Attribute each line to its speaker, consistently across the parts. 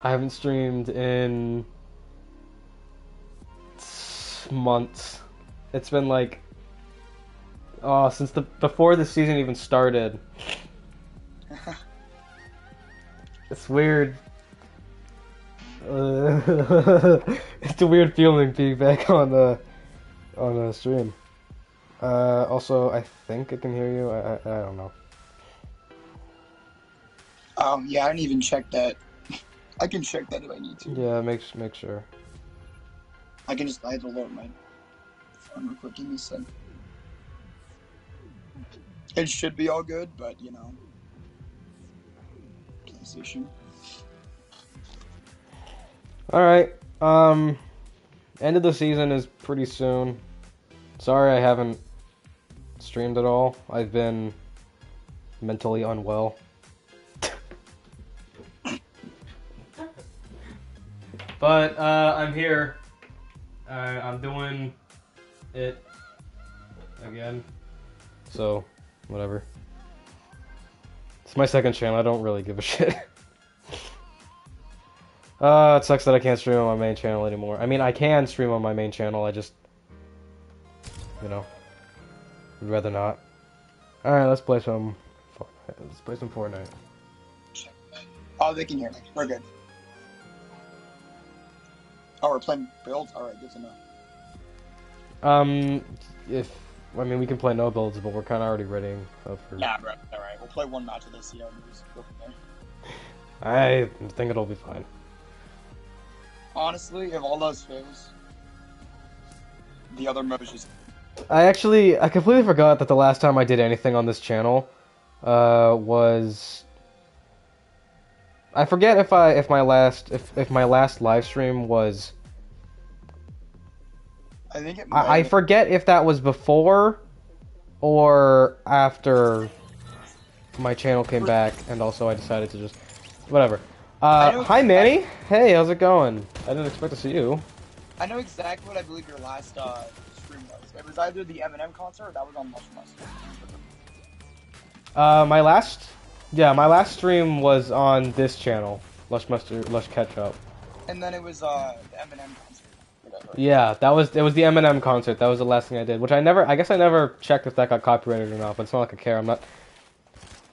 Speaker 1: I haven't streamed in months. It's been like oh since the before the season even started. it's weird. Uh, it's a weird feeling being back on the on the stream. Uh, also, I think I can hear you. I, I, I don't know.
Speaker 2: Um, yeah, I didn't even check that. I can check that if I need to.
Speaker 1: Yeah, make make sure.
Speaker 2: I can just I have to load my phone real quick. Give me a sec. It should be all good, but you know, PlayStation.
Speaker 1: All right. Um, end of the season is pretty soon. Sorry, I haven't streamed at all. I've been mentally unwell. But uh, I'm here. Uh, I'm doing it again. So, whatever. It's my second channel. I don't really give a shit. Uh, it sucks that I can't stream on my main channel anymore. I mean, I can stream on my main channel. I just, you know, would rather not. All right, let's play some. Let's play some Fortnite.
Speaker 2: Oh, they can hear me. We're good. Oh, we're playing builds. All right, good to know.
Speaker 1: Um, if I mean, we can play no builds, but we're kind of already readying up for.
Speaker 2: Nah, bro. All right, we'll play one match of this. See how it. Go from there.
Speaker 1: I think it'll be fine.
Speaker 2: Honestly, if all those fails, the other modes just
Speaker 1: I actually, I completely forgot that the last time I did anything on this channel, uh, was. I forget if I if my last if if my last live stream was.
Speaker 2: I think it.
Speaker 1: I, I forget if that was before, or after. My channel came back, and also I decided to just, whatever. Uh, hi Manny. Hey, how's it going? I didn't expect to see you.
Speaker 2: I know exactly what I believe your last uh, stream was. It was either the Eminem concert or that was on Lush
Speaker 1: Uh, my last, yeah, my last stream was on this channel, Lush Mustard, Lush Ketchup.
Speaker 2: And then it was uh, the Eminem concert. Whatever.
Speaker 1: Yeah, that was it was the Eminem concert. That was the last thing I did, which I never, I guess I never checked if that got copyrighted or not. But it's not like I care. I'm not,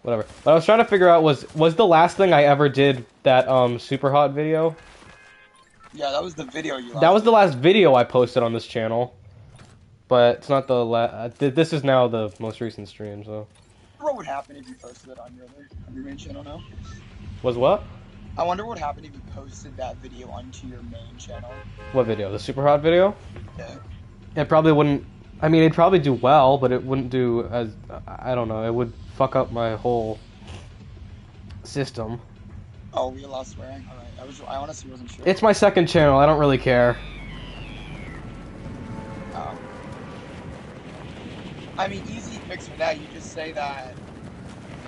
Speaker 1: whatever. What I was trying to figure out was was the last thing I ever did that um super hot video.
Speaker 2: Yeah, that was the video you.
Speaker 1: That was the last video I posted on this channel, but it's not the last. uh, th- This is now the most recent stream. So
Speaker 2: What would happen if you posted it on your other, on your main channel now?
Speaker 1: was what?
Speaker 2: I wonder what happened if you posted that video onto your main channel.
Speaker 1: What video? The super hot video?
Speaker 2: Yeah.
Speaker 1: It probably wouldn't. I mean, it'd probably do well, but it wouldn't do as. I don't know. It would fuck up my whole system.
Speaker 2: Oh, we allowed swearing. All right. I was. I honestly wasn't sure.
Speaker 1: It's my second channel. I don't really care.
Speaker 2: Um, I mean, easy fix for that. You just say that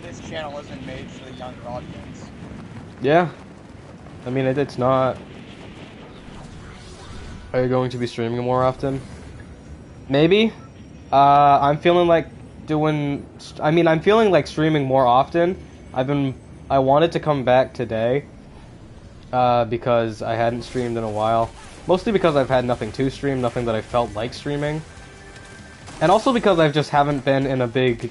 Speaker 2: this channel isn't made for the younger audience.
Speaker 1: Yeah. I mean, it, it's not. Are you going to be streaming more often? Maybe. Uh, I'm feeling like doing. I mean, I'm feeling like streaming more often. I've been. I wanted to come back today. Uh, because I hadn't streamed in a while. Mostly because I've had nothing to stream, nothing that I felt like streaming. And also because I just haven't been in a big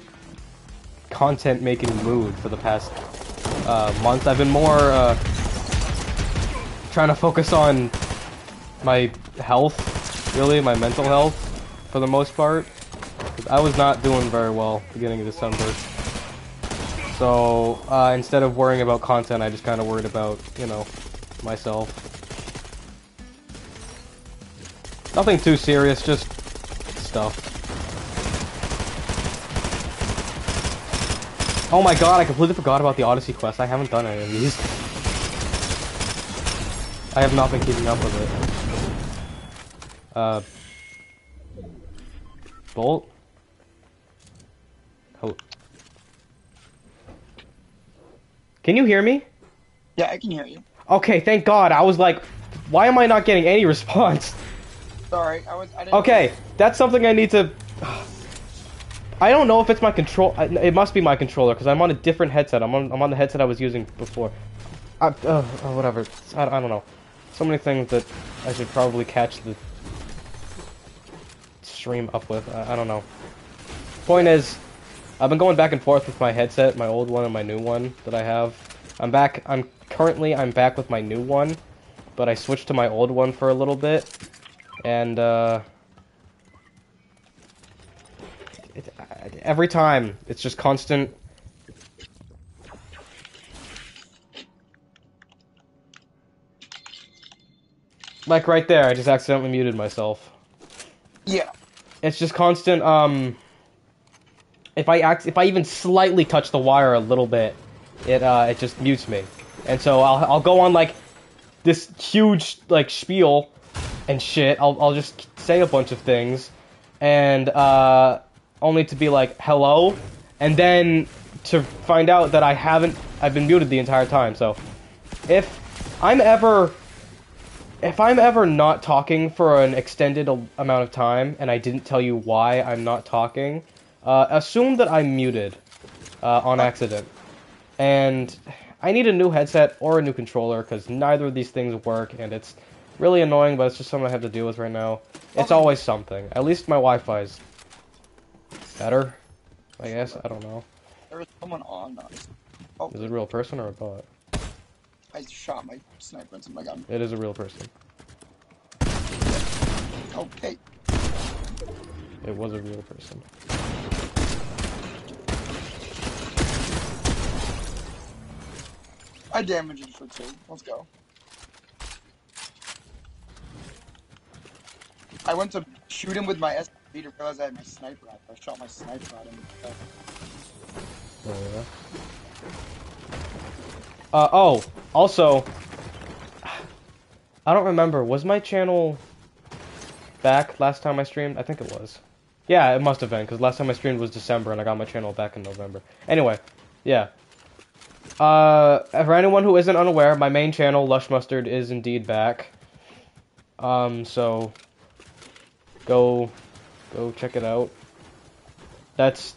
Speaker 1: content making mood for the past uh, month. I've been more uh, trying to focus on my health, really, my mental health, for the most part. I was not doing very well beginning of December. So uh, instead of worrying about content, I just kind of worried about, you know, myself. Nothing too serious, just stuff. Oh my god, I completely forgot about the Odyssey quest. I haven't done any of these. I have not been keeping up with it. Uh. Bolt? Oh. Can you hear me?
Speaker 2: Yeah, I can hear you.
Speaker 1: Okay, thank god. I was like, why am I not getting any response?
Speaker 2: Sorry, I was. I didn't
Speaker 1: Okay, that's something I need to. I don't know if it's my control. It must be my controller because I'm on a different headset. I'm on. I'm on the headset I was using before. I, uh, uh, whatever. I, I don't know. So many things that I should probably catch the stream up with. I, I don't know. Point is, I've been going back and forth with my headset, my old one and my new one that I have. I'm back. I'm currently I'm back with my new one, but I switched to my old one for a little bit, and uh, it, every time it's just constant Like right there, I just accidentally muted myself.
Speaker 2: Yeah.
Speaker 1: It's just constant, um... If I act, if I even slightly touch the wire a little bit, it, uh, it just mutes me. And so I'll, I'll go on, like, this huge, like, spiel and shit. I'll, I'll just say a bunch of things, and, uh, only to be like, hello, and then to find out that I haven't, I've been muted the entire time, so... If I'm ever if I'm ever not talking for an extended amount of time and I didn't tell you why I'm not talking, uh, assume that I'm muted uh, on accident. And I need a new headset or a new controller because neither of these things work and it's really annoying, but it's just something I have to deal with right now. It's always something. At least my Wi-Fi's better, I guess. I don't know.
Speaker 2: There's someone on us.
Speaker 1: Oh. Is it a real person or a bot?
Speaker 2: I shot my sniper into my gun.
Speaker 1: It is a real person.
Speaker 2: Okay.
Speaker 1: It was a real person.
Speaker 2: I damaged it for two. Let's go. I went to shoot him with my SMG realize I had my sniper. I shot my sniper at him.
Speaker 1: Oh. Uh, oh, also, I don't remember. Was my channel back last time I streamed? I think it was. Yeah, it must have been, because last time I streamed was December, and I got my channel back in November. Anyway, yeah. Uh, for anyone who isn't unaware, my main channel, Lush Mustard, is indeed back. Um, so, go, go check it out. That's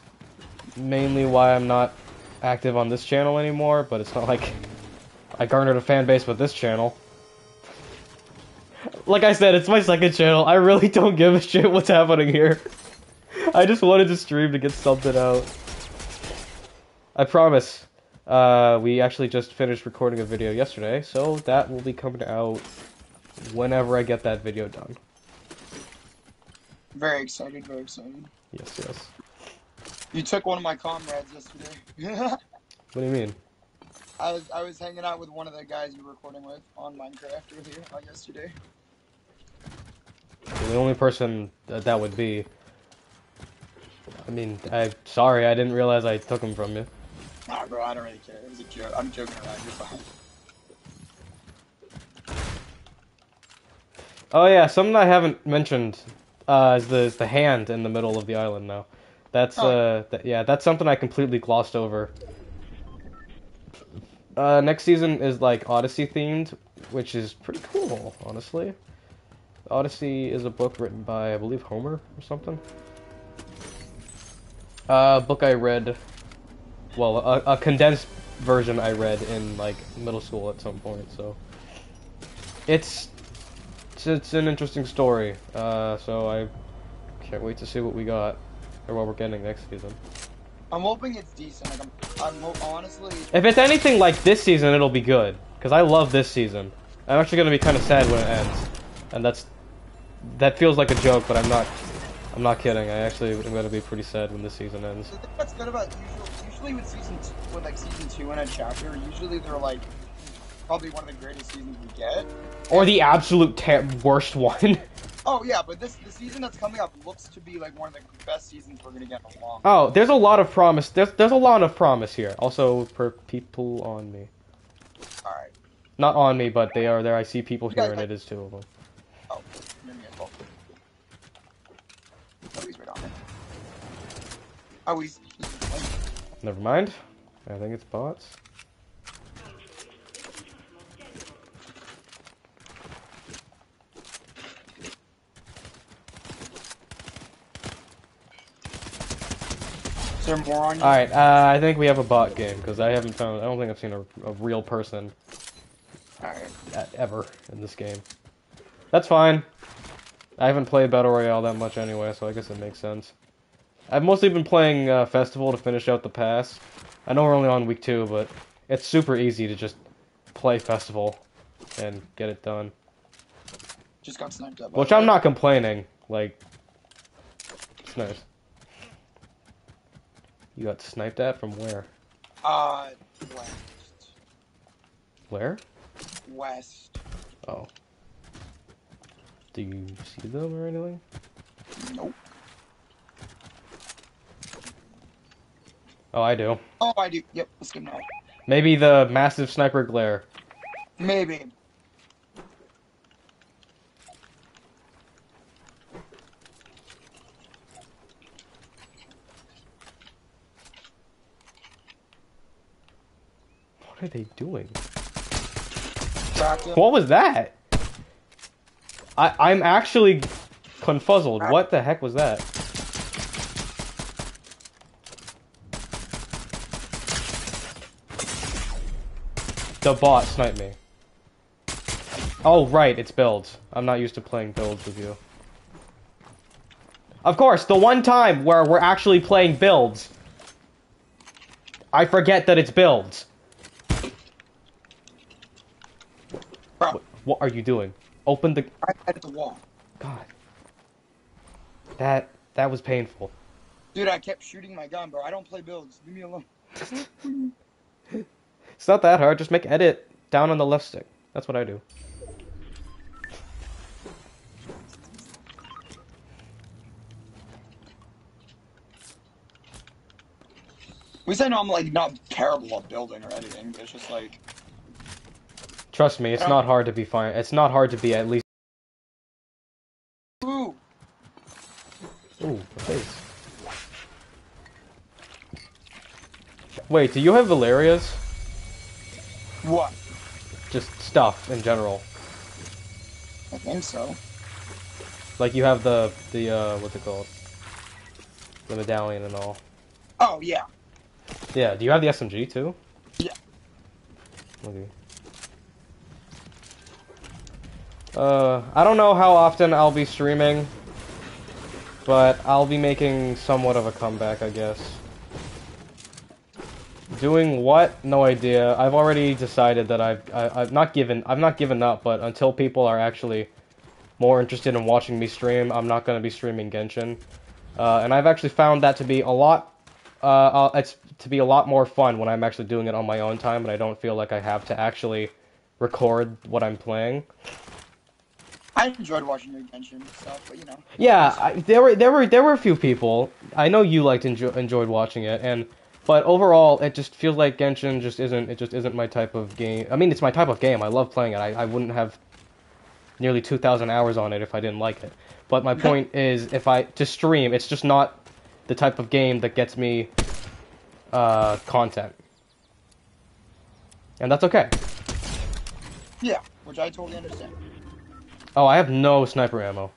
Speaker 1: mainly why I'm not active on this channel anymore, but it's not like I garnered a fan base with this channel. Like I said, it's my second channel. I really don't give a shit what's happening here. I just wanted to stream to get something out. I promise. Uh, we actually just finished recording a video yesterday, so that will be coming out whenever I get that video done.
Speaker 2: Very excited, very excited.
Speaker 1: Yes, yes.
Speaker 2: You took one of my comrades yesterday. what
Speaker 1: do you mean?
Speaker 2: I was I was hanging out with one of the guys you were recording with on Minecraft earlier on yesterday.
Speaker 1: The only person that that would be. I mean, I'm sorry, I didn't realize I took him from you.
Speaker 2: Nah, bro, I don't really care. It was a joke. I'm joking around. You're fine.
Speaker 1: Oh yeah, something I haven't mentioned uh, is the is the hand in the middle of the island now. That's uh, th yeah, that's something I completely glossed over. Uh, next season is like Odyssey themed, which is pretty cool, honestly. Odyssey is a book written by, I believe, Homer or something. A uh, book I read, well, a, a, condensed version I read in like middle school at some point. So it's it's, it's an interesting story. Uh, so I can't wait to see what we got or what we're getting next season.
Speaker 2: I'm hoping it's decent. Like I'm, I'm honestly.
Speaker 1: If it's anything like this season, it'll be good because I love this season. I'm actually gonna be kind of sad when it ends, and that's that feels like a joke, but I'm not. I'm not kidding. I actually am gonna be pretty sad when this season ends.
Speaker 2: The thing that's good about usually, usually with season two, with like season two in a chapter, usually they're like probably one of the greatest seasons we get.
Speaker 1: Or the absolute worst one.
Speaker 2: oh yeah, but this the season that's coming up looks to be like one of the best seasons we're gonna get in a long.
Speaker 1: Oh, there's a lot of promise. There's there's a lot of promise here. Also for people on me.
Speaker 2: All right.
Speaker 1: Not on me, but they are there. I see people here, and it is two of them.
Speaker 2: Oh, Oh, he's right on it. Oh, he's...
Speaker 1: Never mind. I think it's bots.
Speaker 2: There more on you?
Speaker 1: Alright, uh, I think we have a bot game, because I haven't found... I don't think I've seen a, a real person uh, ever in this game. That's fine. I haven't played Battle Royale that much anyway, so I guess it makes sense. I've mostly been playing uh, Festival to finish out the pass. I know we're only on week two, but it's super easy to just play Festival and get it done.
Speaker 2: Just got sniped up.
Speaker 1: Which I'm not complaining. Like, it's nice. You got sniped at from where?
Speaker 2: Uh, west.
Speaker 1: Where?
Speaker 2: West.
Speaker 1: Oh. Do you see them or anything?
Speaker 2: Nope.
Speaker 1: Oh, I do.
Speaker 2: Oh, I do. Yep, let's get now.
Speaker 1: Maybe the massive sniper glare.
Speaker 2: Maybe.
Speaker 1: What are they doing? What was that? I I'm actually confuzzled. What the heck was that? The bot sniped me. Oh right, it's builds. I'm not used to playing builds with you. Of course, the one time where we're actually playing builds, I forget that it's builds.
Speaker 2: Bro,
Speaker 1: What, what are you doing? Open the
Speaker 2: right at the wall.
Speaker 1: God. That that was painful.
Speaker 2: Dude, I kept shooting my gun, bro. I don't play builds. Leave me alone.
Speaker 1: It's not that hard. Just make edit down on the left stick. That's what I do.
Speaker 2: At least I know I'm like not terrible at building or editing. But it's just like
Speaker 1: Trust me, it's not hard to be fine. It's not hard to be at least.
Speaker 2: ooh.
Speaker 1: Ooh, a face. Wait, do you have Valerias?
Speaker 2: What?
Speaker 1: Just stuff in general.
Speaker 2: I think so.
Speaker 1: Like you have the the uh what's it called? The medallion and all.
Speaker 2: Oh yeah.
Speaker 1: Yeah. Do you have the SMG too?
Speaker 2: Yeah.
Speaker 1: Okay. Uh, I don't know how often I'll be streaming, but I'll be making somewhat of a comeback, I guess. Doing what? No idea. I've already decided that I've I, I've not given I've not given up, but until people are actually more interested in watching me stream, I'm not going to be streaming Genshin. Uh, and I've actually found that to be a lot uh, uh, it's to be a lot more fun when I'm actually doing it on my own time, and I don't feel like I have to actually record what I'm playing.
Speaker 2: I enjoyed watching your Genshin stuff, but you know.
Speaker 1: Yeah, I, there were there were there were a few people. I know you liked enjo- enjoyed watching it, and but overall, it just feels like Genshin just isn't it just isn't my type of game. I mean, it's my type of game. I love playing it. I, I wouldn't have nearly two thousand hours on it if I didn't like it. But my point is, if I to stream, it's just not the type of game that gets me uh, content, and that's okay.
Speaker 2: Yeah, which I totally understand.
Speaker 1: Oh, I have no sniper ammo.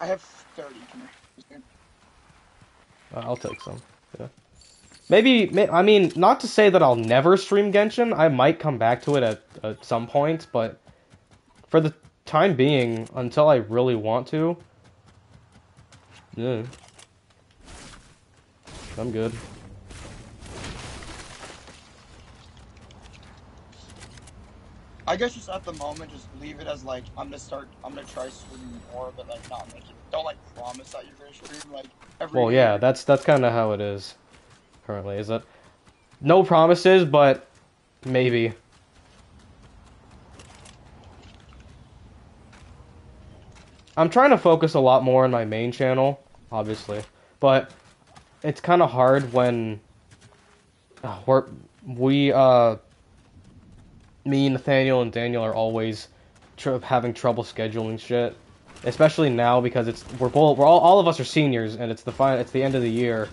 Speaker 2: I have 30. Come here.
Speaker 1: Uh, I'll take some. Yeah. Maybe, may, I mean, not to say that I'll never stream Genshin. I might come back to it at, at some point, but for the time being, until I really want to, yeah, I'm good.
Speaker 2: I guess just at the moment, just leave it as like I'm gonna start. I'm gonna try streaming more, but like not make it. Don't like promise that you're gonna stream like every.
Speaker 1: Well, yeah, that's that's kind of how it is currently. Is that no promises, but maybe. I'm trying to focus a lot more on my main channel, obviously, but it's kind of hard when uh, we're we uh me, Nathaniel, and Daniel are always tr- having trouble scheduling shit. Especially now because it's we're both we're all, all of us are seniors and it's the final it's the end of the year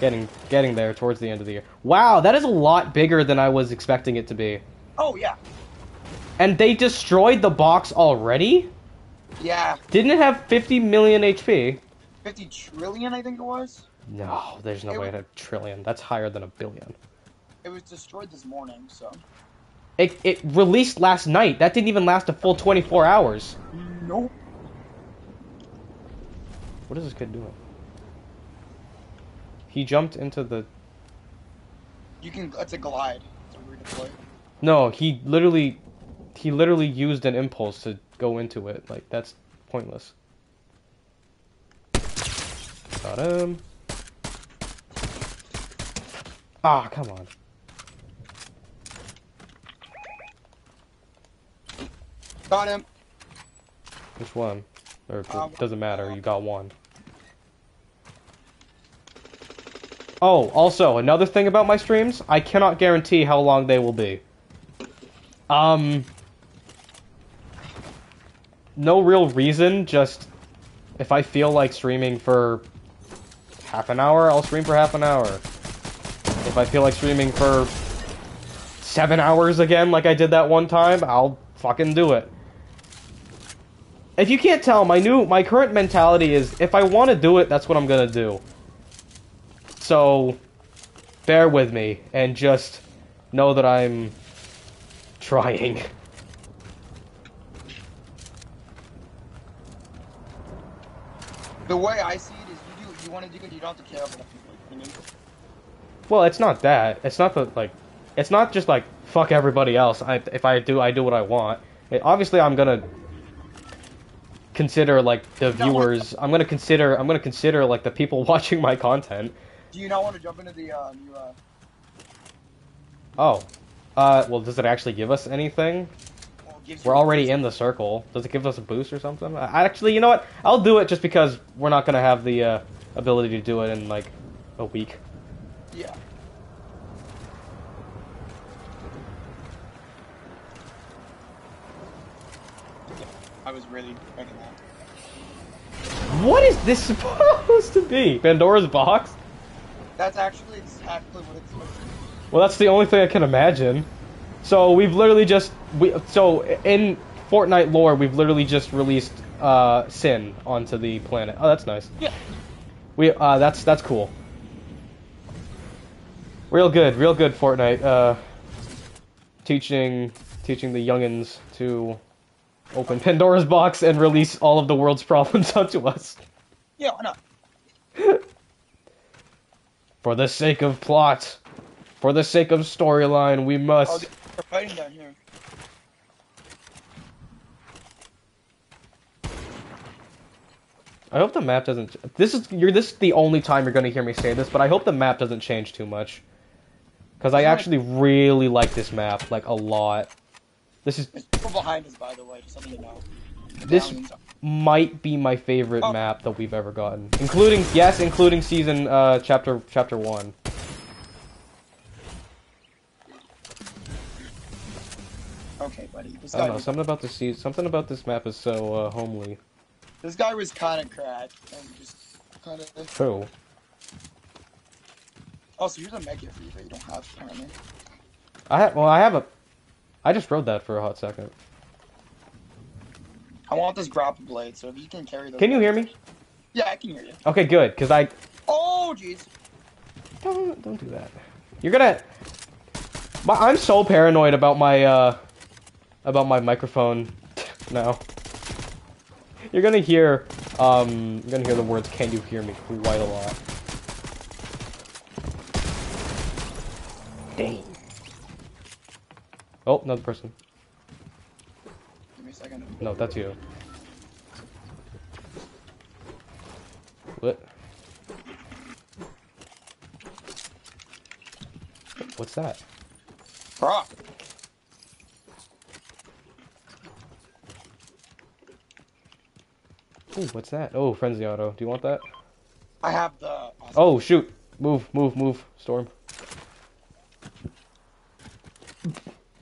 Speaker 1: getting getting there towards the end of the year. Wow that is a lot bigger than i was expecting it to be.
Speaker 2: Oh yeah,
Speaker 1: and they destroyed the box already?
Speaker 2: Yeah.
Speaker 1: didn't it have 50 million hp
Speaker 2: 50 trillion, I think it was.
Speaker 1: no there's no
Speaker 2: It
Speaker 1: way
Speaker 2: was-
Speaker 1: to a trillion. That's higher than a billion.
Speaker 2: It was destroyed this morning, so
Speaker 1: It it released last night. That didn't even last a full 24 hours.
Speaker 2: Nope.
Speaker 1: What is this kid doing? He jumped into the.
Speaker 2: You can. It's a glide. It's a redeploy.
Speaker 1: No, he literally, he literally used an impulse to go into it. Like that's pointless. Got him. Ah, come on.
Speaker 2: Got him.
Speaker 1: Which one? Or it
Speaker 2: Um,
Speaker 1: doesn't matter. You got one. Oh, also another thing about my streams, I cannot guarantee how long they will be. Um, no real reason. Just if I feel like streaming for half an hour, I'll stream for half an hour. If I feel like streaming for seven hours again, like I did that one time, I'll fucking do it. If you can't tell, my new, my current mentality is if I want to do it, that's what I'm gonna do. So, bear with me and just know that I'm trying.
Speaker 2: The way I see it is, you do what you want to do, and you don't have to care about people. You know what
Speaker 1: Well, it's not that. It's not the like. It's not just like fuck everybody else. I if I do, I do what I want. It, obviously, I'm gonna consider like the viewers. I'm gonna consider. I'm gonna consider like the people watching my content.
Speaker 2: Do you not want to jump into the uh, new? Uh,
Speaker 1: Oh, uh, well, does it actually give us anything?
Speaker 2: well, it gives you
Speaker 1: We're already in the circle. Does it give us a boost or something? I, actually, you know what? I'll do it just because we're not gonna have the uh, ability to do it in like a week.
Speaker 2: Yeah. I was really.
Speaker 1: What is this supposed to be? Pandora's box?
Speaker 2: That's actually exactly what it's supposed to be.
Speaker 1: Well, that's the only thing I can imagine. So we've literally just we so in Fortnite lore, we've literally just released uh, Sin onto the planet. Oh, that's nice.
Speaker 2: Yeah.
Speaker 1: We uh, that's that's cool. Real good, real good Fortnite. Uh, teaching teaching the youngins to open Pandora's box and release all of the world's problems onto us.
Speaker 2: Yeah, why not?
Speaker 1: For the sake of plot, for the sake of storyline, we
Speaker 2: Oh,
Speaker 1: must.
Speaker 2: they're fighting down here.
Speaker 1: I hope the map doesn't. This is you're. This is the only time you're gonna hear me say this, but I hope the map doesn't change too much. Because I actually really like this map, like a lot. This is
Speaker 2: There's people behind us, by the way, just letting you know.
Speaker 1: This- might be my favorite
Speaker 2: Oh.
Speaker 1: map that we've ever gotten, including yes, including season uh chapter chapter one.
Speaker 2: Okay, buddy. This
Speaker 1: I don't know something about this season. Something about this map is so uh, homely.
Speaker 2: this guy was kind of cracked and just kind of.
Speaker 1: Who?
Speaker 2: Oh, so here's a mega for you that you don't have apparently.
Speaker 1: I ha- well, I have a. I just rode that for a hot second.
Speaker 2: I want this grapple blade, so if you can carry those.
Speaker 1: Can you hear me?
Speaker 2: Yeah, I can hear you.
Speaker 1: Okay, good. Cause I
Speaker 2: Oh, jeez.
Speaker 1: don't don't do that. You're gonna. My, I'm so paranoid about my uh about my microphone now. You're gonna hear um you're gonna hear the words "Can you hear me?" quite a lot. Oh, another person.
Speaker 2: Give me a second.
Speaker 1: No, that's you. What? What's that?
Speaker 2: Brock.
Speaker 1: Ooh, what's that? Oh, frenzy auto. Do you want that?
Speaker 2: I have the.
Speaker 1: Oh, shoot! Move, move, move, storm.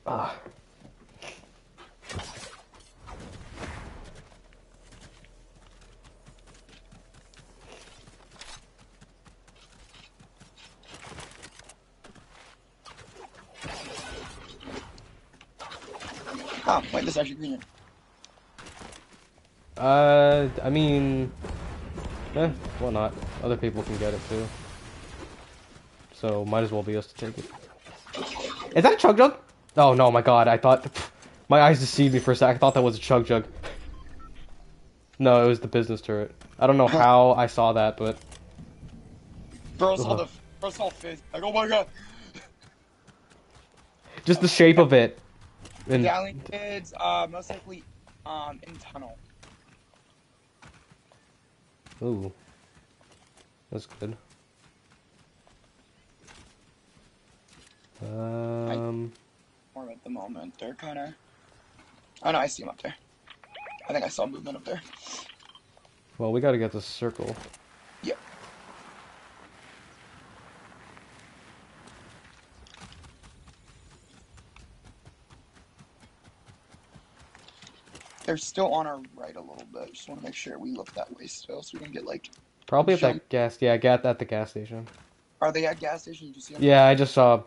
Speaker 1: Ah.
Speaker 2: Oh, wait, this is actually green.
Speaker 1: Uh, I mean, eh, why not? Other people can get it too. So might as well be us to take it. Is that a chug jug? Oh no, my god! I thought my eyes deceived me for a sec. I thought that was a chug jug. No, it was the business turret. I don't know how I saw that, but
Speaker 2: Bro saw
Speaker 1: Uh-huh.
Speaker 2: the bro saw face. Like, oh my god.
Speaker 1: just the shape of it. And
Speaker 2: Medallion kids, uh, most likely, um, in tunnel.
Speaker 1: ooh, that's good. Um,
Speaker 2: Or at the moment, they're kind of. Oh no, I see him up there. I think I saw movement up there.
Speaker 1: well, we gotta get this circle.
Speaker 2: Yep. They're still on our right a little bit. Just want to make sure we look that way still, so we can get like.
Speaker 1: Probably at that gas. Yeah, get at the gas station.
Speaker 2: Are they at gas station? Did you see them?
Speaker 1: Yeah, I just saw.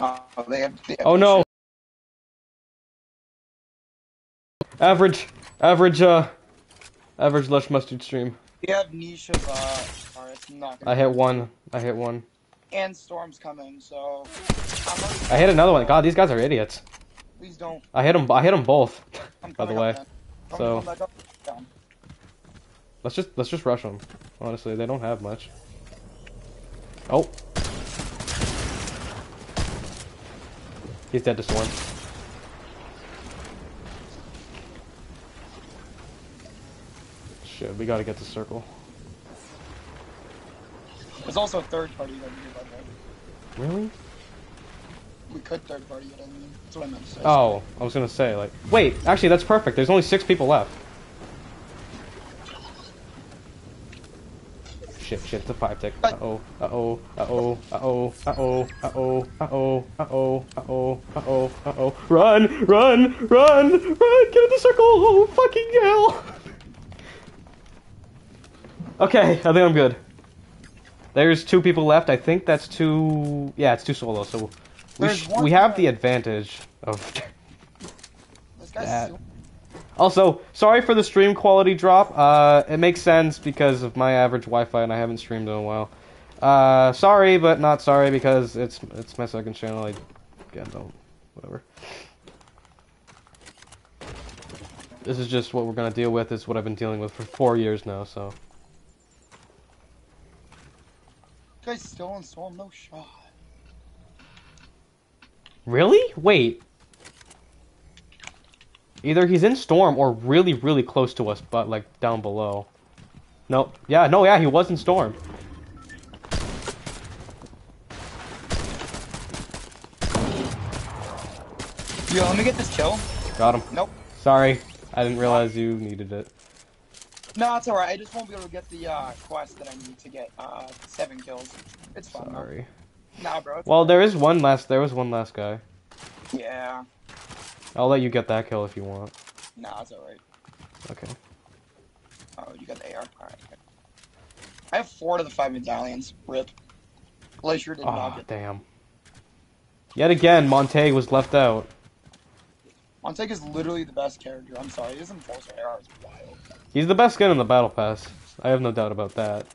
Speaker 2: Uh, they have. They have
Speaker 1: Oh no! Average, average, uh, average lush mustard stream.
Speaker 2: They have niche of. Uh, alright, it's not. Gonna
Speaker 1: I hit one. I hit one.
Speaker 2: And storms coming, so.
Speaker 1: I hit another one. God, these guys are idiots.
Speaker 2: Please don't.
Speaker 1: I hit them. I hit them both. By the way, so-
Speaker 2: coming back up. Down.
Speaker 1: Let's just let's just rush them. Honestly, they don't have much. Oh. He's dead to storm. Shit, we gotta get the circle.
Speaker 2: There's also a third party here, by the way.
Speaker 1: Really?
Speaker 2: We could third party it, I mean. That's what I meant to say.
Speaker 1: Oh, I was gonna say like. Wait, actually, that's perfect. There's only six people left. Shit, shit, it's a five tick. Uh oh, uh oh, uh oh, uh oh, uh oh, uh oh, uh oh, uh oh, uh oh, uh oh, uh oh. Run, run, run, run! Get in the circle! Oh, fucking hell! Okay, I think I'm good. There's two people left. I think that's two. Yeah, it's two solos. So we we have the advantage of. That. Also, sorry for the stream quality drop. Uh, it makes sense because of my average Wi-Fi, and I haven't streamed in a while. Uh, sorry, but not sorry because it's it's my second channel. I again don't whatever. This is just what we're gonna deal with. It's what I've been dealing with for four years now. So
Speaker 2: This guy's storm, no shot.
Speaker 1: really, wait. Either he's in storm or really, really close to us, but like down below. Nope. Yeah, no, yeah, he was in storm.
Speaker 2: Yo, let me get this kill.
Speaker 1: Got him.
Speaker 2: Nope.
Speaker 1: Sorry, I didn't realize you needed it.
Speaker 2: No, it's alright. I just won't be able to get the uh, quest that I need to get uh, seven kills. It's fine. though.
Speaker 1: Sorry.
Speaker 2: Nah, bro.
Speaker 1: Well, there is one last. There was one last guy.
Speaker 2: Yeah.
Speaker 1: I'll let you get that kill if you want.
Speaker 2: Nah, it's alright.
Speaker 1: Okay.
Speaker 2: Oh, you got the AR. Alright. I have four to the five medallions. Rip. Glacier did not
Speaker 1: Oh,
Speaker 2: get
Speaker 1: damn. Yet again, Monte was left out.
Speaker 2: Montague is literally the best character. I'm sorry. His enforcer AR is wild.
Speaker 1: He's the best skin in the battle pass. I have no doubt about that.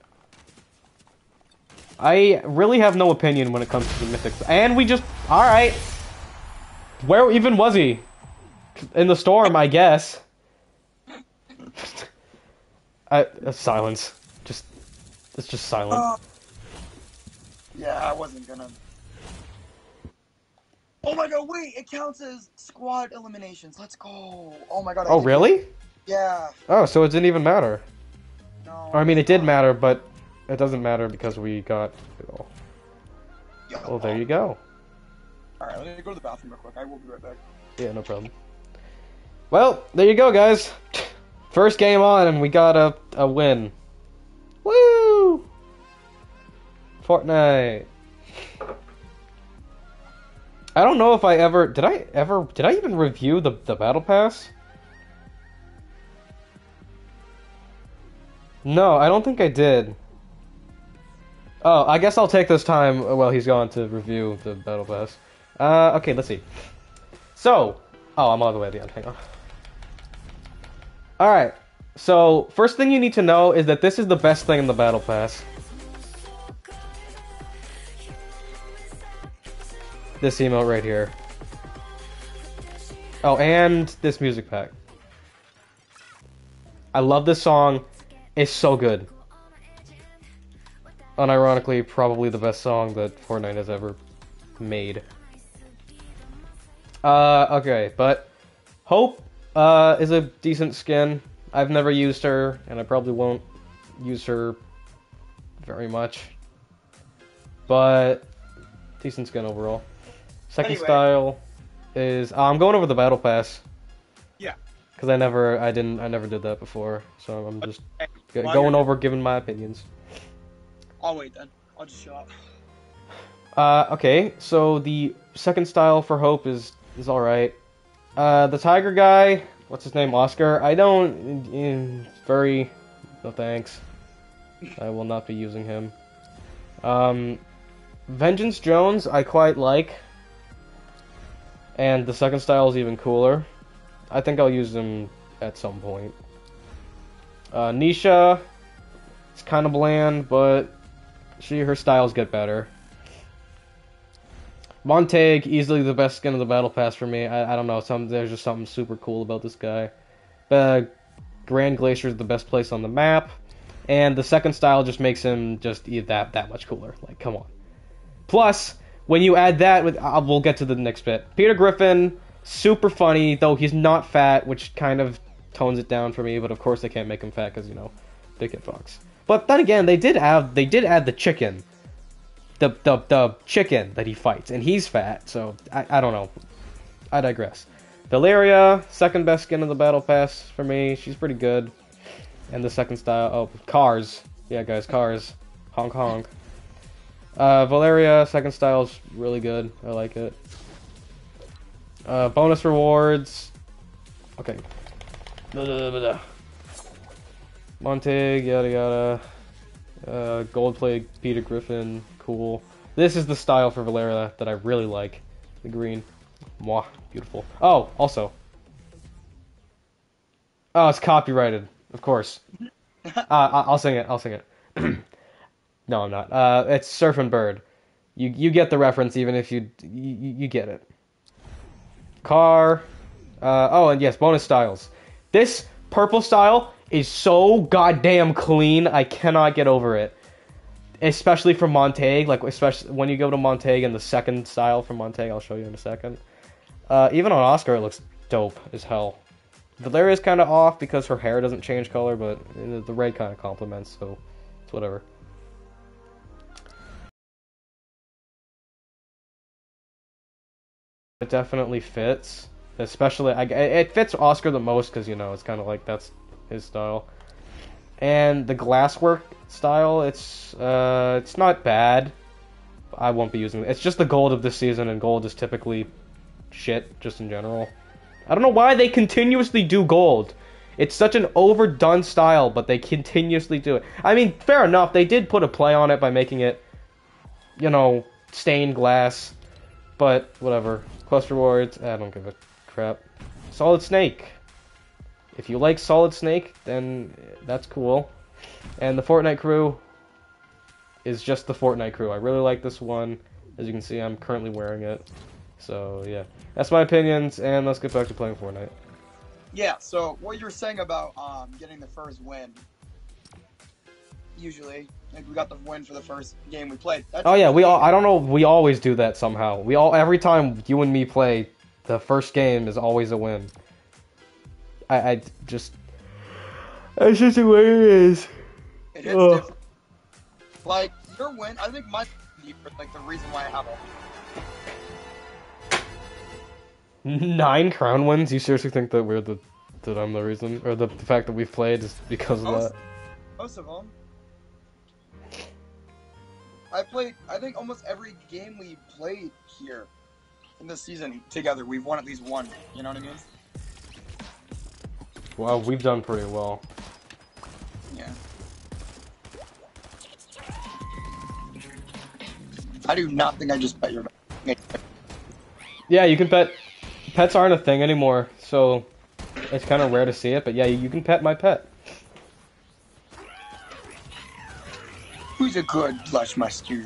Speaker 1: I really have no opinion when it comes to the mythics. And we just all right. Where even was he? In the storm, I guess. I uh, silence. Just it's just silent.
Speaker 2: Uh, yeah, I wasn't gonna. Oh my god, wait! It counts as squad eliminations. Let's go. Oh my god. I
Speaker 1: oh really?
Speaker 2: Yeah.
Speaker 1: Oh, so it didn't even matter.
Speaker 2: No.
Speaker 1: Or, I mean, it did matter, but it doesn't matter because we got it all.
Speaker 2: Yeah,
Speaker 1: Well, there you go.
Speaker 2: Alright, let me go to the bathroom real quick. I will be right back.
Speaker 1: Yeah, no problem. Well, there you go, guys. First game on, and we got a, a win. Woo! Fortnite. I don't know if I ever did. I ever did. I even review the the battle pass? No, I don't think I did. Oh, I guess I'll take this time while he's gone to review the battle pass. Uh, okay, let's see. So, oh, I'm all the way at the end. Hang on. All right. So, first thing you need to know is that this is the best thing in the Battle Pass. This emote right here. Oh, and this music pack. I love this song. It's so good. Unironically, probably the best song that Fortnite has ever made. Uh, okay, but Hope uh, is a decent skin. I've never used her, and I probably won't use her very much. But decent skin overall. Second
Speaker 2: Anyway.
Speaker 1: style is uh, I'm going over the battle pass
Speaker 2: Yeah.
Speaker 1: because I never I didn't I never did that before, so I'm just
Speaker 2: Hey,
Speaker 1: g-
Speaker 2: while
Speaker 1: going over giving my opinions.
Speaker 2: I'll wait then. I'll just shut up.
Speaker 1: Uh, okay, so the second style for Hope is is all right. Uh, the Tiger guy, what's his name, Oscar? I don't. mm, very. No thanks. I will not be using him. Um, Vengeance Jones, I quite like. And the second style is even cooler. I think I'll use him at some point. Uh, Nisha, it's kind of bland, but she her styles get better. Montague, easily the best skin of the battle pass for me. I, I don't know, some there's just something super cool about this guy. Uh, Grand Glacier is the best place on the map, and the second style just makes him just that that much cooler. Like, come on. Plus, when you add that with, uh, we'll get to the next bit. Peter Griffin, super funny, though he's not fat, which kind of tones it down for me. But of course, they can't make him fat because you know, Big Hit Fox. But then again, they did add they did add the chicken the the the chicken that he fights, and he's fat. So I, I don't know. I digress. Valeria, second best skin of the battle pass for me. She's pretty good. And the second style, oh, cars. Yeah, guys, cars. Honk honk. Uh, Valeria, second style is really good. I like it. Uh, bonus rewards. Okay. Blah, blah, blah, yada yada. Uh, gold plate Peter Griffin, cool. This is the style for Valeria that I really like. The green. Mwah, beautiful. Oh, also. Oh, it's copyrighted, of course. uh, I'll sing it, I'll sing it. no, I'm not. Uh, it's Surfin' Bird. You you get the reference even if you you, you get it. Car. Uh, oh, and yes, bonus styles. This purple style is so goddamn clean. I cannot get over it. Especially for Montague, like especially when you go to Montague and the second style for Montague, I'll show you in a second. Uh, even on Oscar, it looks dope as hell. Valeria's kind of off because her hair doesn't change color, but the red kind of complements, so it's whatever. It definitely fits, especially I, it fits Oscar the most because you know it's kind of like that's his style. And the glasswork style, it's uh, it's not bad. I won't be using it. It's just the gold of this season, and gold is typically shit just in general. I don't know why they continuously do gold. It's such an overdone style, but they continuously do it. I mean, fair enough. They did put a play on it by making it, you know, stained glass. But whatever. Quest rewards, I don't give a crap. Solid Snake. If you like Solid Snake, then that's cool. And the Fortnite crew is just the Fortnite crew. I really like this one. As you can see, I'm currently wearing it. So yeah, that's my opinions, and let's get back to playing Fortnite.
Speaker 2: Yeah, so what you were saying about um, getting the first win. Usually, like we got the win for the first game we played. That's
Speaker 1: Oh yeah, we all. I don't know. We always do that somehow. We all every time you and me play, the first game is always a win. I, I just. That's just the way it is.
Speaker 2: It is
Speaker 1: Ugh.
Speaker 2: different. Like your win, I think my like the reason why I have it.
Speaker 1: Nine crown wins. You seriously think that we're the that I'm the reason, or the, the fact that we've played is because of
Speaker 2: Most,
Speaker 1: that?
Speaker 2: most of them. I played. I think almost every game we played here in this season together, we've won at least one. You know what I mean?
Speaker 1: Well, we've done pretty well.
Speaker 2: Yeah. I do not think I just bet your.
Speaker 1: Yeah, you can pet. Pets aren't a thing anymore, so it's kind of rare to see it. But yeah, you can pet my pet.
Speaker 2: Who's a good blush mustard?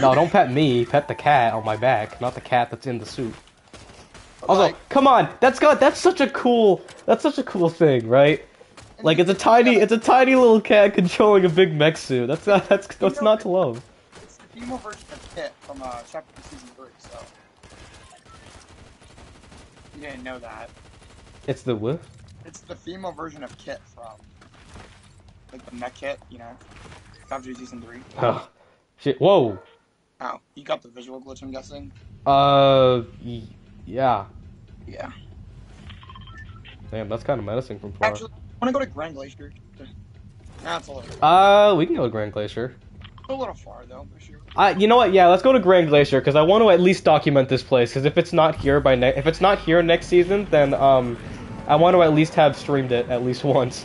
Speaker 1: No, don't pet me. Pet the cat on my back, not the cat that's in the suit. Also,
Speaker 2: Like,
Speaker 1: come on, that's got that's such a cool that's such a cool thing, right? Like it's a tiny it's a tiny little cat controlling a big mech suit. That's not that's that's not to love.
Speaker 2: It's the female version of Kit from uh, chapter season three. So you didn't know that.
Speaker 1: It's the what?
Speaker 2: It's the female version of Kit from like the mech kit, you know, chapter season three.
Speaker 1: Oh, shit. Whoa.
Speaker 2: Oh, you got the visual glitch, I'm guessing.
Speaker 1: Uh, yeah.
Speaker 2: Yeah.
Speaker 1: Damn, that's kind of menacing from far.
Speaker 2: Actually, I want to go to Grand Glacier. That's a little,
Speaker 1: Uh, we can go to Grand Glacier.
Speaker 2: a little far though, for sure.
Speaker 1: Uh, you know what? Yeah, let's go to Grand Glacier because I want to at least document this place. Because if it's not here by ne- if it's not here next season, then um, I want to at least have streamed it at least once.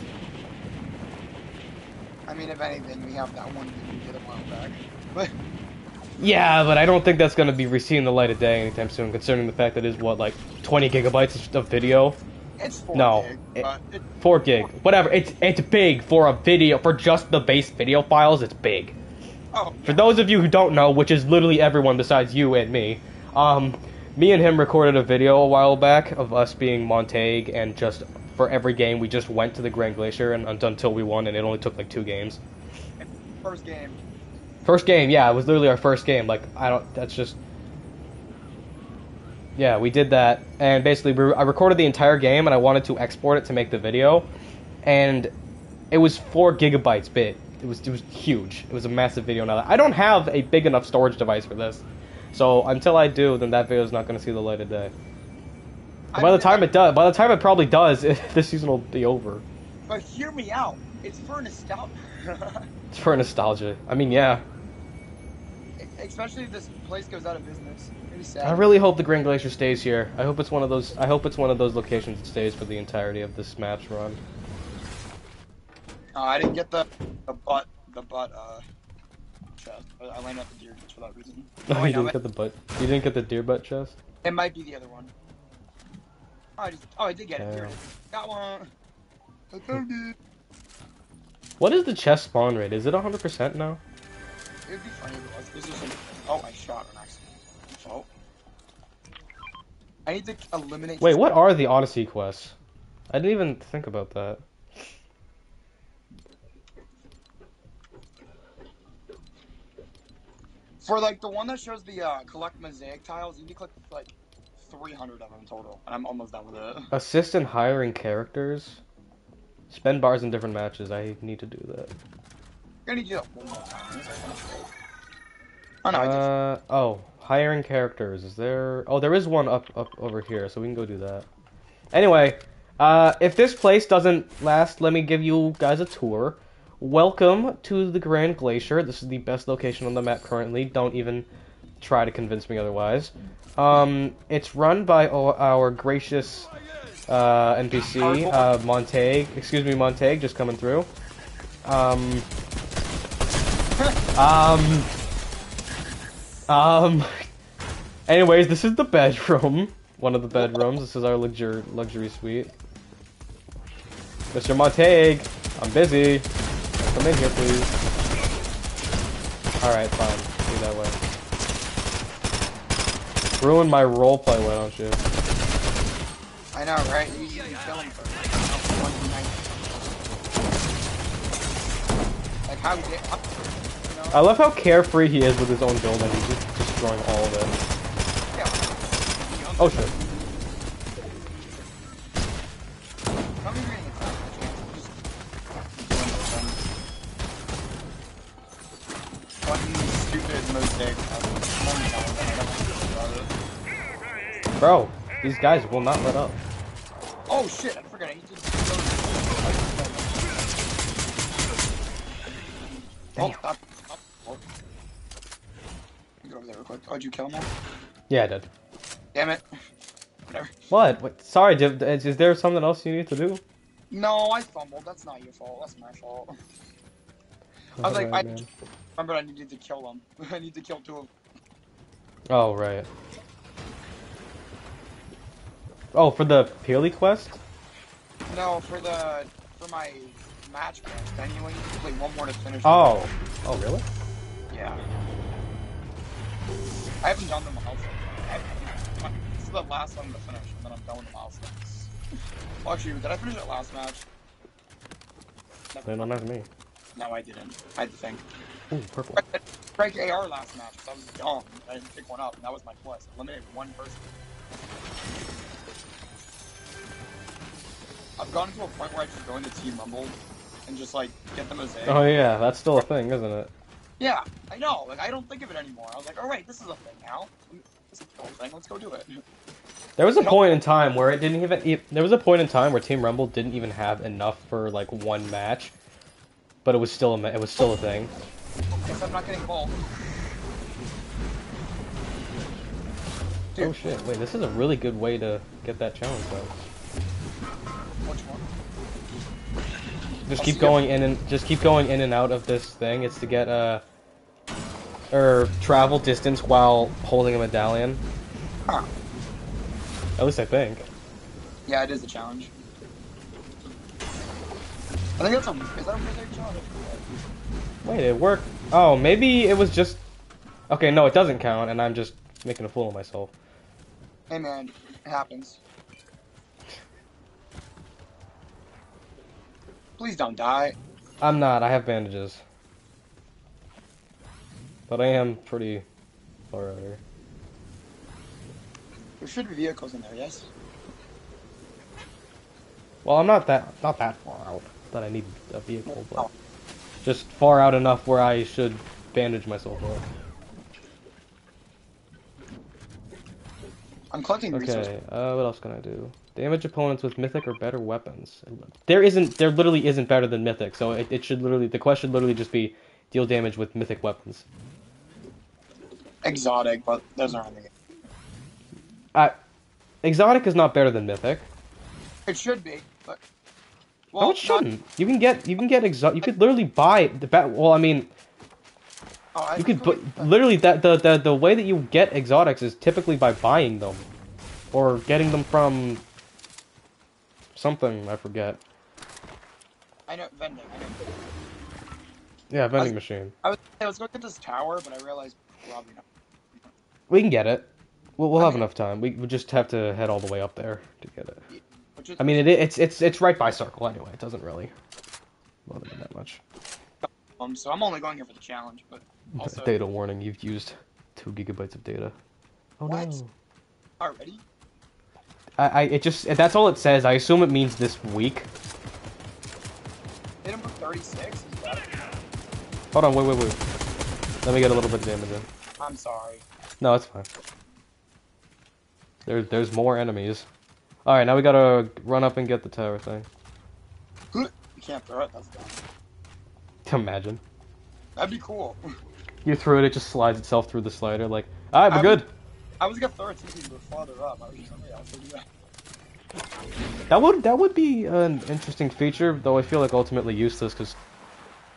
Speaker 2: I mean, if anything, have that one did a while back. But
Speaker 1: Yeah, but I don't think that's gonna be receiving the light of day anytime soon, considering the fact that it is what like 20 gigabytes of video,
Speaker 2: it's four
Speaker 1: No,
Speaker 2: gig,
Speaker 1: it-
Speaker 2: it,
Speaker 1: 4 gig, whatever. It's it's big for a video for just the base video files. It's big.
Speaker 2: oh,
Speaker 1: For those of you who don't know, which is literally everyone besides you and me, um, me and him recorded a video a while back of us being Montague, and just for every game we just went to the Grand Glacier and un- until we won, and it only took like two games.
Speaker 2: First game.
Speaker 1: First game, yeah, it was literally our first game. Like I don't, that's just. Yeah, we did that, and basically, we, I recorded the entire game, and I wanted to export it to make the video, and it was four gigabytes bit. It was it was huge. It was a massive video. Now I don't have a big enough storage device for this, so until I do, then that video is not going to see the light of day. And by the time it does, by the time it probably does, this season will be over.
Speaker 2: But hear me out. It's for nostalgia.
Speaker 1: It's for nostalgia. I mean, yeah.
Speaker 2: Especially if this place goes out of business.
Speaker 1: I really hope the Grand Glacier stays here. I hope it's one of those. I hope it's one of those locations that stays for the entirety of this map's run.
Speaker 2: Uh, I didn't get the the butt the butt uh chest. I landed at the deer just for that reason.
Speaker 1: Oh, you didn't get the butt. You didn't get the deer butt chest.
Speaker 2: It might be the other one. Oh, I just oh I did get it. Here it Got one. I found it.
Speaker 1: What is the chest spawn rate? Is it 100% now?
Speaker 2: It would be funny if it was. This is. Oh, I shot an accident. Oh. I need to eliminate.
Speaker 1: Wait, what are the Odyssey quests? I didn't even think about that.
Speaker 2: For like the one that shows the uh, collect mosaic tiles, you need to collect, like 300 of them total, and I'm almost done with it.
Speaker 1: Assist in hiring characters. Spend bars in different matches. I need to do that.
Speaker 2: One more time. Oh no, I.
Speaker 1: Uh oh, hiring characters. Is there? Oh, there is one up up over here, so we can go do that. Anyway, uh, if this place doesn't last, let me give you guys a tour. Welcome to the Grand Glacier. This is the best location on the map currently. Don't even try to convince me otherwise. Um, it's run by our gracious uh, NPC, uh, Montague. Excuse me, Montague, just coming through. Um, um, um. Anyways, this is the bedroom. One of the bedrooms. This is our luxury luxury suite. Mr. Montague, I'm busy. Come in here, please. All right, fine. Do that way. Ruin my roleplay, why don't you?
Speaker 2: I know, right? You, you kill him for one night. Like how did? You know?
Speaker 1: I love how carefree he is with his own build, and he's just destroying all of it.
Speaker 2: yeah.
Speaker 1: Oh shit.
Speaker 2: Tell me you're getting attacked. Just doing those things. Fucking stupid mosaic.
Speaker 1: Bro, these guys will not let up.
Speaker 2: Oh shit! I forgot. I need to. Oh, stop. stop. Oh. Get over there real quick. Oh, did you kill him all?
Speaker 1: Yeah, I did.
Speaker 2: Damn it. Whatever.
Speaker 1: What? What? Sorry, did, is, there something else you need to do?
Speaker 2: No, I fumbled. That's not your fault. That's my fault. I was like,
Speaker 1: Alright,
Speaker 2: I-
Speaker 1: man.
Speaker 2: Remember, I needed to kill them. I need to kill two of them.
Speaker 1: Oh, right. Oh, for the Peely quest?
Speaker 2: No, for the for my match first. Then you need to play one more to finish.
Speaker 1: Oh. Oh, really?
Speaker 2: Yeah. I haven't done the milestones. This is the last one to finish, and then I'm done with the milestones. Well, actually, did I finish that last match?
Speaker 1: They don't have me.
Speaker 2: No, I didn't. I had to think.
Speaker 1: Ooh, purple.
Speaker 2: Frank AR last match, 'cause I was dumb. I didn't pick one up, and that was my quest. Eliminated one person. I've gotten to a point where I just go into Team Rumble and just like get the mosaic.
Speaker 1: Oh yeah, that's still a thing, isn't it?
Speaker 2: Yeah, I know. Like I don't think of it anymore. I was like, oh, all right, this is a thing now. This is a cool thing. Let's go do it.
Speaker 1: There was a point in time where it didn't even. There was a point in time where Team Rumble didn't even have enough for like one match, but it was still a it was still a thing.
Speaker 2: Guess I'm not getting both.
Speaker 1: Oh shit! Wait, this is a really good way to get that challenge though. Just keep going in and just keep going in and out of this thing. It's to get uh or travel distance while holding a medallion.
Speaker 2: Huh.
Speaker 1: At least I think.
Speaker 2: Yeah, it is a challenge. I think that's a. Is that a mosaic challenge?
Speaker 1: Wait, it worked. Oh, maybe it was just. Okay, no, it doesn't count, and I'm just making a fool of myself.
Speaker 2: Hey man, it happens. Please don't die.
Speaker 1: I'm not. I have bandages. But I am pretty far out here.
Speaker 2: There should be vehicles in there, yes?
Speaker 1: Well, I'm not that not that far out that I need a vehicle, but
Speaker 2: Oh,
Speaker 1: just far out enough where I should bandage myself up.
Speaker 2: I'm collecting resources.
Speaker 1: Okay, uh, what else can I do? Damage opponents with mythic or better weapons. There isn't, there literally isn't better than mythic, so it, it should literally, the question should literally just be deal damage with mythic weapons.
Speaker 2: Exotic, but those aren't the.
Speaker 1: Uh, exotic is not better than mythic.
Speaker 2: It should be, but.
Speaker 1: no, it shouldn't. You can get, you can get exotic. You could literally buy the ba- Well, I mean,
Speaker 2: Oh, I
Speaker 1: you could, but literally that the, the the way that you get exotics is typically by buying them, or getting them from something I forget.
Speaker 2: I know vending. I know.
Speaker 1: Yeah, vending
Speaker 2: I-
Speaker 1: machine.
Speaker 2: I was. Hey, let's go get this tower, but I realized probably not.
Speaker 1: We can get it. We'll, we'll
Speaker 2: I
Speaker 1: have
Speaker 2: mean-
Speaker 1: enough time. We we just have to head all the way up there to get it. I mean, it, it's it's it's right by circle anyway. It doesn't really bother me that much.
Speaker 2: um, so I'm only going here for the challenge, but also
Speaker 1: data warning: You've used two gigabytes of data. Oh
Speaker 2: What?
Speaker 1: no!
Speaker 2: already.
Speaker 1: I, I it just that's all it says. I assume it means this week.
Speaker 2: Hit him for 36.
Speaker 1: Hold on, wait, wait, wait. Let me get a little bit of damage in.
Speaker 2: I'm sorry.
Speaker 1: No, it's fine. There's there's more enemies. All right, now we gotta run up and get the tower thing.
Speaker 2: You can't throw it. That's dumb.
Speaker 1: Imagine
Speaker 2: That'd be cool.
Speaker 1: you threw it, it just slides itself through the slider. Like, all right, we're
Speaker 2: I
Speaker 1: good.
Speaker 2: I was gonna throw it to you farther up. I was just to do that.
Speaker 1: That would that would be an interesting feature, though I feel like ultimately useless because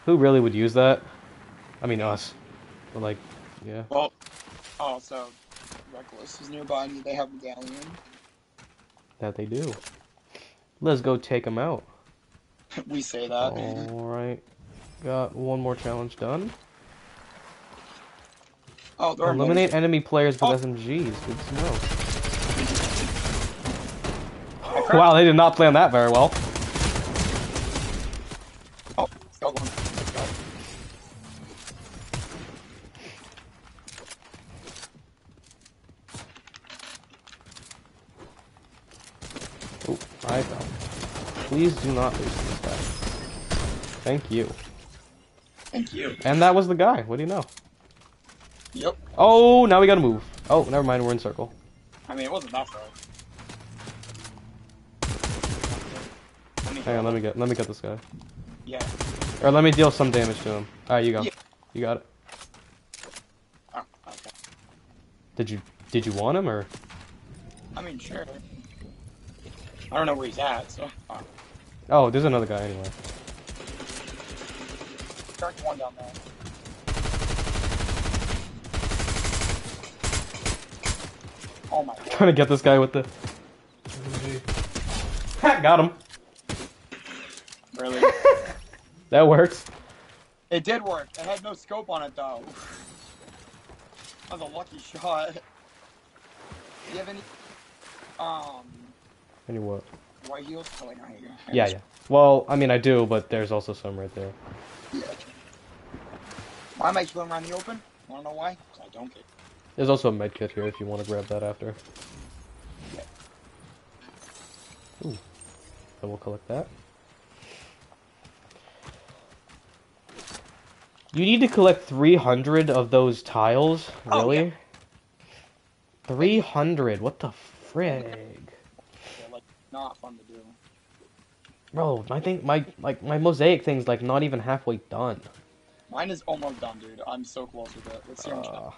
Speaker 1: who really would use that? I mean us, but like, yeah.
Speaker 2: Well, oh, so Reckless is nearby and they have Medallion.
Speaker 1: That they do. Let's go take them out.
Speaker 2: we say that.
Speaker 1: All right, got one more challenge done.
Speaker 2: Oh, there are
Speaker 1: Eliminate enemy players with
Speaker 2: Oh.
Speaker 1: SMGs. Good to know. Oh, wow, they did not plan that very well.
Speaker 2: Oh, got one.
Speaker 1: Oh, I fell. Please do not lose this guy. Thank you.
Speaker 2: Thank you.
Speaker 1: And that was the guy. What do you know?
Speaker 2: Yep.
Speaker 1: Oh, now we gotta move. Oh, never mind. We're in circle.
Speaker 2: I mean, it wasn't that far.
Speaker 1: Hang on. Let me get. Let me get this guy.
Speaker 2: Yeah.
Speaker 1: Or let me deal some damage to him. All right, you go.
Speaker 2: Yeah.
Speaker 1: You got it.
Speaker 2: Oh, okay.
Speaker 1: Did you? Did you want him or?
Speaker 2: I mean, sure. I don't know where he's at, so. Oh,
Speaker 1: Oh, there's another guy anyway.
Speaker 2: there's one down there. Oh my god.
Speaker 1: Trying to get this guy with the. Ha, got him.
Speaker 2: Really?
Speaker 1: That works.
Speaker 2: It did work. It had no scope on it though. That was a lucky shot. Do you have any um
Speaker 1: Any what?
Speaker 2: white heels? Oh wait, no, here you.
Speaker 1: Yeah, yeah. Well, I mean, I do, but there's also some right there.
Speaker 2: yeah. Why am I healing around the open? Wanna know why? 'Cause I don't get
Speaker 1: There's also a med kit here if you want to grab that after. Ooh. So we'll collect that. You need to collect 300 of those tiles?
Speaker 2: Oh,
Speaker 1: Really?
Speaker 2: yeah.
Speaker 1: 300? What the frig?
Speaker 2: They're like not fun to do.
Speaker 1: Bro, my thing, my like my mosaic thing's like not even halfway done.
Speaker 2: Mine is almost done, dude. I'm so close with it. Let's see how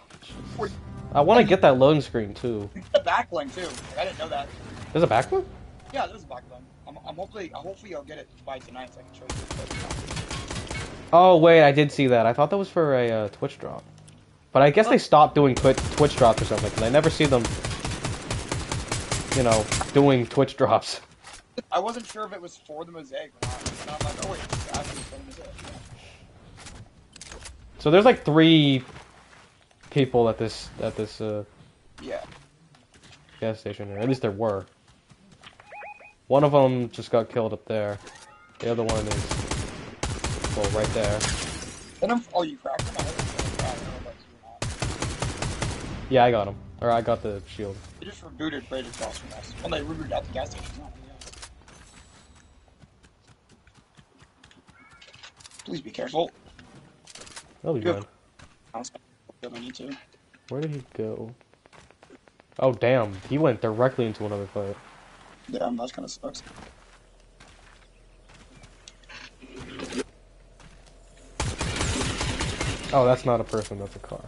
Speaker 2: much
Speaker 1: Uh, I want to get that loading screen too.
Speaker 2: the backbling too. Like, I didn't know that.
Speaker 1: There's a back one?
Speaker 2: Yeah, there's a backbling. I'm, I'm hopefully hopefully I'll get it by tonight so I can show you.
Speaker 1: Oh wait, I did see that. I thought that was for a uh, Twitch drop, but I guess they stopped doing Twitch Twitch drops or something. Cause I never see them, you know, doing Twitch drops.
Speaker 2: I wasn't sure if it was for the mosaic or not. And I'm like, oh wait, it's actually for the mosaic.
Speaker 1: So there's like three people at this at this uh,
Speaker 2: Yeah.
Speaker 1: gas station, or at least there were. One of them just got killed up there. The other one is well right there.
Speaker 2: And I'm, oh, you cracked him? I heard you cracked him. I don't know if you or not.
Speaker 1: Yeah, I got him, or I got the shield.
Speaker 2: They just rebooted Braid across from us. Well, they rebooted out the gas station. Please be careful.
Speaker 1: That'll be
Speaker 2: Yeah.
Speaker 1: fine.
Speaker 2: I don't if need to.
Speaker 1: Where did he go? Oh damn, he went directly into another fight.
Speaker 2: Yeah, that kind of sucks.
Speaker 1: Oh, that's not a person, that's a car.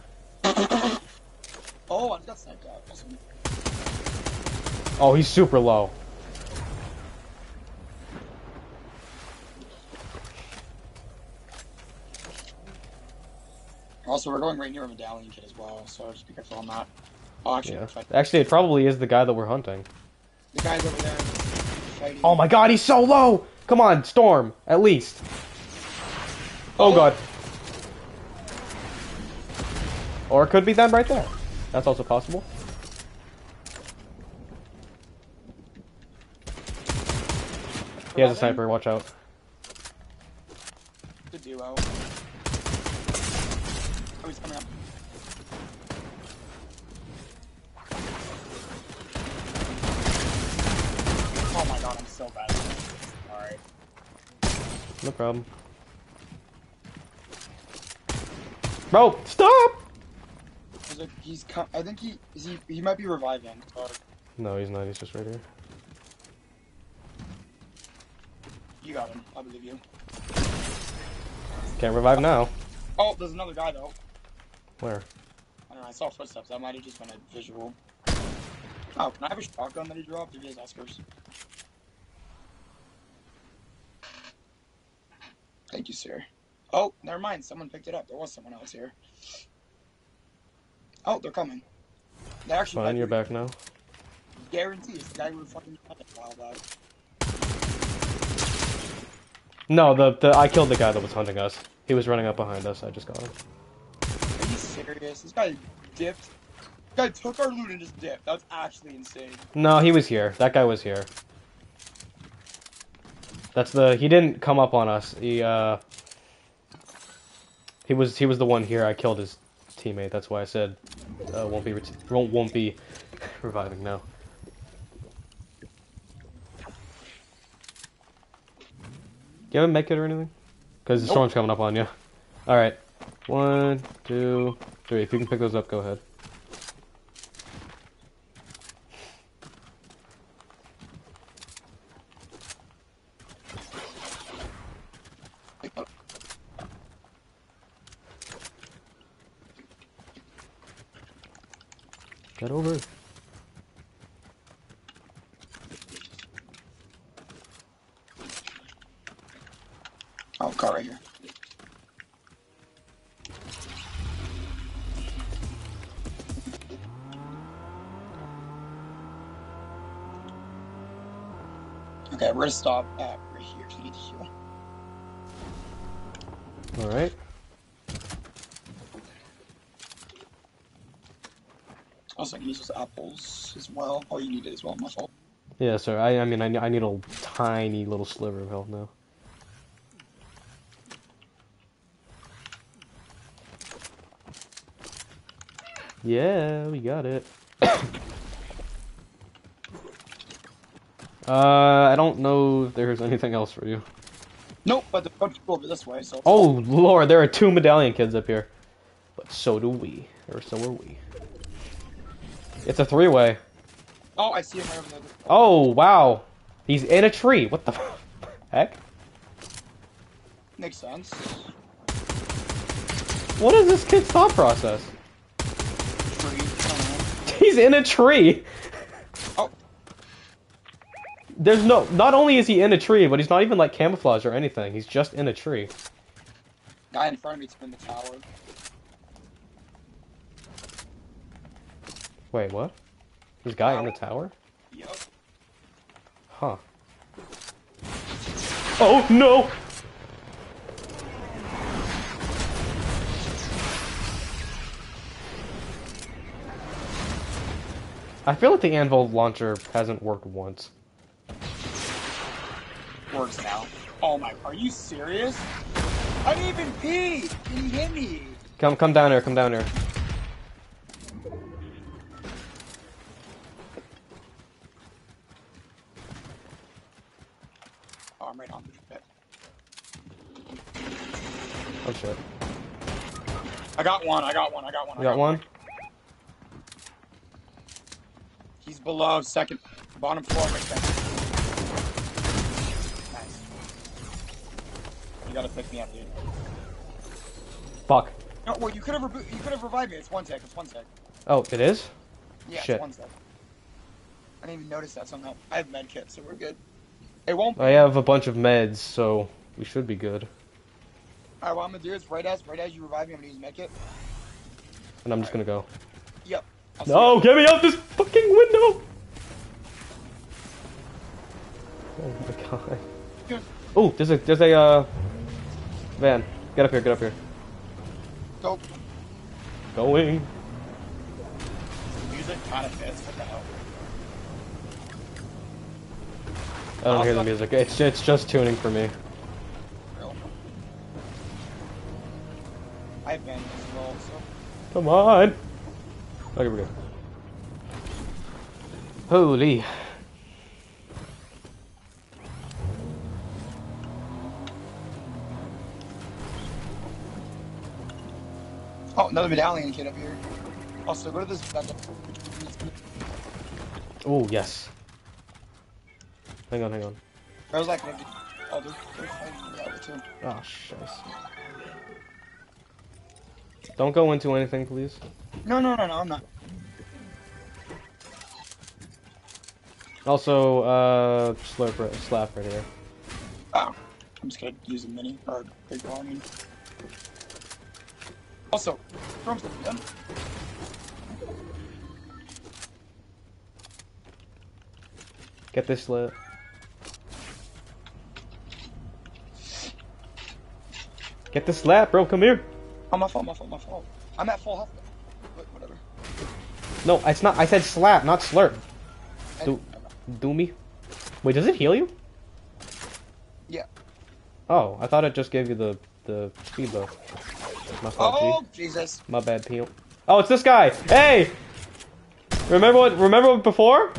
Speaker 2: Oh, I just got sniped out. Awesome.
Speaker 1: Oh, he's super low.
Speaker 2: Also, we're going right near a medallion kid as well, so just be careful on that. Oh, actually,
Speaker 1: Yeah. Actually, it probably is the guy that we're hunting.
Speaker 2: the guy's over there fighting.
Speaker 1: Oh my god, he's so low! Come on, Storm, at least. Oh
Speaker 2: Oh.
Speaker 1: god. Or it could be them right there. That's also possible. He has a sniper, watch out.
Speaker 2: The duo. Oh, he's coming up. Oh my god, I'm so bad. Alright.
Speaker 1: No problem. Bro, stop!
Speaker 2: He's, like, he's I think he is he he might be reviving. Or
Speaker 1: No, he's not, he's just right here.
Speaker 2: you got him. I believe you.
Speaker 1: Can't revive now.
Speaker 2: Oh, there's another guy though.
Speaker 1: Where?
Speaker 2: I don't know. I saw footsteps. That might have just been a visual. Oh, can I have a shotgun that he dropped? If he has Oscars. Thank you, sir. Oh, never mind. Someone picked it up. There was someone else here. Oh, they're coming. They actually
Speaker 1: Fine, you're back now.
Speaker 2: Guarantee it's the guy we were fucking a while back.
Speaker 1: No, the, the I killed the guy that was hunting us. He was running up behind us, I just got him.
Speaker 2: Are you serious? This guy dipped. This guy took our loot and just dipped. That's actually insane.
Speaker 1: No, he was here. That guy was here. That's the he didn't come up on us. He uh he was he was the one here. I killed his teammate. That's why I said uh, won't be won't won't be reviving now. Do you have a medkit or anything? Because the
Speaker 2: Nope.
Speaker 1: storm's coming up on you. All right, one, two, three. If you can pick those up, go ahead. Get over.
Speaker 2: Oh, car right here. Okay, we're stop at right here. So we need to heal.
Speaker 1: Alright.
Speaker 2: Also, I can use those as well. Oh, you need it as well. My fault.
Speaker 1: Yeah, sir. I, I mean, I, I need a tiny little sliver of health now. Yeah, we got it. uh, I don't know if there's anything else for you.
Speaker 2: Nope, but the bunch go over this way. So.
Speaker 1: Oh, lord, there are two medallion kids up here. But so do we. Or so are we. It's a three-way.
Speaker 2: Oh, I see him right over there.
Speaker 1: Oh, wow. He's in a tree. What the heck?
Speaker 2: Makes sense.
Speaker 1: What is this kid's thought process?
Speaker 2: Tree. I don't know.
Speaker 1: He's in a tree.
Speaker 2: Oh.
Speaker 1: There's no. Not only is he in a tree, but he's not even like camouflage or anything. He's just in a tree.
Speaker 2: Guy in front of me's in the tower.
Speaker 1: Wait, what? This guy in the tower?
Speaker 2: Yup.
Speaker 1: Huh. Oh no! I feel like the anvil launcher hasn't worked once.
Speaker 2: Works now. Oh my, are you serious? I didn't even pee! Can you hit me?
Speaker 1: Come, come down here. Come down here.
Speaker 2: Oh, I'm right on the bed.
Speaker 1: Oh shit.
Speaker 2: I got one, I got one, I got one. I
Speaker 1: You got one?
Speaker 2: He's below second, bottom floor right there. Nice. You gotta pick me up, dude.
Speaker 1: Fuck.
Speaker 2: No, well, you could have you could have revived me. It's one sec. It's one sec.
Speaker 1: Oh, it is?
Speaker 2: Yeah,
Speaker 1: Shit.
Speaker 2: it's one sec. I didn't even notice that somehow. I have med kit, so we're good. It won't.
Speaker 1: I have a bunch of meds, so we should be good.
Speaker 2: Alright, what I'm gonna do is right as right as you revive me, I'm gonna use med kit.
Speaker 1: And I'm just gonna go.
Speaker 2: Yep. I'll
Speaker 1: No, get me out this fucking window! Oh my god.
Speaker 2: Good.
Speaker 1: Oh, there's a there's a uh van. Get up here, get up here.
Speaker 2: Go.
Speaker 1: Going.
Speaker 2: Music kind of fits. What the hell?
Speaker 1: I don't hear the music. It's it's just tuning for me.
Speaker 2: I have as well, so.
Speaker 1: Come on. Oh, okay, we're good. Holy.
Speaker 2: Oh, another medallion kid up here. Also, go to this.
Speaker 1: Oh yes. Hang on, hang on.
Speaker 2: I was like. Oh, there's, there's yeah, the two.
Speaker 1: Ah, oh shiz. Don't go into anything, please.
Speaker 2: No, no, no, no, I'm not.
Speaker 1: Also, uh, slurp, right- slap right here.
Speaker 2: Oh, I'm just gonna use a mini or big one. I mean. Also, from gun.
Speaker 1: Get this lit. Get the slap, bro. Come here.
Speaker 2: Oh, my fault, my fault, my fault. I'm at full health. But whatever.
Speaker 1: No, it's not. I said slap, not slurp. Do- Do me. Wait, does it heal you?
Speaker 2: Yeah.
Speaker 1: Oh, I thought it just gave you the the speed buff. My fault,
Speaker 2: Oh,
Speaker 1: G.
Speaker 2: Jesus.
Speaker 1: My bad, Peel. Oh, it's this guy. Hey. Remember what? Remember what before?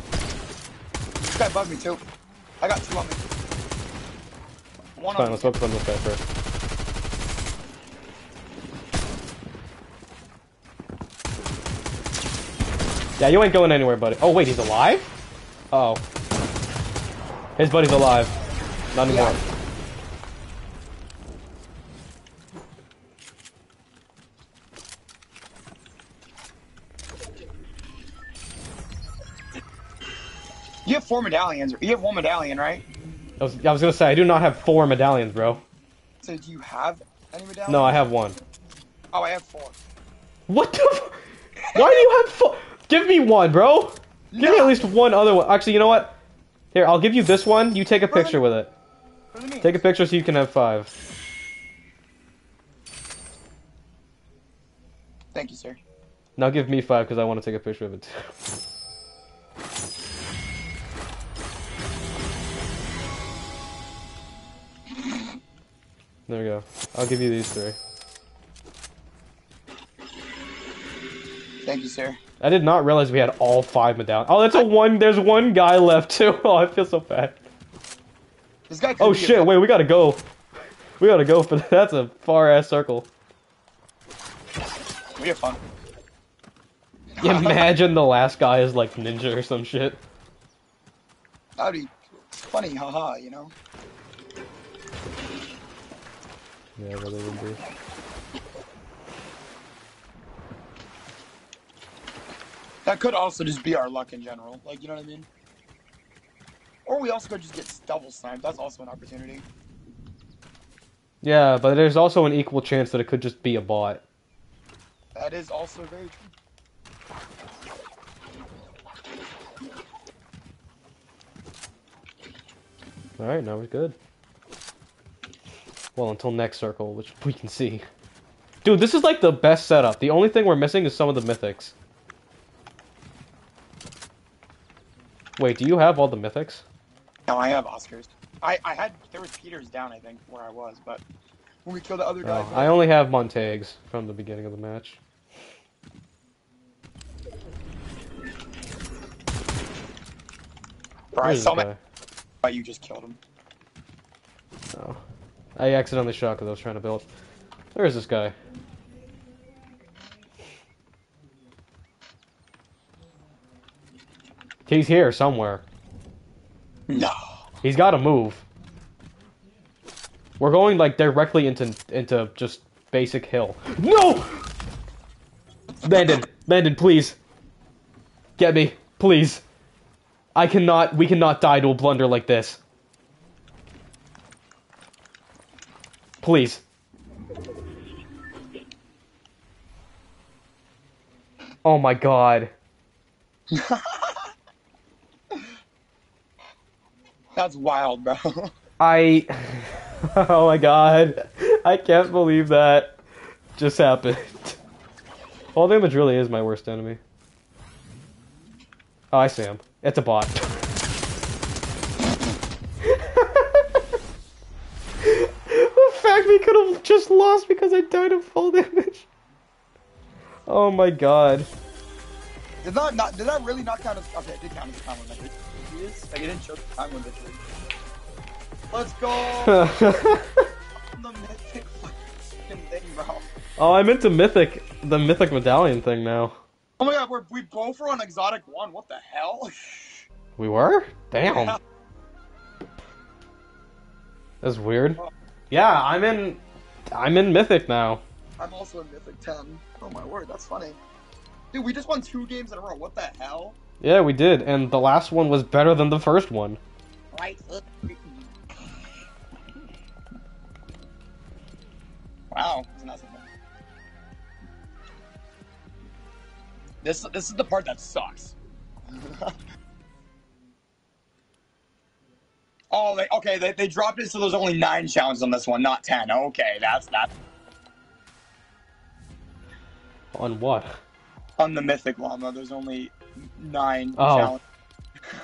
Speaker 2: This guy bugged me too. I got two on me. One
Speaker 1: Fine,
Speaker 2: on
Speaker 1: let's focus on this guy first. Yeah, you ain't going anywhere, buddy. Oh wait, he's alive? Uh oh. His buddy's alive. Not anymore.
Speaker 2: Yeah. You have four medallions. You have one medallion, right?
Speaker 1: I was, I was gonna say I do not have four medallions, bro.
Speaker 2: So do you have any medallions?
Speaker 1: No, I have one.
Speaker 2: Oh, I have four.
Speaker 1: What the? F- Why do you have four? Give me one, bro. Give me at least one other one. Actually, you know what? Here, I'll give you this one. You take a picture with it.
Speaker 2: What do you mean?
Speaker 1: Take a picture so you can have five.
Speaker 2: Thank you, sir.
Speaker 1: Now give me five because I want to take a picture of it too. There we go. I'll give you these three.
Speaker 2: Thank you, sir.
Speaker 1: I did not realize we had all five medallions. Oh, that's a one. There's one guy left too. Oh, I feel so bad.
Speaker 2: This guy.
Speaker 1: Oh shit! Wait, we gotta go. We gotta go for that. That's a far ass circle.
Speaker 2: We have fun.
Speaker 1: Imagine the last guy is like ninja or some shit.
Speaker 2: That'd be funny, haha. You know.
Speaker 1: Yeah, really would be.
Speaker 2: That could also just be our luck in general. Like, you know what I mean? Or we also could just get double sniped. That's also an opportunity.
Speaker 1: Yeah, but there's also an equal chance that it could just be a bot.
Speaker 2: That is also very true.
Speaker 1: Alright, now we're good. Well, until next circle, which we can see. Dude, this is like the best setup. The only thing we're missing is some of the mythics. Wait, do you have all the mythics?
Speaker 2: No, I have Oscars. I, I had there was Peters down, I think, where I was, but when we killed the other guy,
Speaker 1: Oh, I only have Montagues from the beginning of the match. Where's
Speaker 2: saw my but you just killed him.
Speaker 1: Oh. I accidentally shot because I was trying to build. Where is this guy? He's here somewhere.
Speaker 2: No.
Speaker 1: He's got to move. We're going like directly into into just basic hill. No! Landon, Landon, please. Get me, please. I cannot. We cannot die to a blunder like this. Please. Oh my god.
Speaker 2: That's wild, bro.
Speaker 1: I. Oh my god. I can't believe that just happened. Fall damage really is my worst enemy. Oh, I see him. It's a bot. the fact we could have just lost because I died of fall damage. Oh my god.
Speaker 2: did that not did that really not count as okay, it did count as a time limit. It is like it didn't show the time limit. Let's go the mythic fucking thing, bro.
Speaker 1: oh, I'm into mythic, the mythic medallion thing now.
Speaker 2: Oh my god, we're, we both were on exotic one. What the hell?
Speaker 1: We were? Damn. That's weird. Yeah, I'm in. I'm in mythic now.
Speaker 2: I'm also in mythic ten. Oh my word, that's funny. Dude, we just won two games in a row. What the hell?
Speaker 1: Yeah, we did, and the last one was better than the first one.
Speaker 2: Right. Wow, isn't that something? This this is the part that sucks. oh, they okay. They, they dropped it so there's only nine challenges on this one, not ten. Okay, that's that
Speaker 1: On what?
Speaker 2: on the mythic llama. There's only nine
Speaker 1: Oh.
Speaker 2: challenges.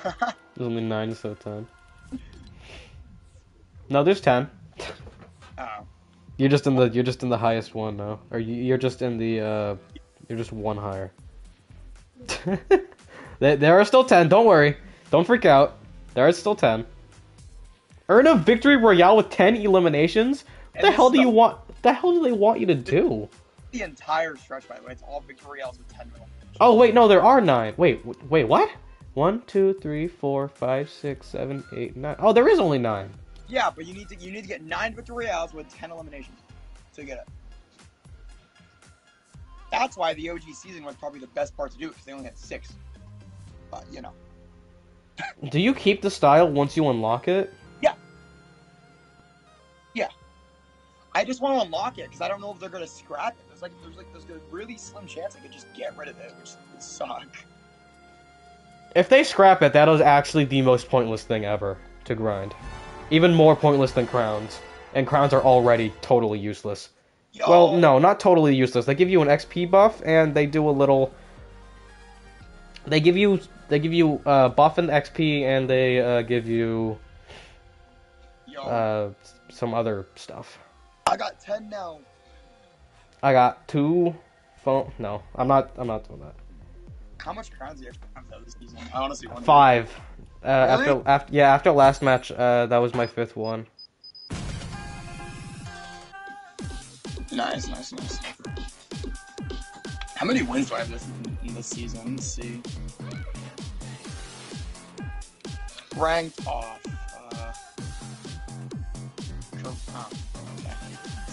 Speaker 1: There's only nine so ten. No, there's ten.
Speaker 2: oh.
Speaker 1: You're just in the you're just in the highest one now, or you, you're just in the uh, you're just one higher. there, there are still ten. Don't worry. Don't freak out. There are still ten. Earn a victory royale with ten eliminations. What
Speaker 2: And
Speaker 1: the hell do you want? What the hell do they want you to do?
Speaker 2: The entire stretch, by the way, it's all Victorials with ten mil.
Speaker 1: Oh wait, no, there are nine. Wait, wait, what? One, two, three, four, five, six, seven, eight, nine. Oh, there is only nine.
Speaker 2: Yeah, but you need to you need to get nine Victorials with ten eliminations to get it. That's why the OG season was probably the best part to do it, because they only had six. But you know,
Speaker 1: Do you keep the style once you unlock it?
Speaker 2: I just want to unlock it because I don't know if they're gonna scrap it. There's like there's like there's a really slim chance I could just get rid of it, which would suck.
Speaker 1: If they scrap it, that is actually the most pointless thing ever to grind. Even more pointless than crowns. And crowns are already totally useless.
Speaker 2: Yo.
Speaker 1: Well, no, not totally useless. They give you an XP buff, and they do a little. They give you they give you uh, buff and XP, and they uh, give you
Speaker 2: Yo.
Speaker 1: uh, some other stuff.
Speaker 2: I got 10 now.
Speaker 1: I got two phone. No, I'm not. I'm not doing that.
Speaker 2: How much crowns do you actually have this season? I honestly wonder.
Speaker 1: Five. Uh,
Speaker 2: Really?
Speaker 1: After after yeah after last match, uh, that was my fifth one.
Speaker 2: Nice, nice, nice. How many wins do I have this in this season? Let's see. Ranked off.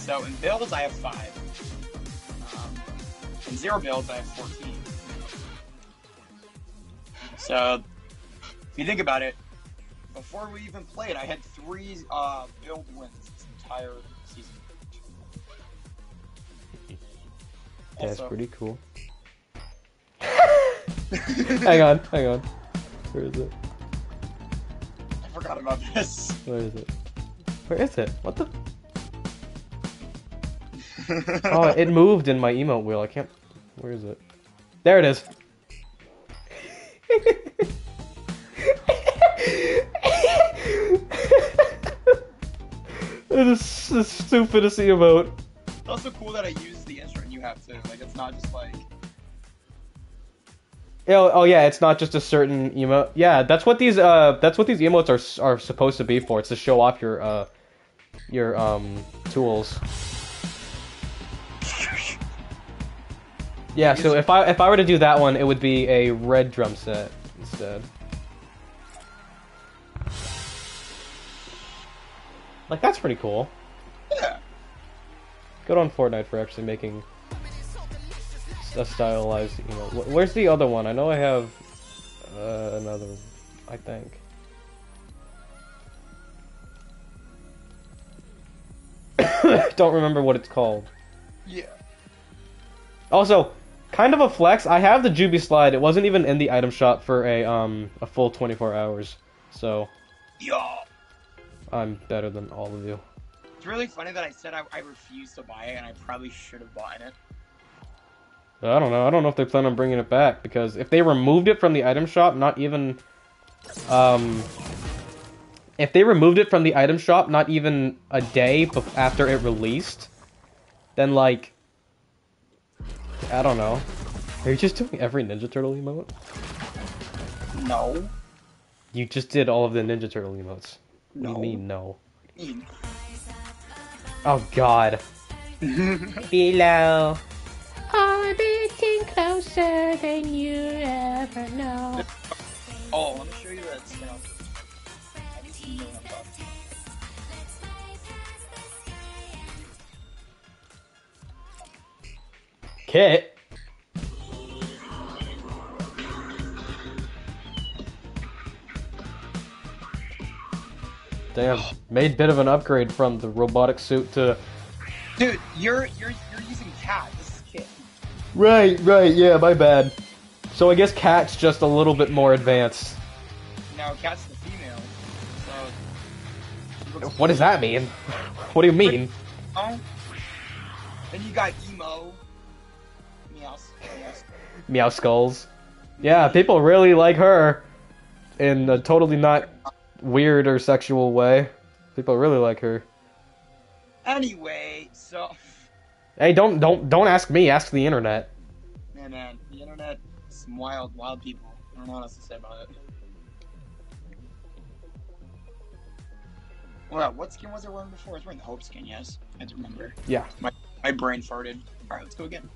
Speaker 2: So in builds, I have five. Um, in zero builds, I have 14. So, if you think about it, before we even played, I had three uh, build wins this entire season.
Speaker 1: That's
Speaker 2: Also-
Speaker 1: pretty cool. hang on, hang on. Where is it?
Speaker 2: I forgot about this.
Speaker 1: Where is it? Where is it? What the? Oh, it moved in my emote wheel. I can't. Where is it? There it is. it is the stupidest emote.
Speaker 2: It's also cool that I use the instrument you have too. Like it's not just like
Speaker 1: Oh, oh yeah, it's not just a certain emote. Yeah, that's what these uh that's what these emotes are are supposed to be for. It's to show off your uh your um tools. Yeah, so if I if I were to do that one, it would be a red drum set instead. Like that's pretty cool.
Speaker 2: yeah.
Speaker 1: Good on Fortnite for actually making a stylized emote. Wh- Where's the other one? I know I have uh, another. I think. Don't remember what it's called.
Speaker 2: Yeah.
Speaker 1: Also, kind of a flex. I have the Jubi Slide. It wasn't even in the item shop for a um a full 24 hours. So
Speaker 2: Yo.
Speaker 1: I'm better than all of you.
Speaker 2: It's really funny that I said I, I refused to buy it and I probably should have bought it.
Speaker 1: I don't know. I don't know if they plan on bringing it back because if they removed it from the item shop, not even, um, if they removed it from the item shop, not even a day after it released, then like, I don't know. Are you just doing every Ninja Turtle emote?
Speaker 2: No.
Speaker 1: You just did all of the Ninja Turtle emotes. What do
Speaker 2: No.
Speaker 1: you mean no? Oh God. Below. Orbiting closer than you ever know.
Speaker 2: oh, let me show you that
Speaker 1: Kit. Damn, made bit of an upgrade from the robotic suit to.
Speaker 2: Dude, you're you're you're using cat. This is kit.
Speaker 1: Right, right, yeah, my bad. So I guess Cat's just a little bit more advanced.
Speaker 2: Now cat's the female. So
Speaker 1: What does that mean? What do you mean?
Speaker 2: Oh. Then you got
Speaker 1: Meowscles. Yeah, people really like her in a totally not weird or sexual way. People really like her.
Speaker 2: Anyway, so
Speaker 1: Hey, don't don't don't ask me. Ask the internet.
Speaker 2: man, man, the internet, some wild, wild people. I don't know what else to say about it. Well, what skin was I wearing before? I was wearing the Hope skin, yes. I had to remember.
Speaker 1: Yeah.
Speaker 2: My, my brain farted. Alright, let's go again.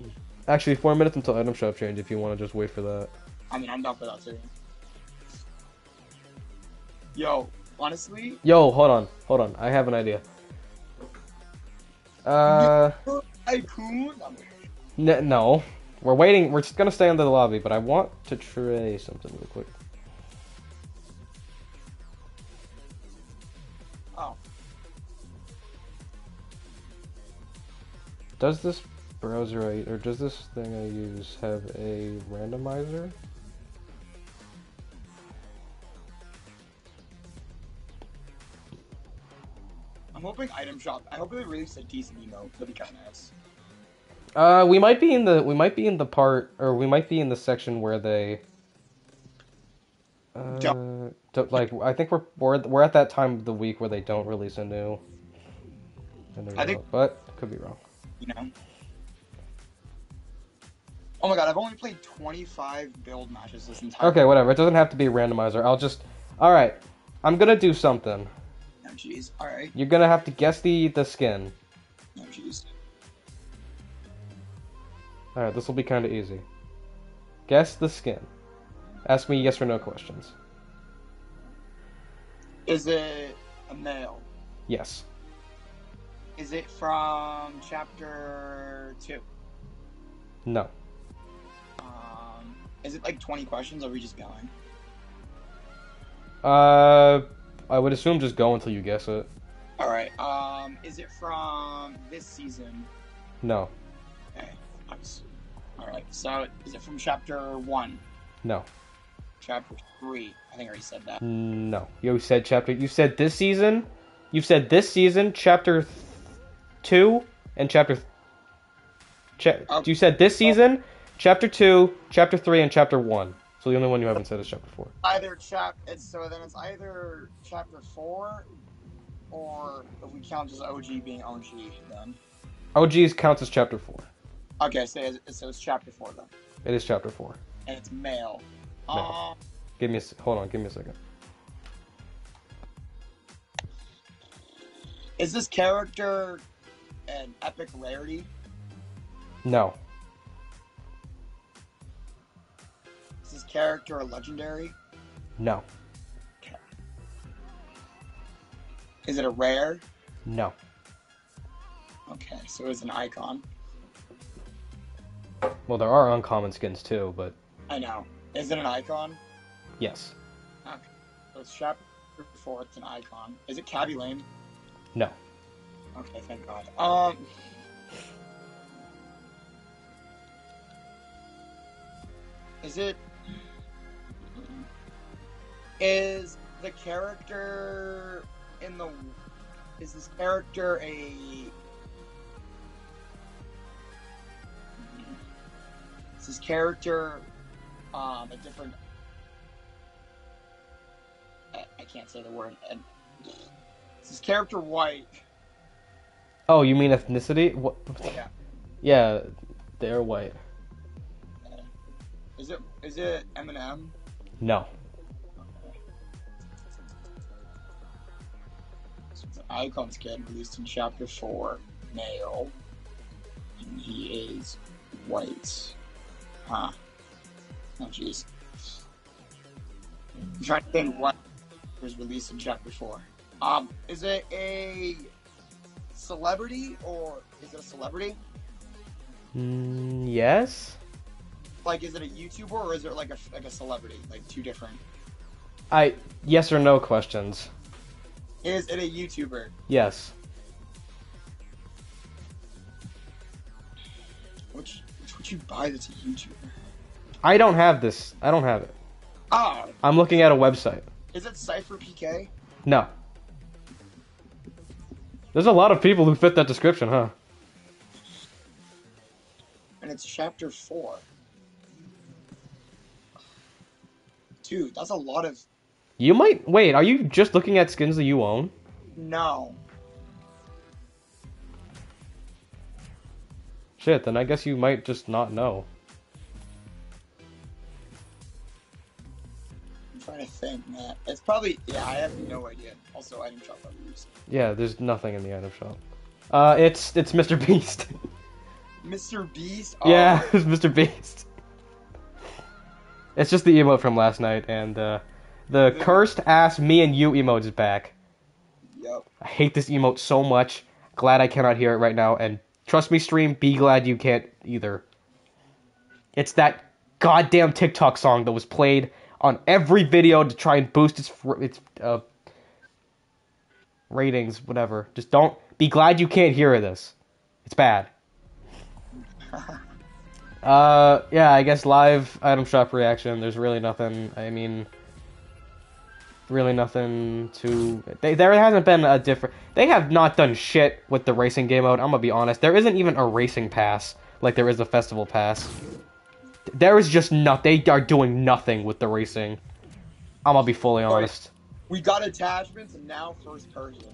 Speaker 1: Actually, four minutes until item shop change. If you want to just wait for that.
Speaker 2: I mean, I'm down for that too. Yo, honestly,
Speaker 1: Yo, hold on, hold on. I have an idea. Uh. N- no, we're waiting. We're just gonna stay under the lobby, but I want to try something real quick.
Speaker 2: Oh,
Speaker 1: Does this browser I, or does this thing I use have a randomizer?
Speaker 2: I'm hoping item shop. I hope they release a decent emote. That'd be kind of nice.
Speaker 1: Uh, we might be in the we might be in the part or we might be in the section where they. Uh,
Speaker 2: Don't-
Speaker 1: don't, like I think we're we're we're at that time of the week where they don't release a new. A new
Speaker 2: I think-
Speaker 1: but could be wrong.
Speaker 2: You know. Oh my god, I've only played 25 build matches this entire.
Speaker 1: Okay, whatever. It doesn't have to be a randomizer. I'll just. All right, I'm gonna do something.
Speaker 2: Oh jeez. All right.
Speaker 1: You're gonna have to guess the the skin.
Speaker 2: Oh jeez.
Speaker 1: All right, this will be kind of easy. Guess the skin. Ask me yes or no questions.
Speaker 2: Is it a male?
Speaker 1: Yes.
Speaker 2: Is it from chapter two?
Speaker 1: No.
Speaker 2: Um, is it like 20 questions? Or are we just going?
Speaker 1: Uh, I would assume just go until you guess it.
Speaker 2: All right. Um, is it from this season?
Speaker 1: No.
Speaker 2: Okay. Nice. All right. So, is it from chapter one?
Speaker 1: No.
Speaker 2: Chapter three? I think I already said that.
Speaker 1: No. You said chapter. You said this season. You've said this season, chapter th- two, and chapter. Th- cha-
Speaker 2: Oh.
Speaker 1: You said this season, chapter two, chapter three, and chapter one. So the only one you haven't said is chapter four.
Speaker 2: Either chap. It's so then it's either chapter four, or if we count as OG being OG then.
Speaker 1: OG's counts as chapter four.
Speaker 2: Okay, so it's, so it's chapter four then,
Speaker 1: It is chapter four.
Speaker 2: and it's male.
Speaker 1: Male.
Speaker 2: Um,
Speaker 1: Give me a hold on. Give me a second.
Speaker 2: is this character an epic rarity?
Speaker 1: No.
Speaker 2: Is this character a legendary?
Speaker 1: No.
Speaker 2: Is it a rare?
Speaker 1: No.
Speaker 2: Okay, so it's an icon.
Speaker 1: Well, there are uncommon skins too, but
Speaker 2: I know. Is it an icon?
Speaker 1: yes. Okay.
Speaker 2: So it's chapter four. It's an icon. Is it Cabby Lane?
Speaker 1: No.
Speaker 2: Okay, thank God. Um. Is it? Is the character in the? Is this character a? Is this character um, a different? I, I can't say the word. And is this character white?
Speaker 1: Oh, you mean ethnicity? What?
Speaker 2: Yeah.
Speaker 1: Yeah, they're white.
Speaker 2: Is it is it Eminem?
Speaker 1: No.
Speaker 2: So it's icon skin released in chapter four, male, and he is white. Huh. Oh jeez. I'm trying to think what was released in chapter four. Um, is it a celebrity or is it a celebrity?
Speaker 1: Mm, yes.
Speaker 2: Like, is it a YouTuber or is it like a like a celebrity? Like two different.
Speaker 1: I yes or no questions.
Speaker 2: Is it a YouTuber?
Speaker 1: Yes.
Speaker 2: Which which would you buy that's a YouTuber?
Speaker 1: I don't have this. I don't have it.
Speaker 2: Ah,
Speaker 1: I'm looking at a website.
Speaker 2: is it SypherPK?
Speaker 1: No. There's a lot of people who fit that description, huh?
Speaker 2: And it's chapter four. Dude, that's a lot of
Speaker 1: You might wait. Are you just looking at skins that you own?
Speaker 2: no.
Speaker 1: Shit. Then I guess you might just not know.
Speaker 2: I'm trying to think, man. It's probably yeah. I have no idea. Also, item shop reviews.
Speaker 1: Yeah. There's nothing in the item shop. Uh, it's it's Mr. Beast.
Speaker 2: Mr. Beast.
Speaker 1: yeah,
Speaker 2: Oh,
Speaker 1: it's Mr. Beast. It's just the emote from last night, and uh, the cursed ass me and you emote is back.
Speaker 2: Yep.
Speaker 1: I hate this emote so much. Glad I cannot hear it right now, and trust me, stream. Be glad you can't either. It's that goddamn TikTok song that was played on every video to try and boost its its uh, ratings, whatever. Just don't. Be glad you can't hear this. It's bad. Uh, yeah, I guess live item shop reaction. There's really nothing. I mean, really nothing to. They, there hasn't been a different. They have not done shit with the racing game mode. I'm gonna be honest. There isn't even a racing pass like there is a festival pass. There is just not. They are doing nothing with the racing. I'm gonna be fully honest.
Speaker 2: We got attachments and now first person.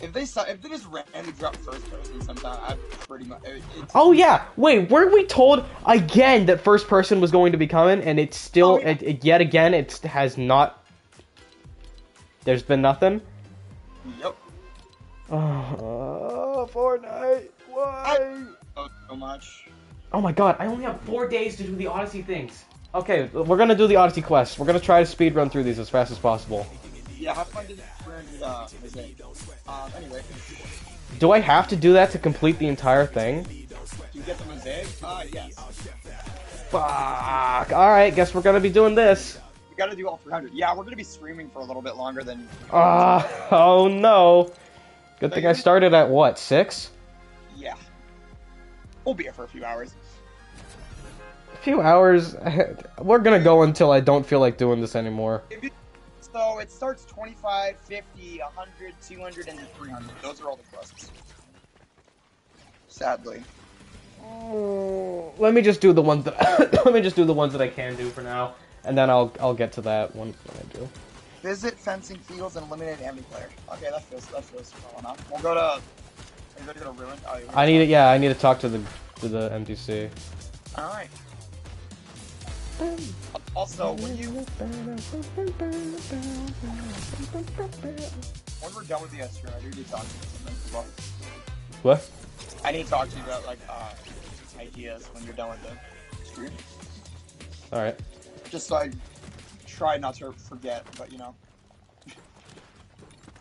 Speaker 2: If they if they just randomly drop first person sometime, I pretty much.
Speaker 1: Oh yeah, wait. Weren't we told again that first person was going to be coming, and it's still
Speaker 2: Oh, yeah.
Speaker 1: it, it- yet again it has not. There's been nothing.
Speaker 2: Yep.
Speaker 1: Oh, uh, Fortnite. Why?
Speaker 2: Oh, so much.
Speaker 1: Oh my god, I only have four days to do the Odyssey things. Okay, we're gonna do the Odyssey quest. We're gonna try to speed run through these as fast as possible.
Speaker 2: Yeah, have fun friends with uh. Um, anyway,
Speaker 1: Do I have to do that to complete the entire thing?
Speaker 2: you get the mosaic? Uh, yes.
Speaker 1: Fuck. Alright, guess we're gonna be doing this.
Speaker 2: We gotta do all 300. Yeah, we're gonna be streaming for a little bit longer than.
Speaker 1: Ah, oh no. Good thing I started at what, six?
Speaker 2: Yeah. We'll be here for a few hours.
Speaker 1: A few hours. We're gonna go until I don't feel like doing this anymore.
Speaker 2: If it, so it starts 25, 50, 100, 200, and then 300. Those are all the quests. Sadly.
Speaker 1: Oh, Let me just do the ones that let me just do the ones that I can do for now, and then I'll I'll get to that one when I do.
Speaker 2: Visit fencing fields and eliminate enemy player. Okay, that feels that feels well enough. We'll go to. Are you ready to go to ruin? Oh,
Speaker 1: I need it. Yeah, I need to talk to the to the NPC.
Speaker 2: All right. Also, when you when we're done with the stream, I do need to talk to you something. well.
Speaker 1: What?
Speaker 2: I need to talk to you about like uh, ideas when you're done with the stream.
Speaker 1: All right.
Speaker 2: Just so I try not to forget, but you know.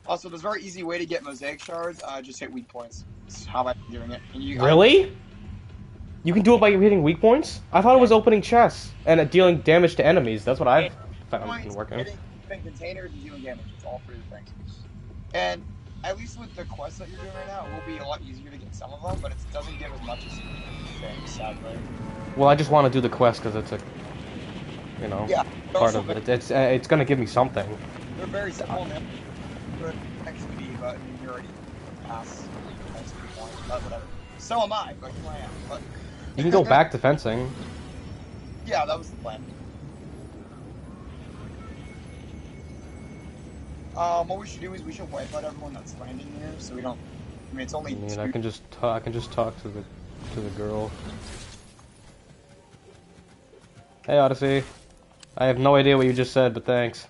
Speaker 2: Also, there's a very easy way to get mosaic shards. Uh, just hit weak points. That's how I'm doing it. And you,
Speaker 1: Really? You can do it by hitting weak points? I thought it was opening chests and uh, dealing damage to enemies. That's what I've found
Speaker 2: points,
Speaker 1: been working.
Speaker 2: hitting, containers and dealing damage. It's all three things. And at least with the quests that you're doing right now, it will be a lot easier to get some of them, but it doesn't give as much as you think, sadly.
Speaker 1: Well, I just want to do the quest because it's a, you know,
Speaker 2: Yeah.
Speaker 1: part of it. It's uh, it's gonna give me something.
Speaker 2: They're very simple, man. Good XP, but you're already past XP points, but whatever. So am I, but here I am. But
Speaker 1: You can go back to fencing.
Speaker 2: yeah, that was the plan. Um, what we should do is we should wipe out everyone that's landing here, so we don't. I mean, it's
Speaker 1: I
Speaker 2: only.
Speaker 1: mean,
Speaker 2: two-
Speaker 1: I can just ta- I can just talk to the to the girl. Hey Odyssey, I have no idea what you just said, but thanks.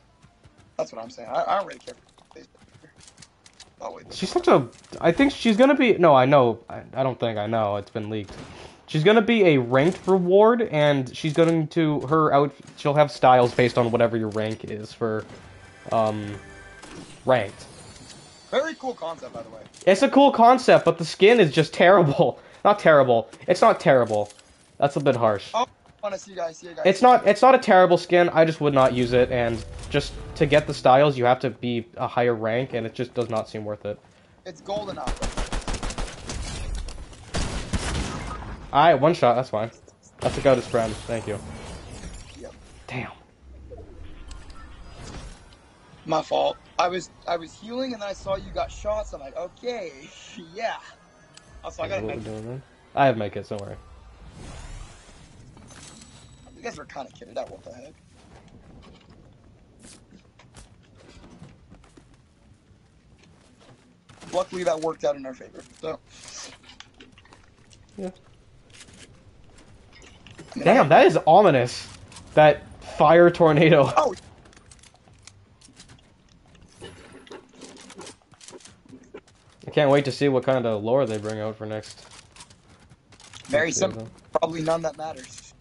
Speaker 2: That's what I'm saying. I, I don't really care. Oh wait.
Speaker 1: She's such a. I think she's gonna be. No, I know. I, I don't think I know. It's been leaked. She's gonna be a ranked reward, and she's going to her out. She'll have styles based on whatever your rank is for, um, ranked.
Speaker 2: Very cool concept, by the way.
Speaker 1: It's a cool concept, but the skin is just terrible. Not terrible. It's not terrible. That's a bit harsh.
Speaker 2: Oh, want to see you guys. See you guys.
Speaker 1: It's not. It's not a terrible skin. I just would not use it, and just to get the styles, you have to be a higher rank, and it just does not seem worth it.
Speaker 2: It's gold enough.
Speaker 1: Alright, one shot. That's fine. I took out his friend. Thank you.
Speaker 2: Yep.
Speaker 1: Damn.
Speaker 2: My fault. I was I was healing and then I saw you got shots. So I'm like, okay, yeah. Also, I gotta
Speaker 1: What doing then? I have make it. Don't worry.
Speaker 2: You guys were kind of kidding. out. What the heck? Luckily, that worked out in our favor. So.
Speaker 1: Yeah. Damn, that is ominous. That fire tornado.
Speaker 2: Oh.
Speaker 1: I can't wait to see what kind of lore they bring out for next.
Speaker 2: Very
Speaker 1: next
Speaker 2: simple.
Speaker 1: season.
Speaker 2: Probably none that matters.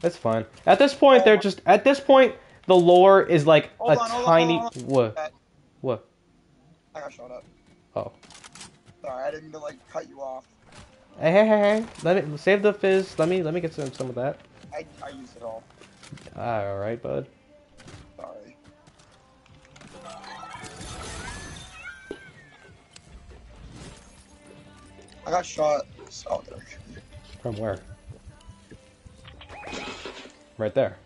Speaker 1: That's fine. At this point, they're just. At this point, the lore is like
Speaker 2: Hold
Speaker 1: a
Speaker 2: on, hold on,
Speaker 1: tiny.
Speaker 2: hold on.
Speaker 1: What? What?
Speaker 2: I got shot up.
Speaker 1: Oh.
Speaker 2: Sorry, I didn't mean to like cut you off.
Speaker 1: Hey, hey, hey, hey! Let me save the fizz. Let me let me get some some of that.
Speaker 2: I, I used it all.
Speaker 1: All right, bud.
Speaker 2: Sorry. I got shot. Oh, there.
Speaker 1: From where? Right there.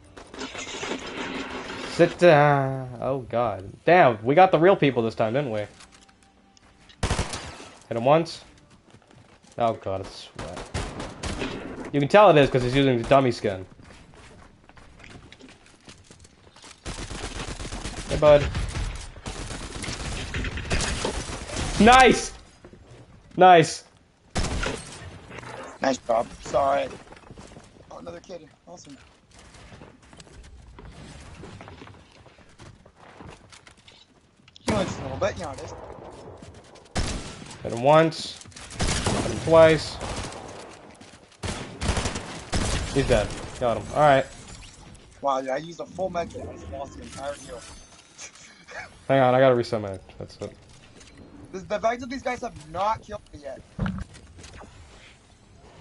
Speaker 1: Sit down. Oh god. Damn, we got the real people this time, didn't we? Hit him once. Oh god, it's sweat. You can tell it is because he's using the dummy skin. Hey, bud. Nice! Nice!
Speaker 2: Nice job. Sorry. Oh, another kid. Awesome. He went just a little bit, you know it is.
Speaker 1: Hit him once. Him twice. He's dead. Got him. Alright.
Speaker 2: Wow, I used a full med kit. I just lost the entire kill.
Speaker 1: Hang on, I gotta reset my. That's it.
Speaker 2: The, the fact that these guys have not killed me yet.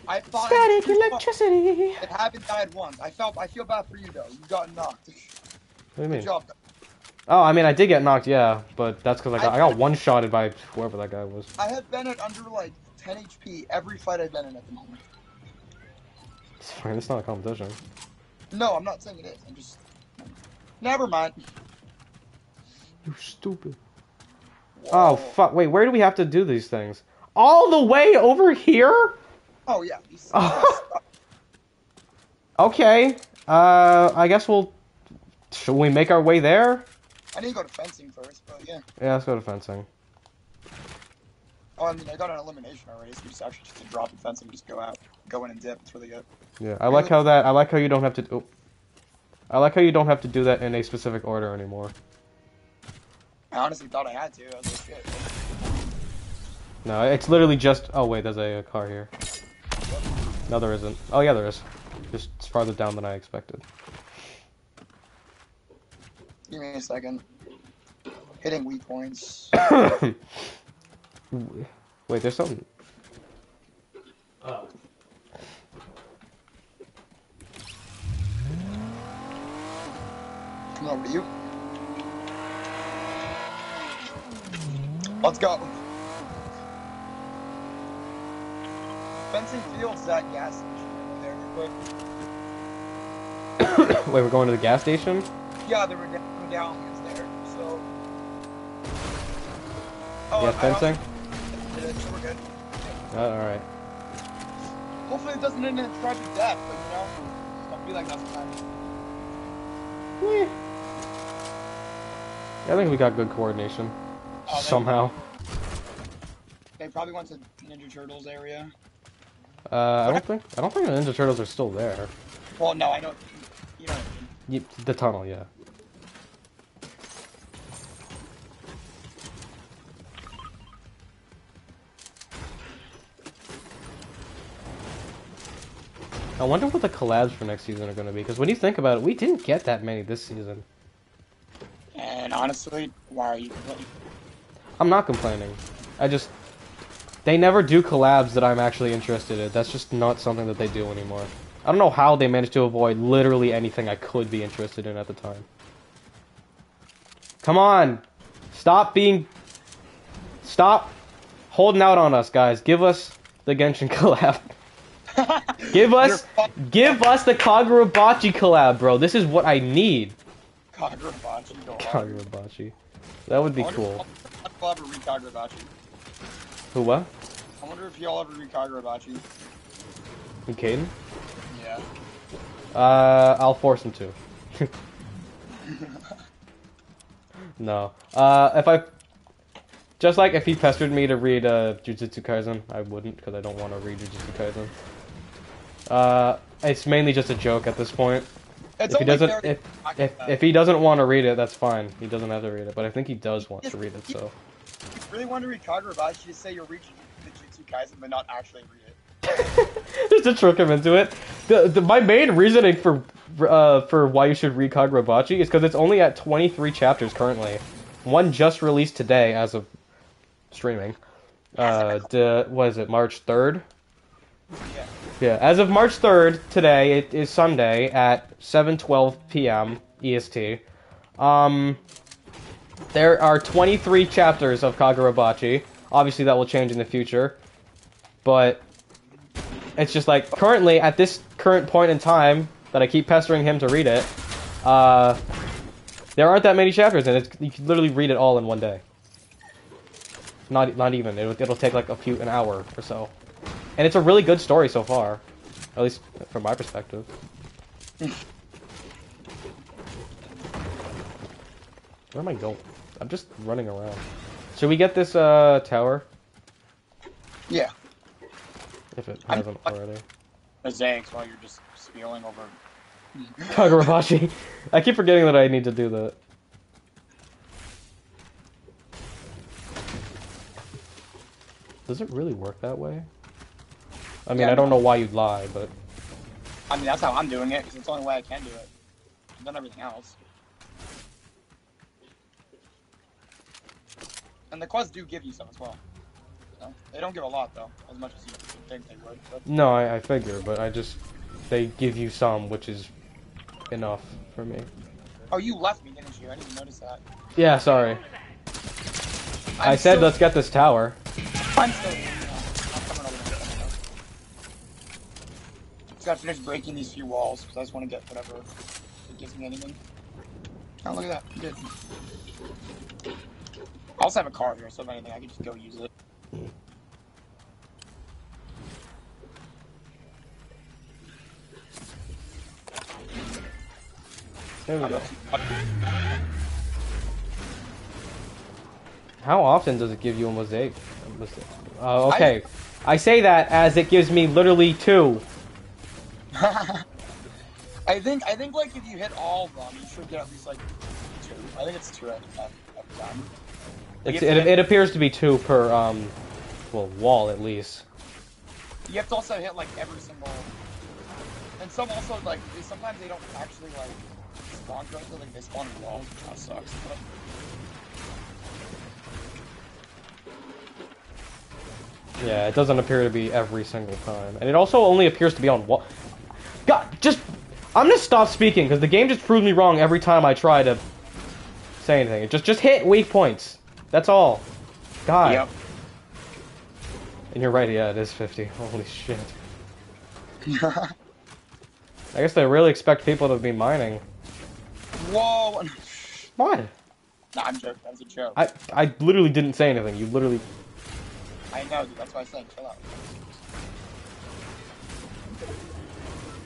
Speaker 2: I fought
Speaker 1: Static electricity!
Speaker 2: It haven't died once. I felt I feel bad for you though. You got knocked.
Speaker 1: What do you
Speaker 2: Good
Speaker 1: mean?
Speaker 2: job.
Speaker 1: Oh, I mean, I did get knocked, yeah, but that's because I got, I got one shotted by whoever that guy was.
Speaker 2: I have been at under like 10 HP every fight I've been in at the moment.
Speaker 1: It's fine, it's not a competition.
Speaker 2: No, I'm not saying it is. I'm just. Never mind.
Speaker 1: You stupid.
Speaker 2: Whoa.
Speaker 1: Oh, fuck, wait, where do we have to do these things? All the way over here?
Speaker 2: Oh yeah.
Speaker 1: Oh. Okay, uh, I guess we'll. Should we make our way there?
Speaker 2: I need to go to fencing first, but yeah.
Speaker 1: Yeah, let's go to fencing.
Speaker 2: Oh, I mean, I got an elimination already, so you just actually just drop in and just go out, go in and dip. It's really good.
Speaker 1: Yeah, I like how that. I like how you don't have to. Oh, I like how you don't have to do that in a specific order anymore.
Speaker 2: I honestly thought I had to. I was like, shit.
Speaker 1: No, it's literally just. Oh wait, there's a, a car here. No, there isn't. Oh yeah, there is. Just it's farther down than I expected.
Speaker 2: Give me a second. Hitting weak points.
Speaker 1: wait, there's something. Oh.
Speaker 2: Come over to you. Let's go. Fencing Fields that gas station over there real quick.
Speaker 1: wait, we're going to the gas station.
Speaker 2: Yeah, down medallions there, so. Oh,
Speaker 1: yeah, fencing.
Speaker 2: So we're good.
Speaker 1: Uh, all right.
Speaker 2: Hopefully it doesn't end in tragic death, but you know, don't be like that sometimes.
Speaker 1: Eh. I think we got good coordination.
Speaker 2: Oh,
Speaker 1: Somehow.
Speaker 2: They probably went to Ninja Turtles area.
Speaker 1: Uh, I don't think. I don't think the Ninja Turtles are still there.
Speaker 2: Well, no, I know. You know.
Speaker 1: Yep, the tunnel, yeah. I wonder what the collabs for next season are going to be. Because when you think about it, we didn't get that many this season.
Speaker 2: And honestly, why are you complaining?
Speaker 1: I'm not complaining. I just they never do collabs that I'm actually interested in. That's just not something that they do anymore. I don't know how they managed to avoid literally anything I could be interested in at the time. Come on. Stop being Stop holding out on us, guys. Give us the Genshin collab. Give us give us the Kagurabachi collab, bro. This is what I need.
Speaker 2: Kagurabachi.
Speaker 1: Kagurabachi. That would be
Speaker 2: I
Speaker 1: cool.
Speaker 2: if I'll ever read Kagurabachi.
Speaker 1: Who what?
Speaker 2: I wonder if y'all ever read Kagurabachi.
Speaker 1: Who Caden?
Speaker 2: Yeah.
Speaker 1: Uh, I'll force him to. no. Uh, if I, just like if he pestered me to read uh, Jujutsu Kaisen, I wouldn't because I don't want to read Jujutsu Kaisen. Uh, it's mainly just a joke at this point.
Speaker 2: It's
Speaker 1: if he doesn't, if if if he doesn't want to read it, that's fine. He doesn't have to read it, but I think he does want to read it. So
Speaker 2: If you really want to read Kagurabachi, just say you're reading the Jujutsu Kaisen, but not actually read it.
Speaker 1: just to trick him into it. The, the my main reasoning for uh for why you should read Kagurabachi is because it's only at 23 chapters currently. One just released today as of streaming. Uh, the, what is it? March 3rd.
Speaker 2: Yeah.
Speaker 1: Yeah, as of March 3rd, today, it is Sunday at 7:12 p.m. EST. Um, there are 23 chapters of Kagurabachi. Obviously, that will change in the future, but it's just like currently at this current point in time, that I keep pestering him to read it. Uh, there aren't that many chapters, and it's, you can literally read it all in one day. Not not even. It'll, it'll take like a few an hour or so, and it's a really good story so far, at least from my perspective. Where am I going? I'm just running around. Should we get this uh, tower?
Speaker 2: Yeah.
Speaker 1: If it
Speaker 2: I'm-
Speaker 1: hasn't already.
Speaker 2: Mosaics while you're just spieling over.
Speaker 1: Kagurabachi. I keep forgetting that I need to do that. Does it really work that way? I mean,
Speaker 2: Yeah,
Speaker 1: I don't know why you'd lie, but
Speaker 2: I mean, that's how I'm doing it because it's the only way I can do it. I've done everything else. And the quests do give you some as well. So, they don't give a lot though, as much as you think they would. But
Speaker 1: no, I, I figure, but I just they give you some, which is enough for me.
Speaker 2: oh, you left me, didn't you? I didn't even notice that.
Speaker 1: Yeah, sorry. i
Speaker 2: I'm
Speaker 1: said
Speaker 2: still-
Speaker 1: let's get this tower.
Speaker 2: I'm still. You know, I'm coming over there. Just gotta finish breaking these few walls because I just want to get whatever it gives me anything. Oh, look at that. You did. I also have a car here, so if anything, I can just go use it.
Speaker 1: There we go. How often does it give you a mosaic? a mosaic- Oh, okay. I say that as it gives me literally two.
Speaker 2: I think I think like if you hit all of them, you should get at least like two. I think it's two at, a time.
Speaker 1: It's,
Speaker 2: You have
Speaker 1: it,
Speaker 2: to-
Speaker 1: it appears to be two per um, well, wall at least.
Speaker 2: You have to also hit like every single. And some also like they, sometimes they don't actually like spawn correctly. Like they spawn in walls, which kind of sucks. But
Speaker 1: Yeah, it doesn't appear to be every single time, and it also only appears to be on wall. God, just I'm gonna stop speaking because the game just proved me wrong every time I try to say anything. It just just hit weak points. That's all. God.
Speaker 2: Yep.
Speaker 1: And you're right. Yeah, it is 50. Holy shit. I guess they really expect people to be mining.
Speaker 2: Whoa!
Speaker 1: What?
Speaker 2: Nah, I'm joking. That was a joke.
Speaker 1: I I literally didn't say anything. You literally.
Speaker 2: I know, dude. That's why I said chill out.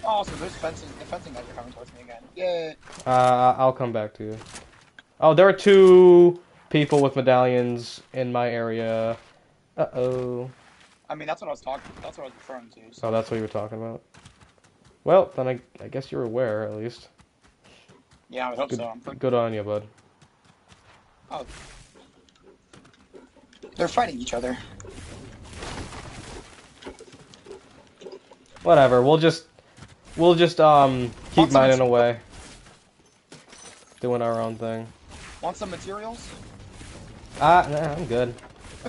Speaker 2: Oh, so there's fencing. The fencing guys are coming towards me again. Yay!
Speaker 1: Uh, I'll come back to you. Oh, there are two people with medallions in my area. Uh oh.
Speaker 2: I mean, that's what I was talking. That's what I was referring to. So.
Speaker 1: Oh, that's what you were talking about. Well, then I I guess you're aware at least.
Speaker 2: Yeah, I would hope
Speaker 1: Good,
Speaker 2: so. I'm pretty.
Speaker 1: good on you, bud.
Speaker 2: Oh. They're fighting each other.
Speaker 1: Whatever. We'll just we'll just um keep
Speaker 2: Want
Speaker 1: mining away, doing our own thing.
Speaker 2: Want some materials?
Speaker 1: Ah, nah, I'm good.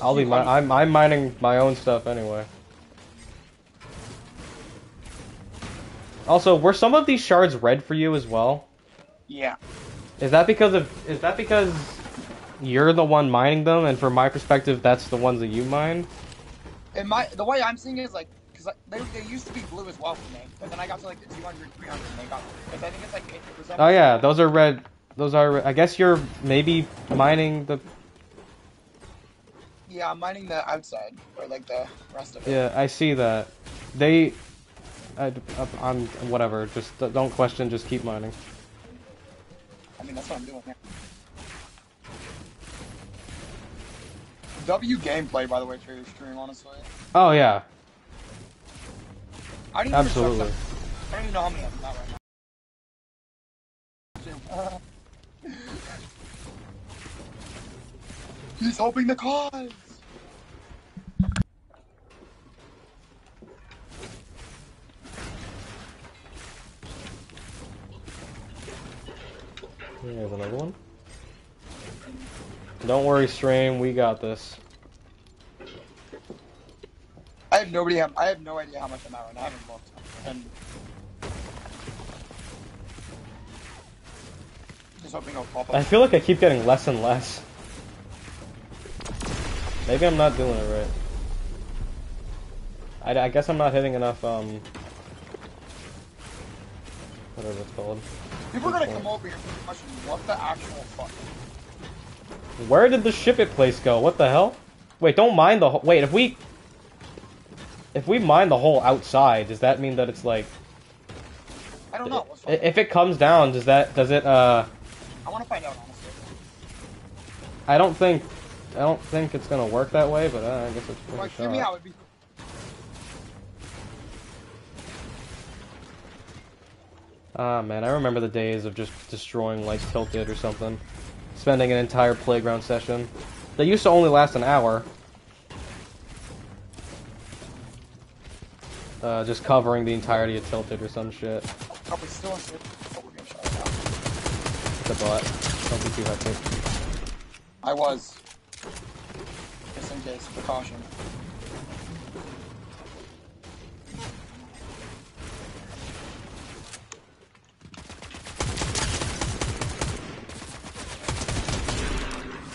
Speaker 1: I'll be mi- I'm I'm mining my own stuff anyway. Also, were some of these shards red for you as well?
Speaker 2: Yeah.
Speaker 1: Is that because of is that because you're the one mining them, and from my perspective, that's the ones that you mine?
Speaker 2: And my the way I'm seeing it is like because they, they used to be blue as well for me, but then I got to like the 200, 300, and they got because I think it's like 50 percent.
Speaker 1: Oh yeah, those are red. Those are. I guess you're maybe mining the.
Speaker 2: Yeah, I'm mining the outside or like the rest of it.
Speaker 1: Yeah, I see that. They. I, I'm whatever. Just don't question. Just keep mining.
Speaker 2: I mean that's what I'm doing. W gameplay, by the way, for your stream, honestly.
Speaker 1: Oh yeah,
Speaker 2: I didn't
Speaker 1: absolutely.
Speaker 2: I don't even know how many I'm at right now. He's hoping the cause.
Speaker 1: Here's another one. Don't worry, stream. We got this.
Speaker 2: I have nobody. I have no idea how much I'm right now. I haven't looked. And just hoping it'll pop
Speaker 1: I feel like I keep getting less and less. Maybe I'm not doing it right. I, I guess I'm not hitting enough um whatever it's called.
Speaker 2: People are gonna come over here and question what the actual fuck.
Speaker 1: Where did the ship it place go? What the hell? Wait, don't mind the whole. Wait, if we. If we mine the hole outside, does that mean that it's like.
Speaker 2: I don't know. Let's
Speaker 1: i-
Speaker 2: find out.
Speaker 1: If it comes down, does that. Does it, uh.
Speaker 2: I want to find out honestly.
Speaker 1: I don't think. I don't think it's gonna work that way, but uh, I guess it's
Speaker 2: Like, give me how it'd be.
Speaker 1: Ah, man, I remember the days of just destroying, like, Tilted or something. Spending an entire playground session. They used to only last an hour. Uh, just covering the entirety of Tilted or some shit.
Speaker 2: We still have to. Oh, we're getting shot now.
Speaker 1: A bot. Don't be too hectic.
Speaker 2: I was. Just in case, precaution.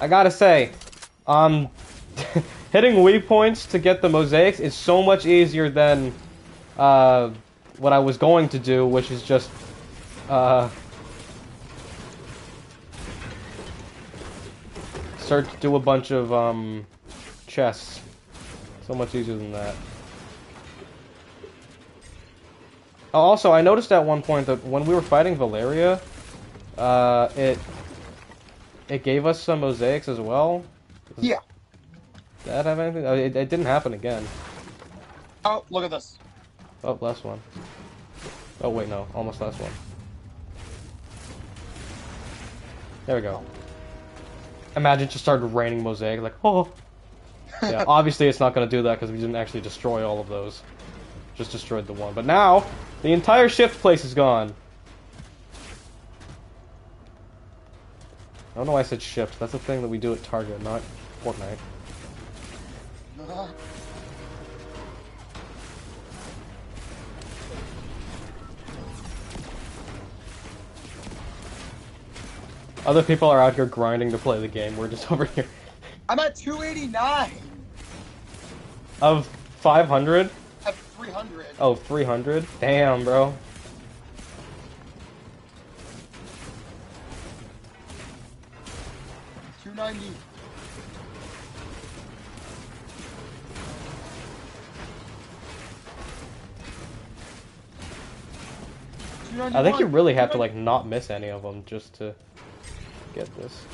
Speaker 1: I gotta say, um, hitting weak points to get the mosaics is so much easier than uh, what I was going to do, which is just uh, start to do a bunch of um, chests. So much easier than that. Oh, Also, I noticed at one point that when we were fighting Valeria, uh, it it gave us some mosaics as well.
Speaker 2: Yeah.
Speaker 1: Did that have anything? Oh, it, it didn't happen again.
Speaker 2: Oh, look at this.
Speaker 1: Oh, last one. Oh wait, no, almost last one. There we go. Imagine it just started raining mosaic, like oh. Yeah, obviously it's not gonna do that because we didn't actually destroy all of those. Just destroyed the one. But now the entire shift place is gone. I don't know why I said shift. That's a thing that we do at Target, not Fortnite. Other people are out here grinding to play the game. We're just over here.
Speaker 2: I'm at 289.
Speaker 1: Of 500?
Speaker 2: At 300.
Speaker 1: Oh, 300? Damn, bro.
Speaker 2: Two ninety.
Speaker 1: I think you really have to, like, not miss any of them just to get this.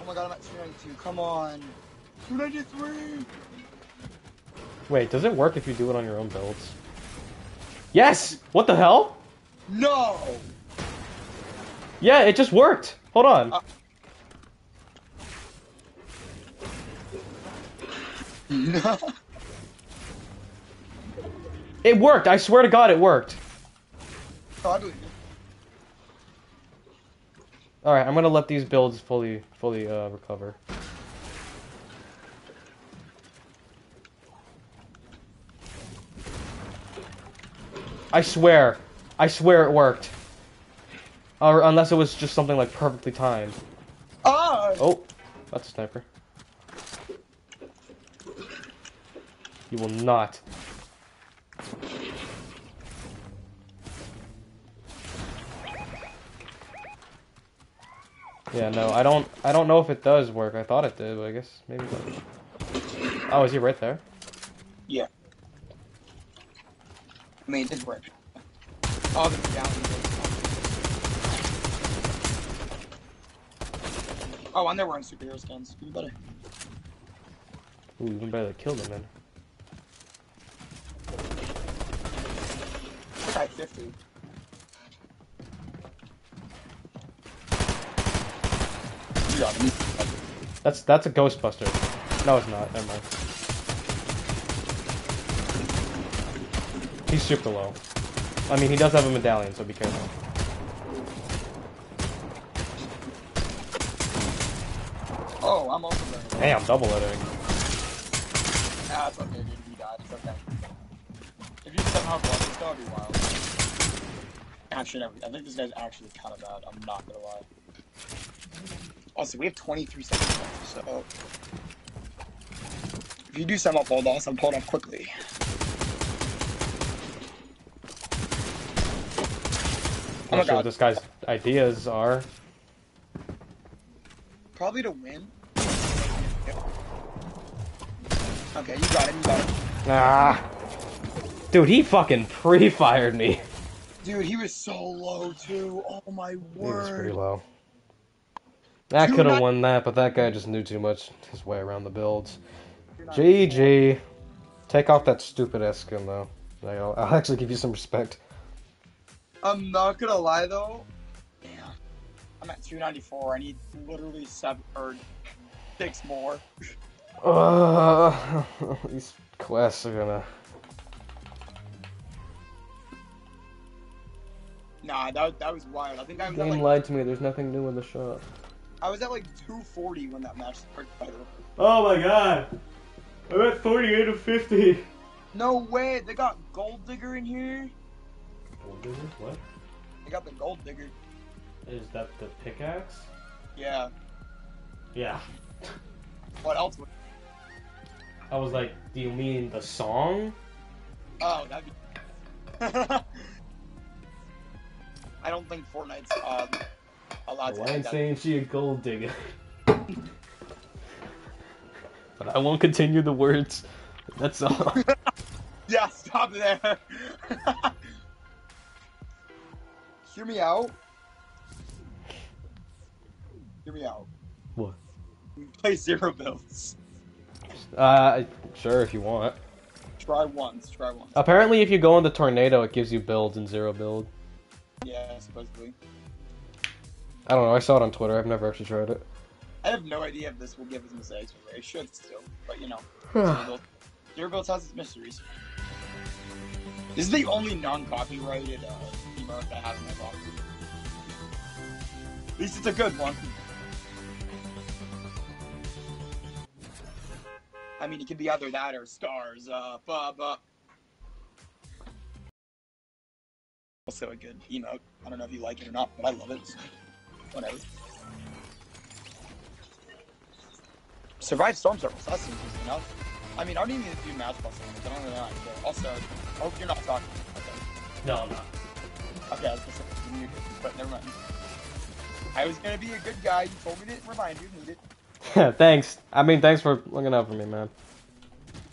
Speaker 2: Oh my god, I'm at 292. Come on. 293.
Speaker 1: Wait, does it work if you do it on your own builds? Yes! What the hell?
Speaker 2: No.
Speaker 1: Yeah, it just worked. Hold on.
Speaker 2: Uh. No.
Speaker 1: It worked. I swear to God, it worked.
Speaker 2: I believe you.
Speaker 1: All right, I'm gonna let these builds fully, fully uh, recover. I swear, I swear it worked. Or unless it was just something like perfectly timed.
Speaker 2: Ah.
Speaker 1: Oh, that's a sniper. You will not. Yeah, no, I don't. I don't know if it does work. I thought it did, but I guess maybe. Oh, is he right there?
Speaker 2: Yeah. I mean, it did work. Oh, down. Oh, and they're wearing superhero skins. Even better.
Speaker 1: Ooh, even better, killed him then.
Speaker 2: Type 50. Got.
Speaker 1: That's that's a Ghostbuster. No, it's not. Never mind. He's super low. I mean, he does have a medallion, so be careful.
Speaker 2: Oh, I'm also wearing it.
Speaker 1: Damn, double editing.
Speaker 2: Ah, it's okay, dude. You died. It's okay. If you somehow won this, that would be wild. Actually, I think this guy's actually kind of bad. I'm not gonna lie. Also, we have 23 seconds left, so if you do semi hold off, I'm pulled off quickly. Oh my
Speaker 1: Not sure
Speaker 2: God.
Speaker 1: what this guy's ideas are.
Speaker 2: Probably to win. Okay, you got it. You got it.
Speaker 1: Ah. Dude, he fucking pre-fired me.
Speaker 2: Dude, he was so low too. Oh my word.
Speaker 1: He was pretty low. I could have
Speaker 2: nine-
Speaker 1: won that, but that guy just knew too much his way around the builds. GG. Take off that stupid ass skin though. I'll, I'll actually give you some respect.
Speaker 2: I'm not gonna lie though. Damn. I'm at 294. I need literally seven or six more.
Speaker 1: Uh, these quests are gonna.
Speaker 2: Nah, that, that was wild. I think I was at
Speaker 1: Game
Speaker 2: like
Speaker 1: lied to me. There's nothing new in the shop.
Speaker 2: I was at like 240 when that match started. by the way.
Speaker 1: Oh my god! I'm at 48 of 50.
Speaker 2: No way, they got Gold Digger in here. Gold Digger?
Speaker 1: What?
Speaker 2: They got the Gold Digger.
Speaker 1: Is that the pickaxe?
Speaker 2: Yeah.
Speaker 1: Yeah.
Speaker 2: What else? Would...
Speaker 1: I was like, do you mean the song?
Speaker 2: Oh, that'd be. I don't think Fortnite's um, allowed to.
Speaker 1: Well, I
Speaker 2: have
Speaker 1: ain't saying she a gold digger. but I won't continue the words. That's all.
Speaker 2: Yeah, stop there. Hear me out. Hear me out.
Speaker 1: What?
Speaker 2: Play zero builds.
Speaker 1: uh, sure if you want.
Speaker 2: Try once. Try once.
Speaker 1: Apparently, if you go in the tornado, it gives you builds and zero build.
Speaker 2: Yeah, supposedly.
Speaker 1: I don't know. I saw it on Twitter. I've never actually tried it.
Speaker 2: I have no idea if this will give us mistakes, it should still. But you know, zero has its mysteries. This is the only non-copyrighted uh, emote that I have in my box. At least it's a good one. I mean, it could be either that or stars. Uh, but also a good emote. I don't know if you like it or not, but I love it. So Whatever. Survive storm circles. That seems easy enough. I mean, I don't even need to do match plus limits. I don't really want to. Also, I hope you're not talking. Okay.
Speaker 1: No, I'm not.
Speaker 2: Okay, I was gonna say you muted, but never mind. I was gonna be a good guy. You told me to remind you. Need it.
Speaker 1: thanks. I mean, thanks for looking out for me, man.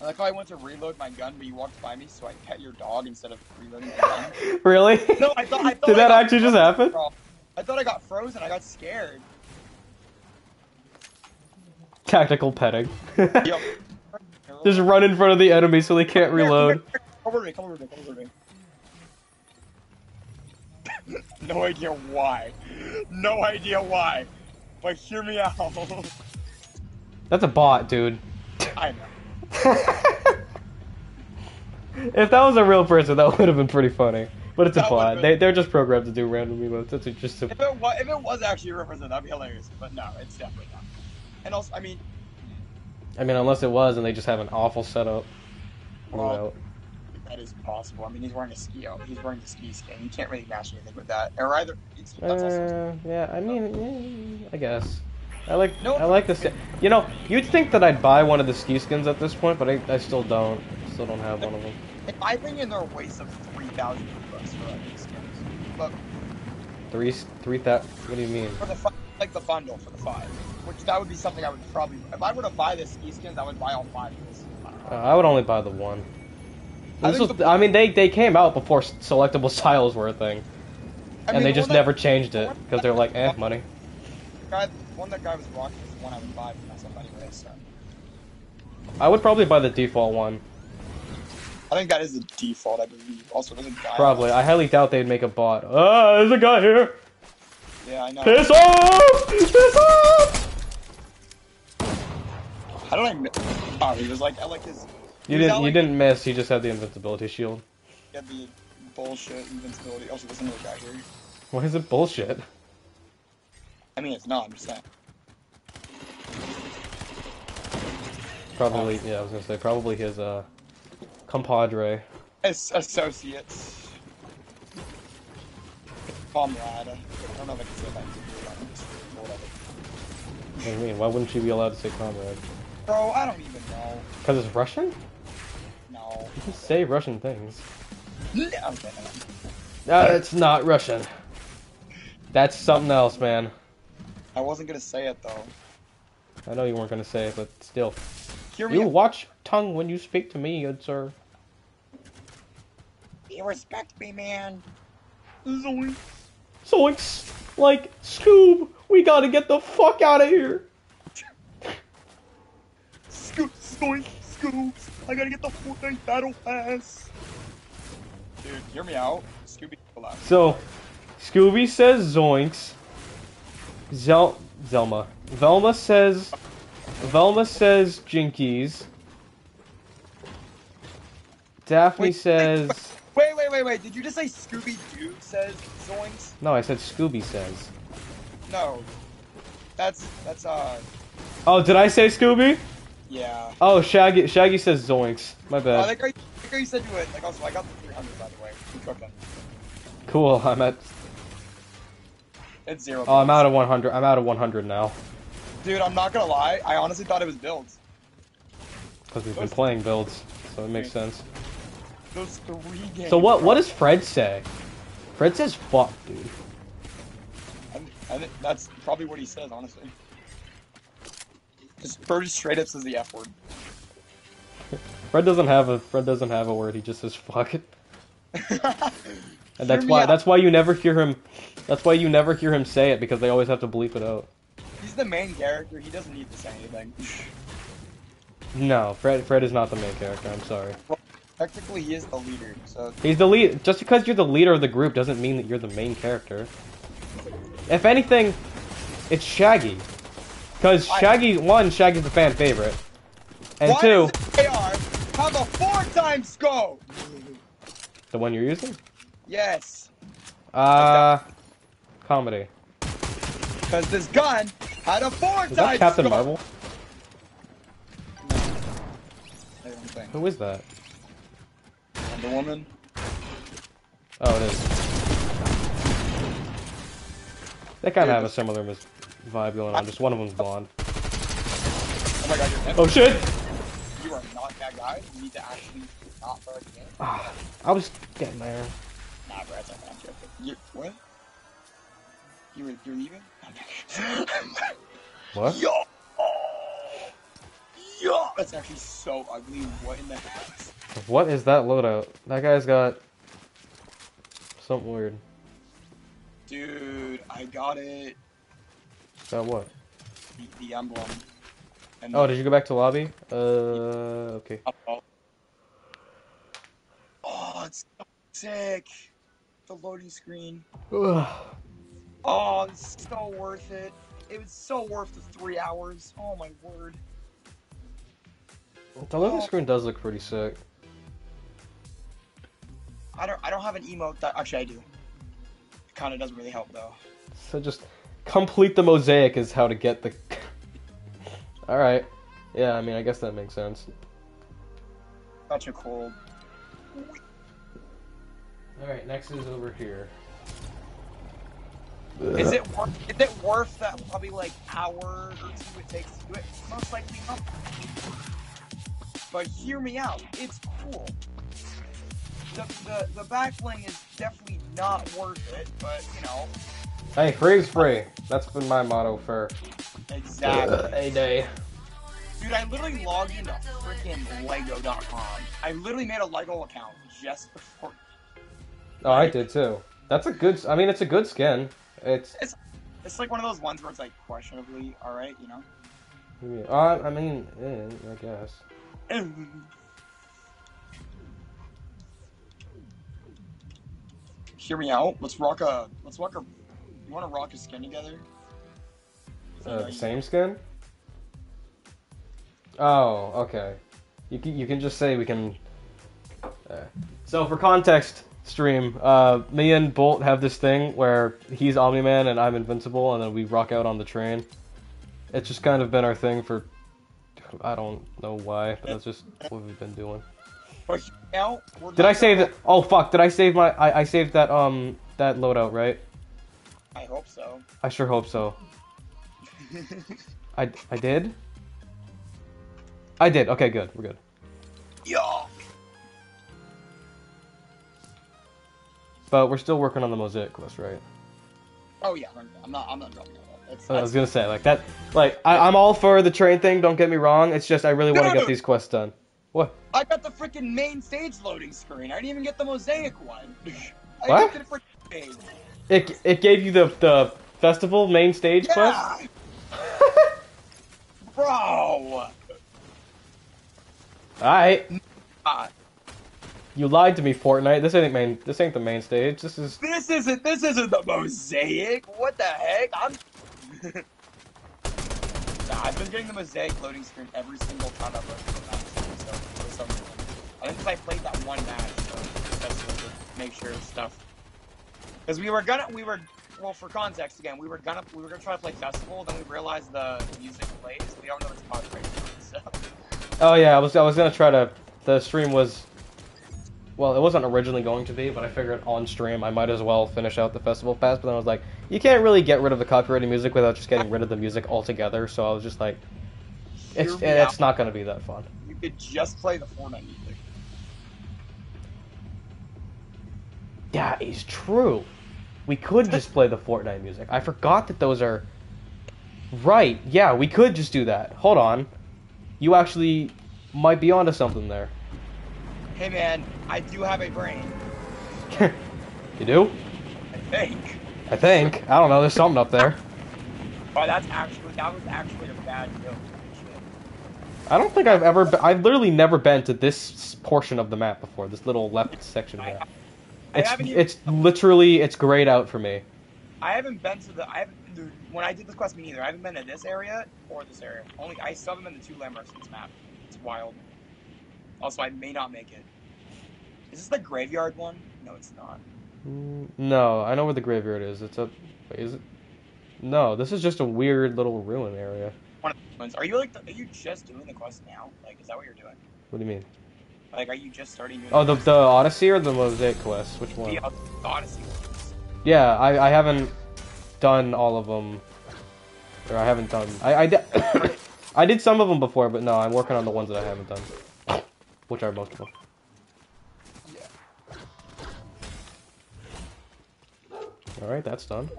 Speaker 2: I like how I went to reload my gun, but you walked by me, so I pet your dog instead of reloading my gun.
Speaker 1: really?
Speaker 2: No, I thought. I thought
Speaker 1: Did
Speaker 2: I
Speaker 1: that
Speaker 2: got
Speaker 1: actually just happen?
Speaker 2: bro. I thought I got frozen. I got scared.
Speaker 1: Tactical petting.
Speaker 2: Yo.
Speaker 1: Just run in front of the enemy so they can't reload.
Speaker 2: Come over to me. Come over to me. Come over to me. no idea why. No idea why. But hear me out.
Speaker 1: That's a bot, dude.
Speaker 2: I know.
Speaker 1: if that was a real person, that would have been pretty funny. But it's a
Speaker 2: That
Speaker 1: bot. They they're just programmed to do random emotes. That's just a,
Speaker 2: If it was, if it was actually a real that'd be hilarious. But no, it's definitely not. And also, I mean,
Speaker 1: I mean, unless it was, and they just have an awful setup.
Speaker 2: Well, that is possible. I mean, he's wearing a ski. He's wearing the ski skin. You can't really match anything with that. Or either. It's, that's also.
Speaker 1: Uh, yeah, I mean, eh, I guess. I like
Speaker 2: No.
Speaker 1: I like this. You know, you'd think that I'd buy one of the ski skins at this point, but I, I still don't. Still don't have one of them.
Speaker 2: In my opinion, they're a waste of 3,000 bucks for like, these
Speaker 1: Three three that. What do you mean?
Speaker 2: for the like the bundle for the five, which that would be something I would probably. If I were to buy the ski skins, I would buy all five of this. I
Speaker 1: Uh. I would only buy the one.
Speaker 2: I
Speaker 1: This was,
Speaker 2: the-
Speaker 1: I mean, they they came out before selectable styles were a thing,
Speaker 2: I
Speaker 1: and
Speaker 2: mean,
Speaker 1: they
Speaker 2: the
Speaker 1: just
Speaker 2: one that-
Speaker 1: never changed it because they're like, eh, money.
Speaker 2: Guy, one that guy was rocking is the one I would buy for myself anyway. So
Speaker 1: I would probably buy the default one.
Speaker 2: I think that is the default, I believe. Also, there's a guy.
Speaker 1: Probably. I highly doubt they'd make a bot. Ah, there's a guy here.
Speaker 2: Yeah, I know.
Speaker 1: Piss off! Piss off!
Speaker 2: How did I? mi- Oh, he was like, I like his.
Speaker 1: You didn't.
Speaker 2: out,
Speaker 1: You didn't miss. He just had the invincibility shield.
Speaker 2: He had the bullshit invincibility. Also, there's another guy here.
Speaker 1: Why is it bullshit?
Speaker 2: I mean, it's not. I'm just saying.
Speaker 1: Probably. Yeah, I was gonna say probably his uh compadre.
Speaker 2: As associates. Comrade. I don't know if I can say that. Whatever.
Speaker 1: What do you mean? Why wouldn't you be allowed to say comrade?
Speaker 2: Bro, I don't even know.
Speaker 1: Because it's Russian?
Speaker 2: No.
Speaker 1: You can say Russian things.
Speaker 2: No,
Speaker 1: it's not Russian. That's something else, man.
Speaker 2: I wasn't gonna say it though.
Speaker 1: I know you weren't gonna say it, but still.
Speaker 2: Hear me
Speaker 1: You
Speaker 2: out.
Speaker 1: watch your tongue when you speak to me, good sir.
Speaker 2: You respect me, man. Zoink.
Speaker 1: Zoinks! Like, Scoob, we gotta get the fuck out of here!
Speaker 2: Scoop, zoink, scoops. I gotta get the Fortnite Battle Pass. Dude, hear me out. Scooby, relax.
Speaker 1: So, Scooby says Zoinks. Zel- Zelma. Velma says. Velma says Jinkies. Daphne
Speaker 2: Wait,
Speaker 1: says.
Speaker 2: Wait, wait, wait, wait. Did you just say Scooby Doo says zoinks?
Speaker 1: No, I said Scooby says.
Speaker 2: No. That's, that's, uh,
Speaker 1: Oh, did I say Scooby?
Speaker 2: yeah.
Speaker 1: Oh, Shaggy Shaggy says Zoinks. My bad.
Speaker 2: how you, I how you said you would. Like, also, I got the 300, by the way. I'm.
Speaker 1: Cool, I'm at.
Speaker 2: It's zero.
Speaker 1: Oh, I'm out of 100. I'm out of 100 now.
Speaker 2: Dude, I'm not gonna lie. I honestly thought it was builds.
Speaker 1: Because we've been playing builds, so it makes sense.
Speaker 2: Those three games.
Speaker 1: So, what
Speaker 2: bro.
Speaker 1: what does Fred say? Fred says fuck, dude.
Speaker 2: I, I think that's probably what he says, honestly. Just Bird straight up says the F word.
Speaker 1: Fred doesn't have a Fred doesn't have a word. He just says fuck. It." and that's why
Speaker 2: out.
Speaker 1: that's why you never hear him. That's why you never hear him say it because they always have to bleep it out.
Speaker 2: He's the main character. He doesn't need to say anything.
Speaker 1: No, Fred Fred is not the main character. I'm sorry.
Speaker 2: Technically, he is the leader. So
Speaker 1: He's the lead. Just because you're the leader of the group doesn't mean that you're the main character. If anything, it's Shaggy. Because Shaggy, one, Shaggy's the fan favorite, and
Speaker 2: why
Speaker 1: two,
Speaker 2: does AR have a four times scope?
Speaker 1: the one you're using,
Speaker 2: Yes,
Speaker 1: uh, comedy.
Speaker 2: Because this gun had a four
Speaker 1: Is
Speaker 2: times
Speaker 1: that Captain. Marvel? Who is that?
Speaker 2: Wonder Woman.
Speaker 1: Oh, it is. They kind of have a similar mis- vibe going on. Just one of them's blonde.
Speaker 2: Oh my god, you're.
Speaker 1: Oh shit!
Speaker 2: You are not that guy. You need to actually not play the game.
Speaker 1: Ah, I was getting there.
Speaker 2: Nah, bro, okay. I'm joking. You what? You were you're leaving?
Speaker 1: What?
Speaker 2: Yo. Yo. That's actually so ugly. What in the heck?
Speaker 1: What is that loadout? That guy's got something weird.
Speaker 2: Dude, I got it.
Speaker 1: Got what?
Speaker 2: The, the emblem. And
Speaker 1: Oh, did you go back to lobby? Uh, okay.
Speaker 2: Oh, oh, it's so sick. The loading screen. Oh, it's so worth it. It was so worth the three hours. Oh my word.
Speaker 1: The loading screen does look pretty sick.
Speaker 2: I don't. I don't have an emote that. Actually, I do. It kind of doesn't really help though.
Speaker 1: So just complete the mosaic is how to get the. All right. Yeah, I mean, I guess that makes sense.
Speaker 2: Such a cool.
Speaker 1: All right, next is over here.
Speaker 2: Is it worth? Is it worth that probably like hour or two it takes to do it? Most likely not. But hear me out. It's cool. The the the is definitely not worth it, but you know
Speaker 1: Hey, free's free. That's been my motto for
Speaker 2: exactly.
Speaker 1: a day.
Speaker 2: Dude, I literally logged into freaking Lego.com. I literally made a Lego account just before.
Speaker 1: Oh, I did too. That's a good. I mean, it's a good skin. It's.
Speaker 2: It's it's like one of those ones where it's like questionably alright, you know?
Speaker 1: Uh, I mean, eh, I guess.
Speaker 2: Hear me out. Let's rock a. Let's rock a. You want to rock a skin together?
Speaker 1: Uh, the same skin. Oh, okay. You can you can just say we can. Uh, so for context, stream. Uh, me and Bolt have this thing where he's Omni Man and I'm Invincible, and then we rock out on the train. It's just kind of been our thing for. I don't know why, but that's just what we've been doing.
Speaker 2: But hear me out.
Speaker 1: Did I save it? Oh fuck! Did I save my? I, I saved that um that loadout right?
Speaker 2: I hope so.
Speaker 1: I sure hope so. I I did. I did. Okay, good. We're good.
Speaker 2: Yo.
Speaker 1: But we're still working on the mosaic quest, right?
Speaker 2: Oh yeah, I'm not. I'm not dropping that. That's,
Speaker 1: I was gonna say like that. Like I, I'm all for the train thing. Don't get me wrong. It's just I really want to
Speaker 2: No,
Speaker 1: get
Speaker 2: no.
Speaker 1: these quests done. What?
Speaker 2: I got the freaking main stage loading screen. I didn't even get the mosaic one. I
Speaker 1: What?
Speaker 2: didn't the stage.
Speaker 1: It it gave you the the festival main stage quest.
Speaker 2: Yeah, bro.
Speaker 1: All right,
Speaker 2: Uh,
Speaker 1: you lied to me, Fortnite. This ain't main. This ain't the main stage. This is.
Speaker 2: this isn't. This isn't the mosaic. What the heck? I'm. nah, I've been getting the mosaic loading screen every single time I've loaded the map. So for some reason, I think 'cause I played that one match, so what to make sure stuff. Because we were gonna, we were. Well, for context again, we were gonna we were gonna try to play festival, then we realized the music plays. We don't know it's copyrighted, so
Speaker 1: Oh yeah, I was I was gonna try to. The stream was. Well, it wasn't originally going to be, but I figured on stream I might as well finish out the festival pass. But then I was like, you can't really get rid of the copyrighted music without just getting rid of the music altogether. So I was just like, it's
Speaker 2: eh,
Speaker 1: it's not gonna be that fun.
Speaker 2: you could just play the Fortnite music.
Speaker 1: That is true. We could just play the Fortnite music. I forgot that those are. Right. Yeah, we could just do that. Hold on. You actually might be onto something there.
Speaker 2: Hey man, I do have a brain.
Speaker 1: you do?
Speaker 2: I think.
Speaker 1: I think. I don't know. There's something up there.
Speaker 2: Oh, that's actually that was actually a bad joke.
Speaker 1: I don't think I've ever. Be- I've literally never been to this portion of the map before. This little left section
Speaker 2: I,
Speaker 1: here.
Speaker 2: I
Speaker 1: It's
Speaker 2: even,
Speaker 1: it's literally it's grayed out for me.
Speaker 2: I haven't been to the I haven't dude, when I did this quest me neither. I haven't been to this area or this area. Only I still haven't been to two landmarks in this map. It's wild. Also, I may not make it. Is this the graveyard one? No, it's not.
Speaker 1: Mm, No, I know where the graveyard is. It's up. Wait, is it? No, this is just a weird little ruin area.
Speaker 2: One of the ones. Are you like the, are you just doing the quest now? Like, is that what you're doing?
Speaker 1: What do you mean?
Speaker 2: Like, are you just starting doing?
Speaker 1: Oh, the
Speaker 2: quest?
Speaker 1: the Odyssey or the Mosaic quest? Which one?
Speaker 2: the, uh, the Odyssey ones.
Speaker 1: Yeah, I, I haven't done all of them. Or I haven't done. I I, I did some of them before, but no, I'm working on the ones that I haven't done, which are them.
Speaker 2: Yeah.
Speaker 1: All right, that's done.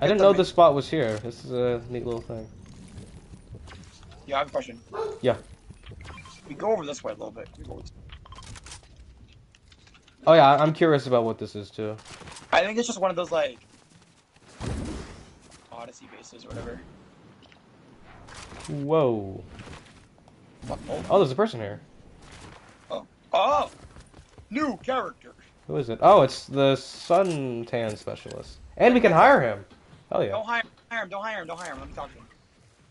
Speaker 1: I didn't know this spot was here. This is a neat little thing.
Speaker 2: Yeah, I have a question.
Speaker 1: Yeah.
Speaker 2: We go over this way a little bit. We go over this-
Speaker 1: Oh yeah, I'm curious about what this is too.
Speaker 2: I think it's just one of those like Odyssey bases or whatever.
Speaker 1: Whoa.
Speaker 2: What? Oh,
Speaker 1: Oh, there's a person here.
Speaker 2: oh, oh! New character.
Speaker 1: Who is it? Oh, it's the suntan specialist. And we can hire him. Hell yeah.
Speaker 2: Don't hire, hire him. Don't hire him. Don't hire him. Let me talk to him.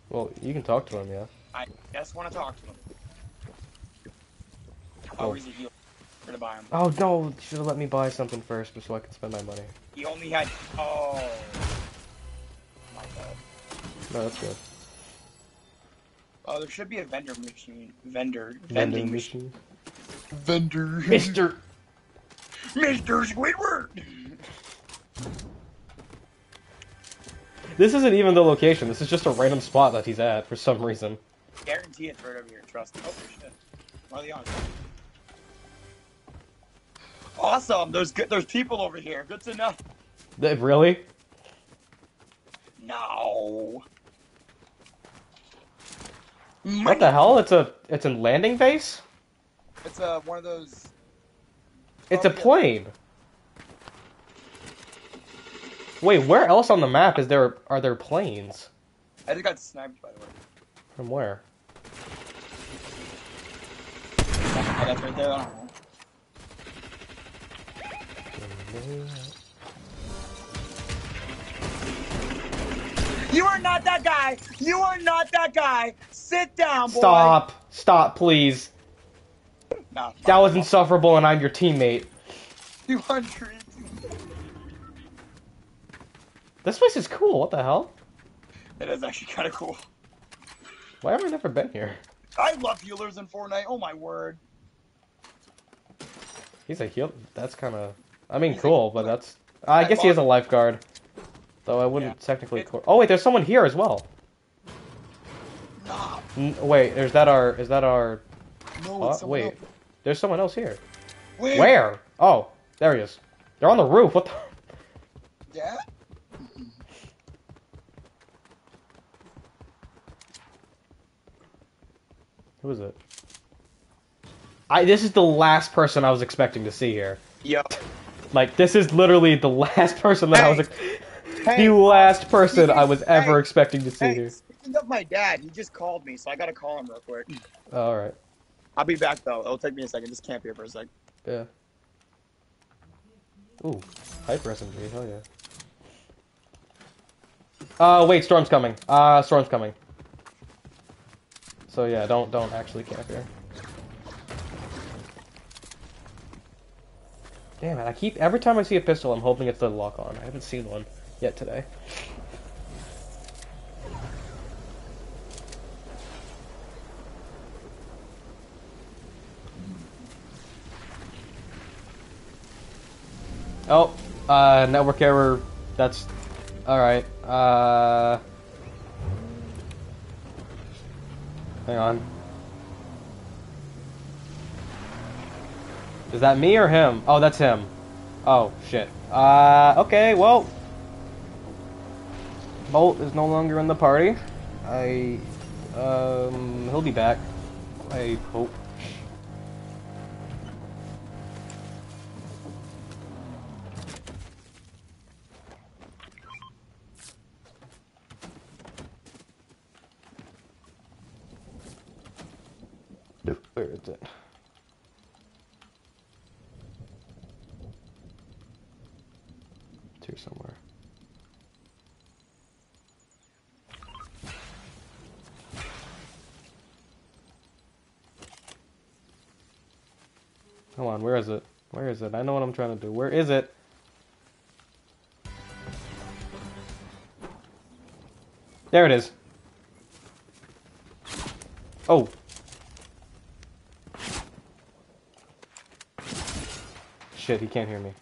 Speaker 1: Well, you can talk to him, yeah.
Speaker 2: I just want to talk to him.
Speaker 1: Oh.
Speaker 2: Oh, he's a healer. We're gonna buy him.
Speaker 1: Oh no, you should have let me buy something first just so I can spend my money.
Speaker 2: He only had. Oh. My bad.
Speaker 1: No, that's good.
Speaker 2: Oh, there should be a vendor machine. Vendor.
Speaker 1: Vending
Speaker 2: Vending machine.
Speaker 1: machine.
Speaker 2: Vendor.
Speaker 1: Mister.
Speaker 2: Mr. Squidward.
Speaker 1: This isn't even the location. This is just a random spot that he's at for some reason.
Speaker 2: Guarantee it's right over here. Trust me. Oh shit. Why are they on? Awesome. There's good. There's people over here. Good to know.
Speaker 1: Th- Really?
Speaker 2: No.
Speaker 1: What the hell? It's a it's a landing base?
Speaker 2: It's uh, one of those.
Speaker 1: It's
Speaker 2: Oh,
Speaker 1: a
Speaker 2: yeah.
Speaker 1: plane. Wait, where else on the map is there are there planes?
Speaker 2: I just got sniped by the way.
Speaker 1: From where?
Speaker 2: That's right there. You are not that guy. You are not that guy. Sit down, boy.
Speaker 1: Stop! Stop, please.
Speaker 2: No.
Speaker 1: That was insufferable and I'm your teammate.
Speaker 2: 200.
Speaker 1: This place is cool, what the hell?
Speaker 2: It is actually kind of cool.
Speaker 1: Why have I never been here?
Speaker 2: I love healers in Fortnite. Oh my word.
Speaker 1: He's a heal. That's kind of. I mean,
Speaker 2: He's a-
Speaker 1: cool, but that's. I guess he has a lifeguard. Though I wouldn't
Speaker 2: Yeah.
Speaker 1: technically.
Speaker 2: It-
Speaker 1: oh wait, there's someone here as well.
Speaker 2: Nah.
Speaker 1: N- wait, is that our? Is that our?
Speaker 2: No,
Speaker 1: Uh, wait,
Speaker 2: else.
Speaker 1: there's someone else here.
Speaker 2: Wait.
Speaker 1: Where? Oh, there he is. They're on the roof. What the?
Speaker 2: Yeah?
Speaker 1: Who is it? I. This is the last person I was expecting to see here.
Speaker 2: Yep.
Speaker 1: Like this is literally the last person that I was.
Speaker 2: Hey.
Speaker 1: The last person I was ever
Speaker 2: hey,
Speaker 1: expecting to see
Speaker 2: Hey,
Speaker 1: here.
Speaker 2: speaking of my dad, he just called me, so I gotta call him real quick.
Speaker 1: All right.
Speaker 2: I'll be back though. It'll take me a second. Just camp here for a sec.
Speaker 1: Yeah. Ooh, hyper SMG, hell yeah. Uh, wait, storm's coming. Uh, storm's coming. So yeah, don't don't actually camp here. Damn it! I keep every time I see a pistol, I'm hoping it's the lock on. I haven't seen one yet today. Oh, uh, network error. That's all right. Uh, hang on. Is that me or him? Oh, that's him. Oh shit. Uh, okay. Well, Bolt is no longer in the party. I, um, he'll be back. I hope. Where is it? It's here somewhere. Come on, where is it? Where is it? I know what I'm trying to do. Where is it? There it is. Oh. Shit, he can't hear me.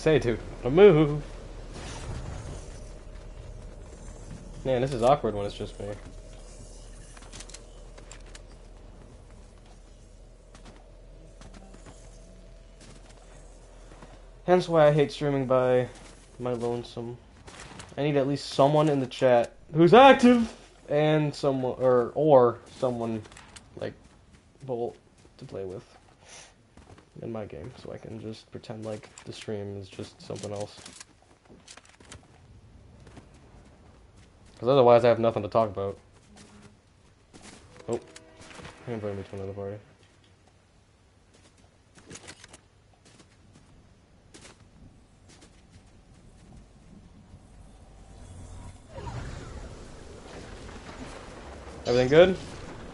Speaker 1: Say, dude, a move. Man, this is awkward when it's just me. Hence why I hate streaming by my lonesome. I need at least someone in the chat who's active and someone or or someone like Bolt to play with in my game so I can just pretend like the stream is just something else. Cuz otherwise I have nothing to talk about. Oh. He invited me to another party. Everything good?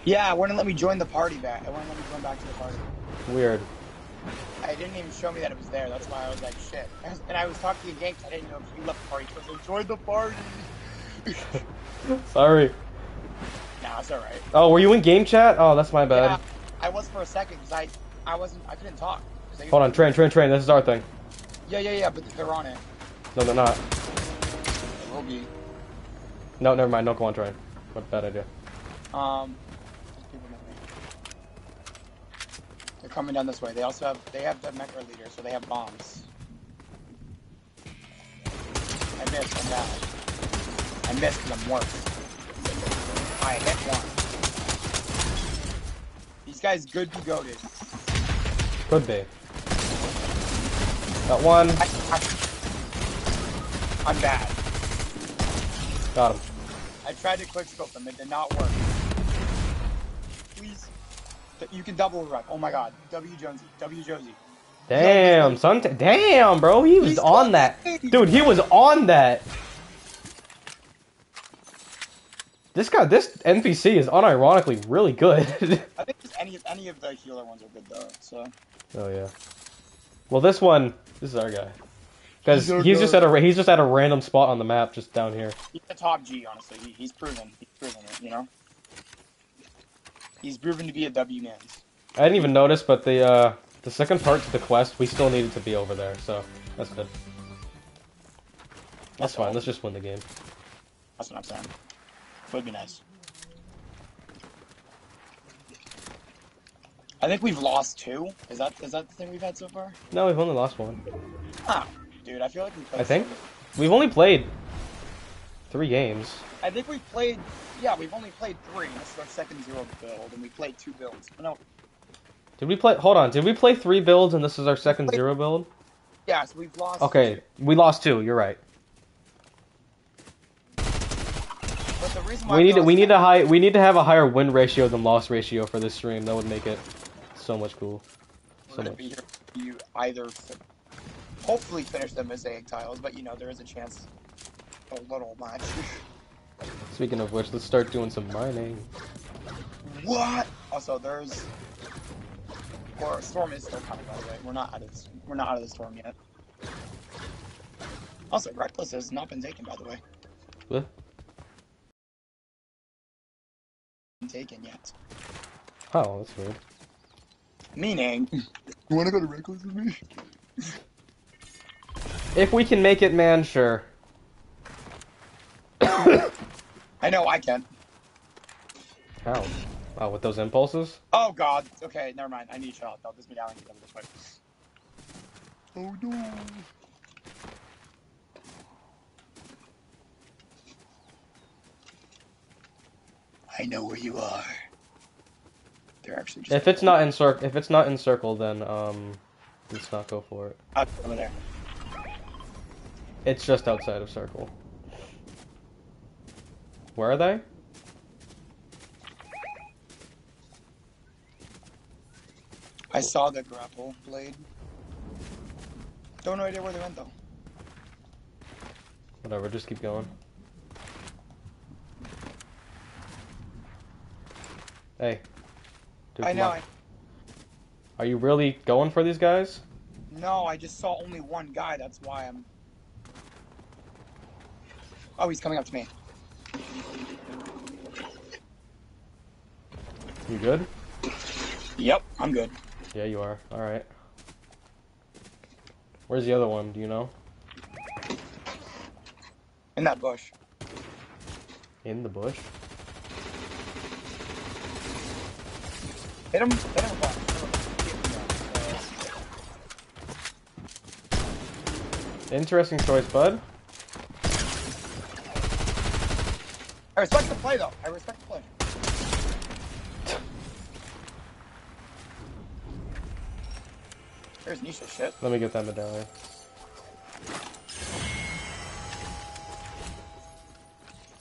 Speaker 2: Yeah, it wouldn't let me join the party back. It wouldn't let me join back to the party.
Speaker 1: Weird.
Speaker 2: I didn't even show me that it was there. That's why I was like, shit. And I was talking to Ganks. I didn't know if you left the party. So I was like, join the party.
Speaker 1: Sorry.
Speaker 2: nah, it's alright.
Speaker 1: Oh, were you in game chat? Oh, that's my
Speaker 2: Yeah,
Speaker 1: bad.
Speaker 2: I was for a second because I, I wasn't, I couldn't talk. they-
Speaker 1: Hold on, train, train, train. This is our thing.
Speaker 2: Yeah, yeah, yeah, but they're on it.
Speaker 1: No, they're not.
Speaker 2: It will be.
Speaker 1: No, never mind. Don't go on train. What bad idea.
Speaker 2: Um, people know me. They're coming down this way. They also have they have the mecha leader, so they have bombs. I missed. I'm bad. I missed because I'm worse. I hit one. These guys good be goaded.
Speaker 1: Could be. Got one.
Speaker 2: I, I'm bad.
Speaker 1: Got him.
Speaker 2: I tried to quick scope them. It did not work. Please. You can double rep. Oh my god. W Jonesy. W Jonesy.
Speaker 1: Damn, son. Damn, bro. He was
Speaker 2: He's
Speaker 1: on that. Dude, he was on that. This guy, this NPC is unironically really good.
Speaker 2: I think just any any of the healer ones are good though. So
Speaker 1: oh yeah. Well, this one, this is our guy. Because
Speaker 2: He's
Speaker 1: he's just at a he's just at a random spot on the map, just down here.
Speaker 2: he's the top G. Honestly, he, he's proven. He's proven it. You know. He's proven to be a W man.
Speaker 1: I didn't even notice, but the uh, the second part to the quest, we still needed to be over there, so that's good. That's fine. Let's just win the game.
Speaker 2: That's what I'm saying. Would be nice. I think we've lost two. Is that is that the thing we've had so far?
Speaker 1: No, we've only lost one.
Speaker 2: Ah, dude, I feel like we.
Speaker 1: I think we've only played three games.
Speaker 2: I think we played. Yeah, we've only played three. This is our second zero build, and we played two builds. No,
Speaker 1: Did we play? Hold on. Did we play three builds and this is our second zero build?
Speaker 2: yeah, so we've lost.
Speaker 1: Okay, we lost two. You're right.
Speaker 2: But the reason why
Speaker 1: We need to, we need a high we need to have a higher win ratio than loss ratio for this stream. That would make it so much cool. So much.
Speaker 2: You either hopefully finish the mosaic tiles, but you know there is a chance. A little much.
Speaker 1: Speaking of which, let's start doing some mining.
Speaker 2: what? Also, there's. Or storm is still coming. By the way, we're not out of this. We're not out of the storm yet. Also, reckless has not been taken. By the way,
Speaker 1: What?
Speaker 2: been taken yet.
Speaker 1: Oh, that's weird.
Speaker 2: Meaning, you want to go to reckless with me?
Speaker 1: If we can make it, man, sure.
Speaker 2: I know I can.
Speaker 1: How? Oh, with those impulses?
Speaker 2: Oh god. Okay, never mind. I need shot. Though this medallion can over this way. Oh no. I know where you are. They're actually just
Speaker 1: If it's not in circle, if it's not in circle, then um, let's not go for it.
Speaker 2: out over there.
Speaker 1: It's just outside of circle. Where are they?
Speaker 2: I saw the grapple blade. Don't know idea where they went though.
Speaker 1: Whatever, just keep going. Hey. Dude,
Speaker 2: I know.
Speaker 1: on. Are you really going for these guys?
Speaker 2: No, I just saw only one guy. That's why I'm. Oh, he's coming up to me.
Speaker 1: You good?
Speaker 2: Yep, I'm good.
Speaker 1: Yeah, you are. Alright. Where's the other one? Do you know?
Speaker 2: In that bush.
Speaker 1: In the bush?
Speaker 2: Hit him. Hit him.
Speaker 1: Interesting choice, bud.
Speaker 2: I respect the play though. I respect the play. There's Nisha shit.
Speaker 1: Let me get that medallion.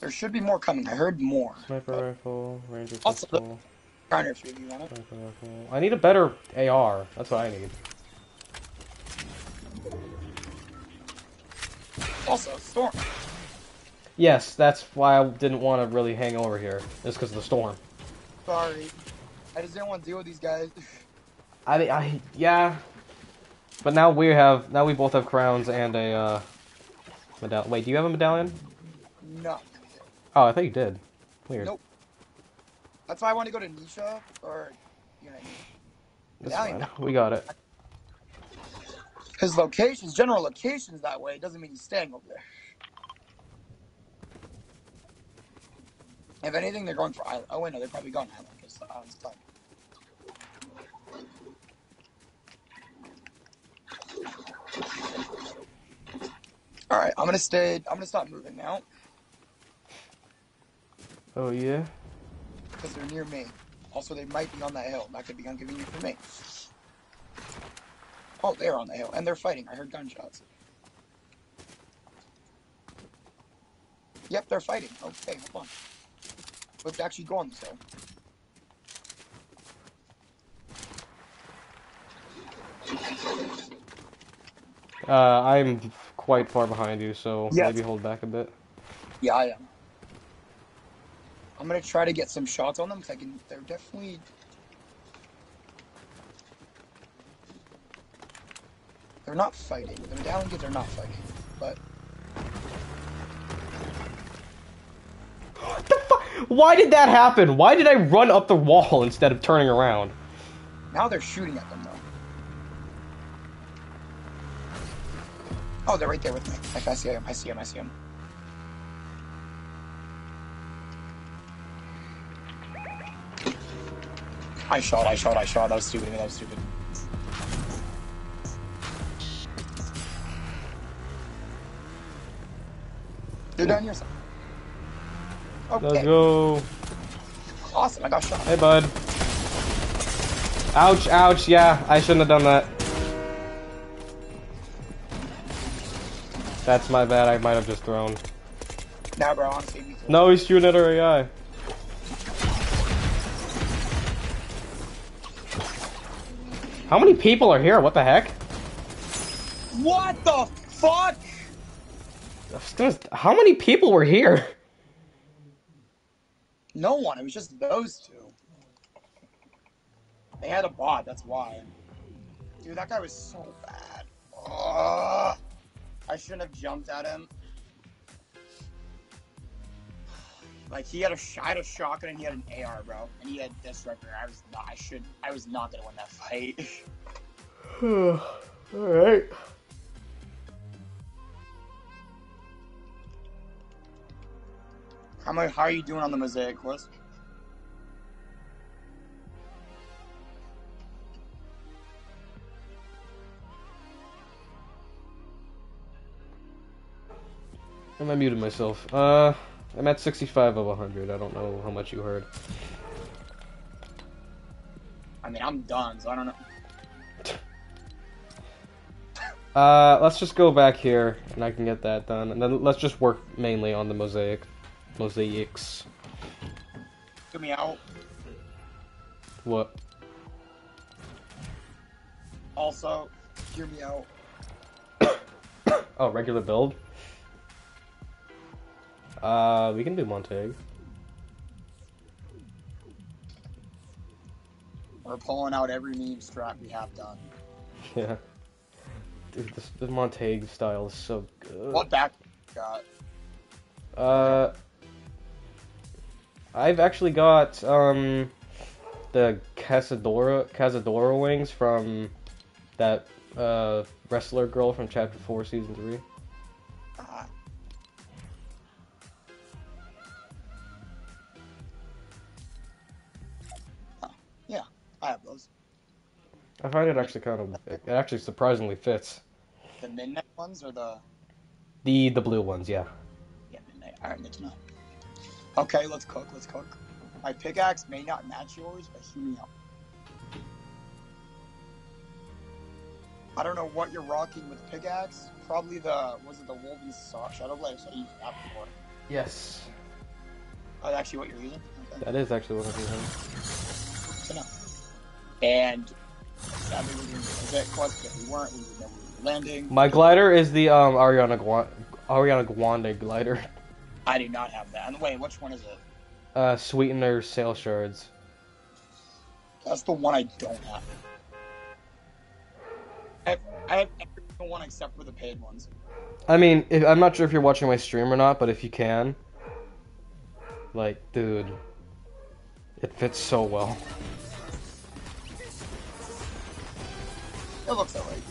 Speaker 2: There should be more coming. I heard more.
Speaker 1: Sniper oh. rifle, ranger
Speaker 2: Also
Speaker 1: pistol,
Speaker 2: Garner, if you want it.
Speaker 1: sniper rifle. I need a better AR. That's what I need.
Speaker 2: Also, Storm.
Speaker 1: Yes, that's why I didn't want to really hang over here. It's because of the storm.
Speaker 2: Sorry. I just didn't want to deal with these guys.
Speaker 1: I, I, yeah. But now we have, now we both have crowns and a, uh, medallion. Wait, do you have a medallion?
Speaker 2: no.
Speaker 1: Oh, I thought you did. Weird.
Speaker 2: Nope. That's why I want to go to Nisha or you know,
Speaker 1: That's
Speaker 2: Medallion.
Speaker 1: fine. We got it.
Speaker 2: his locations, general locations that way It doesn't mean he's staying over there. If anything, they're going for island. Oh wait, no, they're probably going island because the island's done. All right, I'm gonna stay. I'm gonna stop moving now
Speaker 1: Oh yeah.
Speaker 2: because they're near me. Also, they might be on that hill. That could be inconvenient for me. Oh, they're on the hill and they're fighting. I heard gunshots. Yep, they're fighting. Okay, hold on. Let's actually go on this hill.
Speaker 1: Uh, I'm quite far behind you, so
Speaker 2: Yeah.
Speaker 1: maybe hold back a bit.
Speaker 2: Yeah, I am. I'm gonna try to get some shots on them because I can. They're definitely. They're not fighting. The medallion kids are not fighting, but
Speaker 1: Why did that happen? Why did I run up the wall instead of turning around?
Speaker 2: now they're shooting at them though. Oh, they're right there with me. I see him. I see him. I see him. I shot. I shot. I shot. That was stupid. That was stupid. They're down your side. Okay.
Speaker 1: Let's go.
Speaker 2: Awesome. I got shot.
Speaker 1: Hey, bud. Ouch, ouch, yeah, I shouldn't have done that. That's my bad, I might have just thrown.
Speaker 2: Nah, bro. Honestly, me too.
Speaker 1: No, he's shooting at our AI. How many people are here? What the heck?
Speaker 2: What the fuck?
Speaker 1: I was gonna- How many people were here?
Speaker 2: No one. It was just those two. They had a bot. That's why. Dude, that guy was so bad. Ugh. I shouldn't have jumped at him. Like he had a, I had a shotgun and he had an AR, bro, and he had this right there. I was not. I should. I was not gonna win that fight.
Speaker 1: Alright.
Speaker 2: How much? How are you doing on the mosaic quest?
Speaker 1: I muted myself. Uh, I'm at 65 of 100. I don't know how much you heard.
Speaker 2: I mean, I'm done, so I don't know.
Speaker 1: Uh, let's just go back here, and I can get that done. And then let's just work mainly on the mosaic. Mosaics.
Speaker 2: Get me out.
Speaker 1: What?
Speaker 2: Also, hear me out.
Speaker 1: Oh, regular build? Uh, we can do Montague.
Speaker 2: We're pulling out every meme strat we have done.
Speaker 1: Yeah. Dude, this, the Montague style is so good.
Speaker 2: What back got?
Speaker 1: Uh, I've actually got um the Cazadora Cazadora wings from that uh wrestler girl from Chapter Four, Season Three.
Speaker 2: Ah. Oh, yeah, I have those.
Speaker 1: I find it actually kind of it actually surprisingly fits.
Speaker 2: The midnight ones or the
Speaker 1: The the blue ones, yeah.
Speaker 2: yeah midnight. All right, good to know. Okay, let's cook. Let's cook. My pickaxe may not match yours, but hear me out. I don't know what you're rocking with pickaxe. Probably the was it the Wolven Saw Shadow Blade? So I used that before.
Speaker 1: Yes.
Speaker 2: Oh, that's actually what you're using. Okay.
Speaker 1: That is actually what I'm using.
Speaker 2: So no. And sadly, we didn't visit quest, but we weren't. We would never be landing.
Speaker 1: My glider is the um Ariana Gua- Ariana Grande glider.
Speaker 2: I do not have that. And wait, which one is it?
Speaker 1: Uh, sweetener sail shards.
Speaker 2: That's the one I don't have. I have, I have every single one except for the paid ones.
Speaker 1: I mean, if, I'm not sure if you're watching my stream or not, but if you can, like, dude, it fits so well.
Speaker 2: It looks alright.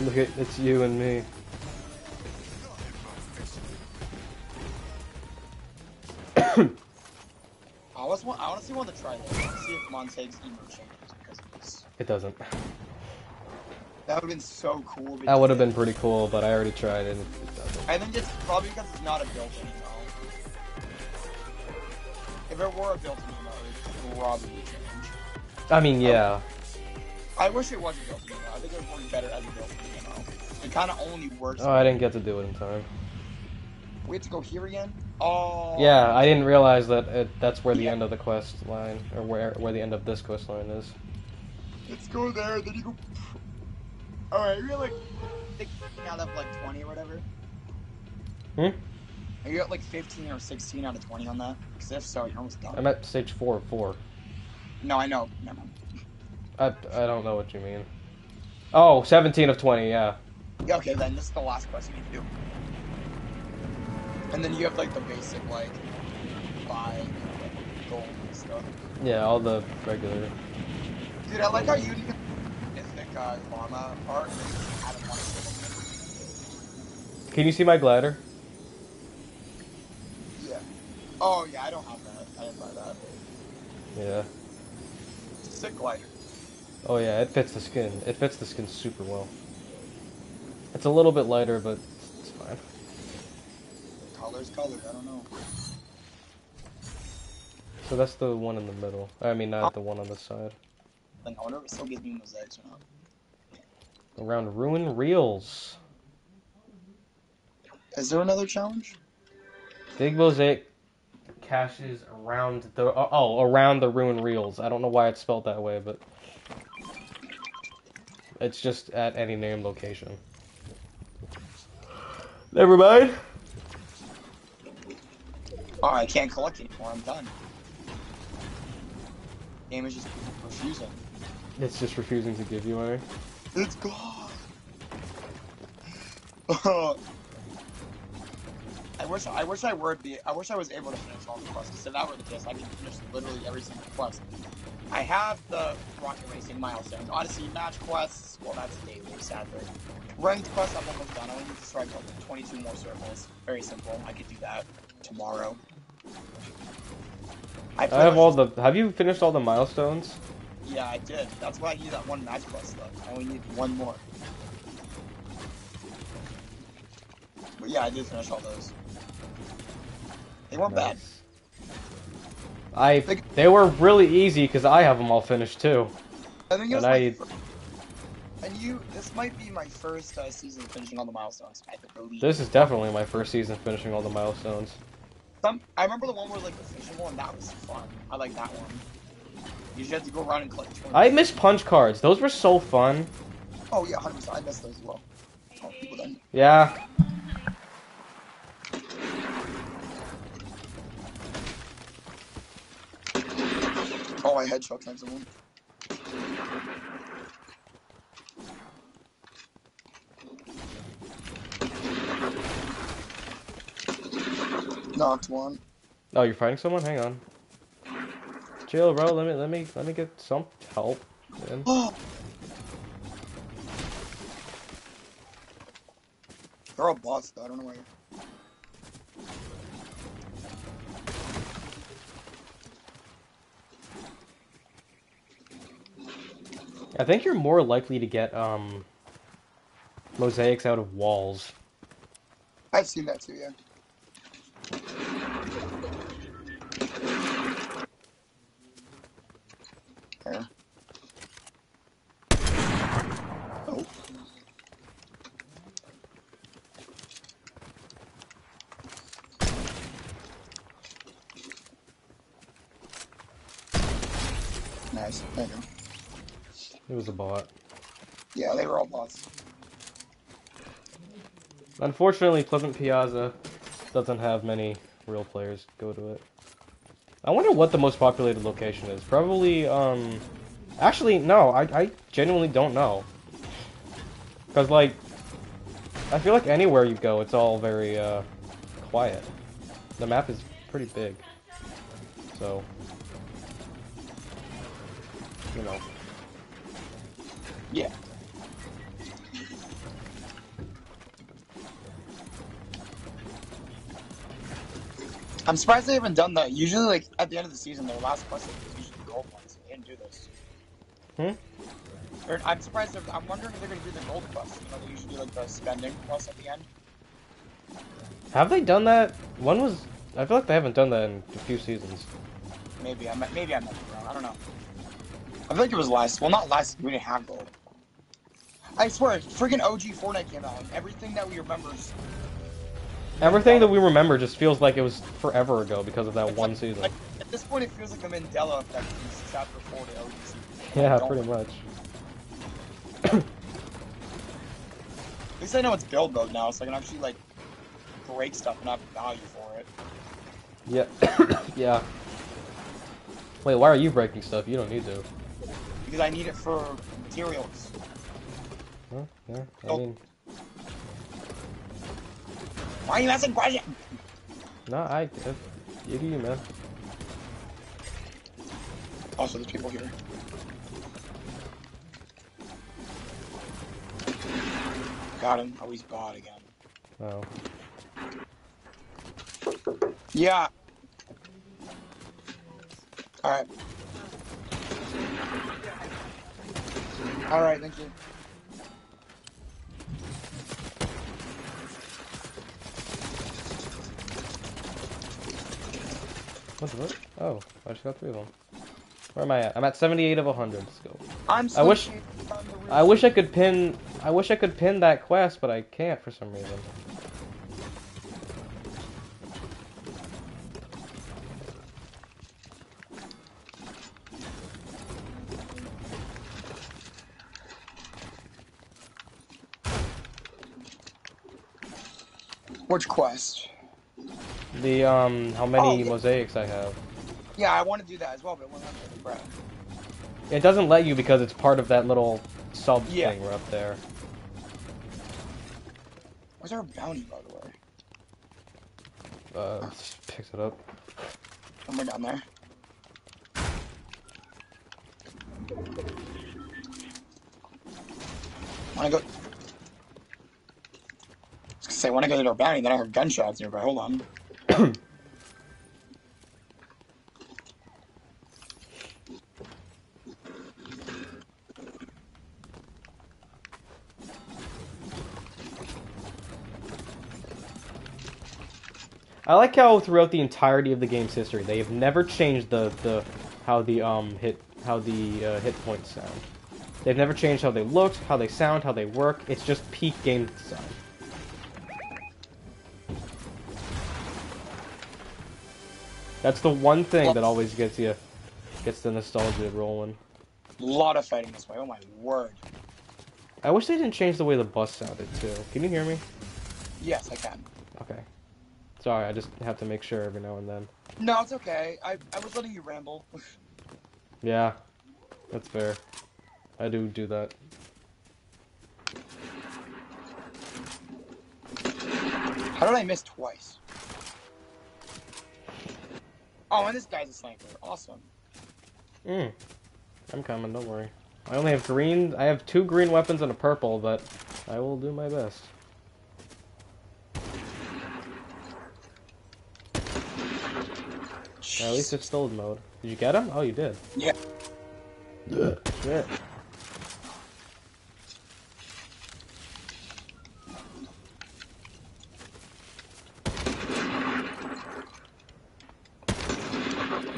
Speaker 1: Look at it's you and me.
Speaker 2: I always want. I honestly want to try this. To see if Mon takes emote changes because of this.
Speaker 1: It doesn't.
Speaker 2: That would have been so cool.
Speaker 1: That would have been pretty cool, but I already tried it. It doesn't.
Speaker 2: I think it's probably because it's not a built-in emote. If it were a built-in emote, it would probably change.
Speaker 1: I mean, yeah.
Speaker 2: I wish it was a built-in emote. I think it would work better as a built-in emote. It kind of only works.
Speaker 1: Oh, I didn't get to do it in time.
Speaker 2: We have to go here again. Oh.
Speaker 1: Yeah, I didn't realize that it, that's where the
Speaker 2: Yeah.
Speaker 1: end of the quest line, or where where the end of this quest line is.
Speaker 2: Let's go there. Then you go. All right, you're like 16 out of like 20 or whatever.
Speaker 1: Hmm?
Speaker 2: Are you at like 15 or 16 out of 20 on that? Because if so, you're almost done.
Speaker 1: I'm at stage four of four.
Speaker 2: No, I know. Never mind.
Speaker 1: I, I don't know what you mean. Oh, 17 of 20, yeah.
Speaker 2: Yeah, okay, then this is the last quest you need to do. And then you have like the basic like buy like, gold and stuff.
Speaker 1: Yeah, all the regular.
Speaker 2: Dude, I like how you didn't mythic uh, llama part. and you just one
Speaker 1: Can you see my glider?
Speaker 2: Yeah. Oh yeah, I don't have that. I didn't buy that.
Speaker 1: Yeah.
Speaker 2: Sick glider.
Speaker 1: Oh yeah, it fits the skin. It fits the skin super well. It's a little bit lighter, but it's.
Speaker 2: Colors, colors. I don't know.
Speaker 1: So that's the one in the middle. I mean, not the one on the side.
Speaker 2: Like, I wonder if it still gives me mosaics or not.
Speaker 1: Around Ruin Reels.
Speaker 2: Is there another challenge?
Speaker 1: Big mosaic caches around the oh, oh around the Ruin Reels. I don't know why it's spelled that way, but it's just at any named location. Never mind.
Speaker 2: Oh, I can't collect anymore. I'm done. Game is just refusing.
Speaker 1: It's just refusing to give you any.
Speaker 2: It's gone. I wish I wish I were be I wish I was able to finish all the quests. If that were the case, I could finish literally every single quest. I have the rocket racing milestones, Odyssey match quests. Well, that's daily, sadly. Ranked quests, I'm almost done. I only need to strike like 22 more circles. Very simple. I could do that tomorrow.
Speaker 1: I
Speaker 2: pretty
Speaker 1: have all the. Have you finished all the milestones?
Speaker 2: Yeah, I did. That's why I need that one match plus left. I only need one more. But yeah, I did finish all those. They weren't bad.
Speaker 1: Nice. I. They were really easy because I have them all finished too.
Speaker 2: I think it was
Speaker 1: And
Speaker 2: my
Speaker 1: I-
Speaker 2: fir- And you, this might be my first uh, season finishing all the milestones. I believe.
Speaker 1: This is definitely my first season finishing all the milestones.
Speaker 2: Some, I remember the one where like the fishing one. That was fun. I like that one. You just had to go around and collect.
Speaker 1: I miss punch cards. Those were so fun.
Speaker 2: Oh yeah, hundred percent. I missed those as well. Oh.
Speaker 1: Yeah.
Speaker 2: Oh, I headshot someone. Knocked one.
Speaker 1: Oh, you're fighting someone? Hang on. Chill, bro. Let me let me let me get some help. Man.
Speaker 2: Oh. They're all bots though. I don't know why.
Speaker 1: I think you're more likely to get um mosaics out of walls.
Speaker 2: I've seen that too. Yeah. There. Oh. Nice. Thank you.
Speaker 1: It was a bot.
Speaker 2: Yeah, they were all bots.
Speaker 1: Unfortunately, Pleasant Piazza doesn't have many real players go to it. I wonder what the most populated location is. Probably, um... Actually, no, I, I genuinely don't know. Because, like, I feel like anywhere you go, it's all very, uh, quiet. The map is pretty big. So... You know.
Speaker 2: Yeah. I'm surprised they haven't done that. Usually, like at the end of the season, their last quest is usually gold ones. They didn't do this.
Speaker 1: Hmm?
Speaker 2: Or, I'm surprised. I'm wondering if they're gonna do the gold quest. You know, they usually do like the spending quest at the end.
Speaker 1: Have they done that? When was? I feel like they haven't done that in a few seasons.
Speaker 2: Maybe I might- maybe I be wrong. I don't know. I feel like it was last. Well, not last. We didn't have gold. I swear, freaking OG Fortnite came out, and everything that we remember is
Speaker 1: Everything that we remember just feels like it was forever ago because of that
Speaker 2: It's
Speaker 1: one
Speaker 2: like-
Speaker 1: season.
Speaker 2: Like, at this point, it feels like the Mandela effect from chapter four to OG season.
Speaker 1: Yeah, pretty much.
Speaker 2: At least I know it's build mode now, so I can actually like break stuff and have value for it.
Speaker 1: Yeah. yeah. Wait, why are you breaking stuff? You don't need to.
Speaker 2: Because I need it for materials.
Speaker 1: Huh? Yeah. I mean,
Speaker 2: Why are you asking questions?
Speaker 1: no, I. I you do you, man.
Speaker 2: Also, there's people here. Got him. Oh, he's bot again.
Speaker 1: Oh.
Speaker 2: Yeah. Alright. Alright, thank you.
Speaker 1: What the what? Oh, I just got three of them. Where am I at? I'm at 78 of 100. Let's go.
Speaker 2: I'm
Speaker 1: I wish-
Speaker 2: sleeping on the roof.
Speaker 1: I wish I could pin. I wish I could pin that quest, but I can't for some reason.
Speaker 2: Which quest?
Speaker 1: The um, how many
Speaker 2: Oh, yeah.
Speaker 1: mosaics I have?
Speaker 2: Yeah, I want to do that as well, but it won't let.
Speaker 1: It doesn't let you because it's part of that little sub
Speaker 2: Yeah.
Speaker 1: thing right up there.
Speaker 2: Where's our bounty, by the way?
Speaker 1: Uh, just picks it up.
Speaker 2: Somewhere down there. Wanna go? I was gonna say, wanna go to our bounty, then I heard gunshots nearby. Hold on.
Speaker 1: I like how throughout the entirety of the game's history, they have never changed the, the how the um hit how the uh, hit points sound. They've never changed how they look, how they sound, how they work. It's just peak game design. That's the one thing that always gets you gets the nostalgia rolling.
Speaker 2: A lot of fighting this way. Oh my word.
Speaker 1: I wish they didn't change the way the bus sounded too. Can you hear me?
Speaker 2: Yes, I can.
Speaker 1: Okay. Sorry, I just have to make sure every now and then.
Speaker 2: No, it's okay. I, I was letting you ramble.
Speaker 1: Yeah, that's fair. I do do that.
Speaker 2: How did I miss twice? Oh, and this guy's a sniper. Awesome.
Speaker 1: Mm. I'm coming, don't worry. I only have green. I have two green weapons and a purple, but I will do my best. At least it's build mode. Did you get him? Oh, you did.
Speaker 2: Yeah.
Speaker 1: Shit.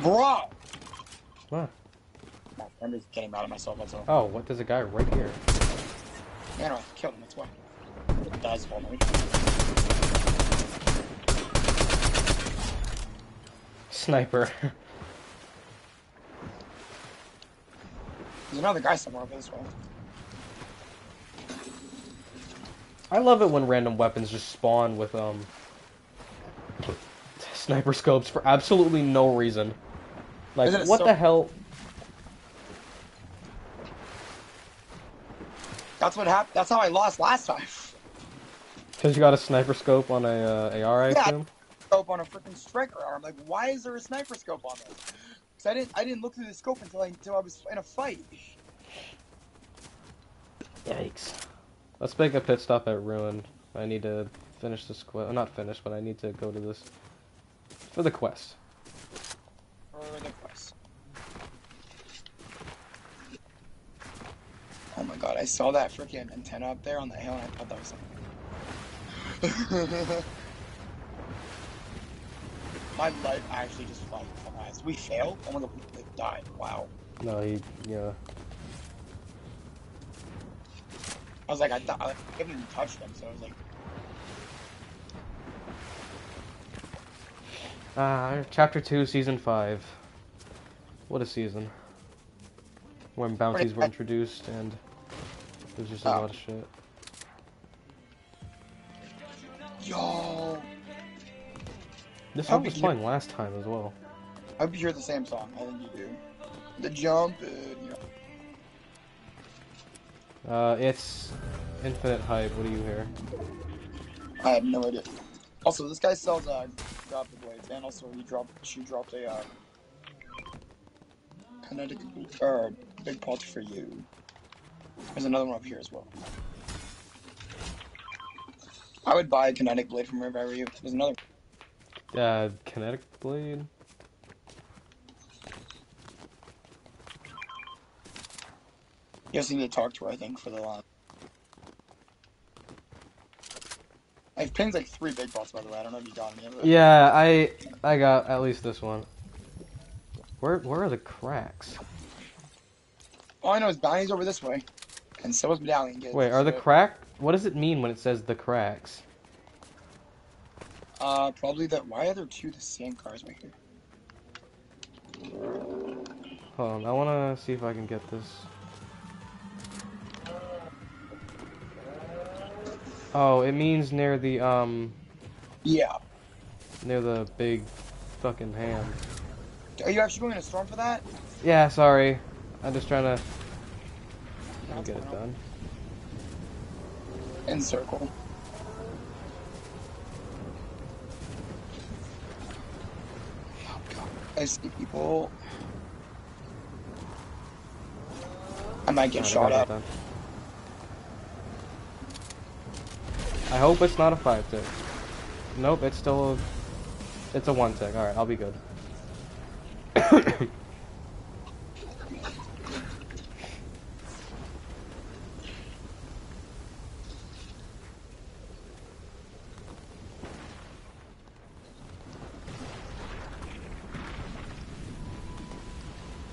Speaker 2: Bro!
Speaker 1: What?
Speaker 2: I'm just getting mad at myself, that's all.
Speaker 1: Oh, what? There's a guy right here.
Speaker 2: Yeah, no, I killed him, that's why. It dies for me.
Speaker 1: Sniper.
Speaker 2: There's another guy somewhere over this way.
Speaker 1: I love it when random weapons just spawn with um sniper scopes for absolutely no reason. Like what
Speaker 2: so-
Speaker 1: the hell?
Speaker 2: That's what happened. That's how I lost last time.
Speaker 1: Because you got a sniper scope on a uh, AR, I
Speaker 2: Yeah.
Speaker 1: assume.
Speaker 2: Scope on a freaking striker AR. Like, why is there a sniper scope on this? Because I didn't, I didn't look through the scope until I, until I was in a fight.
Speaker 1: Yikes. Let's make a pit stop at Ruin. I need to finish this quest. Not finish, but I need to go to this For the quest.
Speaker 2: For the quest. Oh my god, I saw that freaking antenna up there on the hill and I thought that was something. my life actually just my eyes. We failed? Oh my god, we died. Wow.
Speaker 1: No, he, yeah.
Speaker 2: I was like, I thought I haven't even touched them, so I was like,
Speaker 1: Uh, chapter 2, season 5. What a season. When bounties were introduced and there's just a
Speaker 2: Oh.
Speaker 1: lot of shit.
Speaker 2: yo.
Speaker 1: This song was playing last time as well.
Speaker 2: I hope you hear the same song. I think you do. The jump, and, you know.
Speaker 1: Uh, it's infinite hype. What do you hear?
Speaker 2: I have no idea. Also, this guy sells uh, drop the blades, and also he dropped, she dropped a uh, kinetic or big pot for you. There's another one up here as well. I would buy a kinetic blade from her if I were you. There's another.
Speaker 1: Uh, kinetic blade.
Speaker 2: You just need to talk to her, I think, for the line. I've pinned like three big pots, by the way. I don't know if you got any of it.
Speaker 1: Yeah, I I got at least this one. Where where are the cracks?
Speaker 2: All I know is bounty's over this way, and so is medallion. Kids,
Speaker 1: Wait, are the crack? What does it mean when it says the cracks?
Speaker 2: Uh, probably that. Why are there two the same cars right here?
Speaker 1: Hold on, I wanna see if I can get this. Oh, it means near the um
Speaker 2: Yeah.
Speaker 1: near the big fucking hand.
Speaker 2: Are you actually going to storm for that?
Speaker 1: Yeah, sorry. I'm just trying to to get it done.
Speaker 2: In circle. Oh god. I see people. I might get
Speaker 1: Alright,
Speaker 2: shot at.
Speaker 1: I hope it's not a five tick. Nope, it's still a, it's a one tick. All right, I'll be good.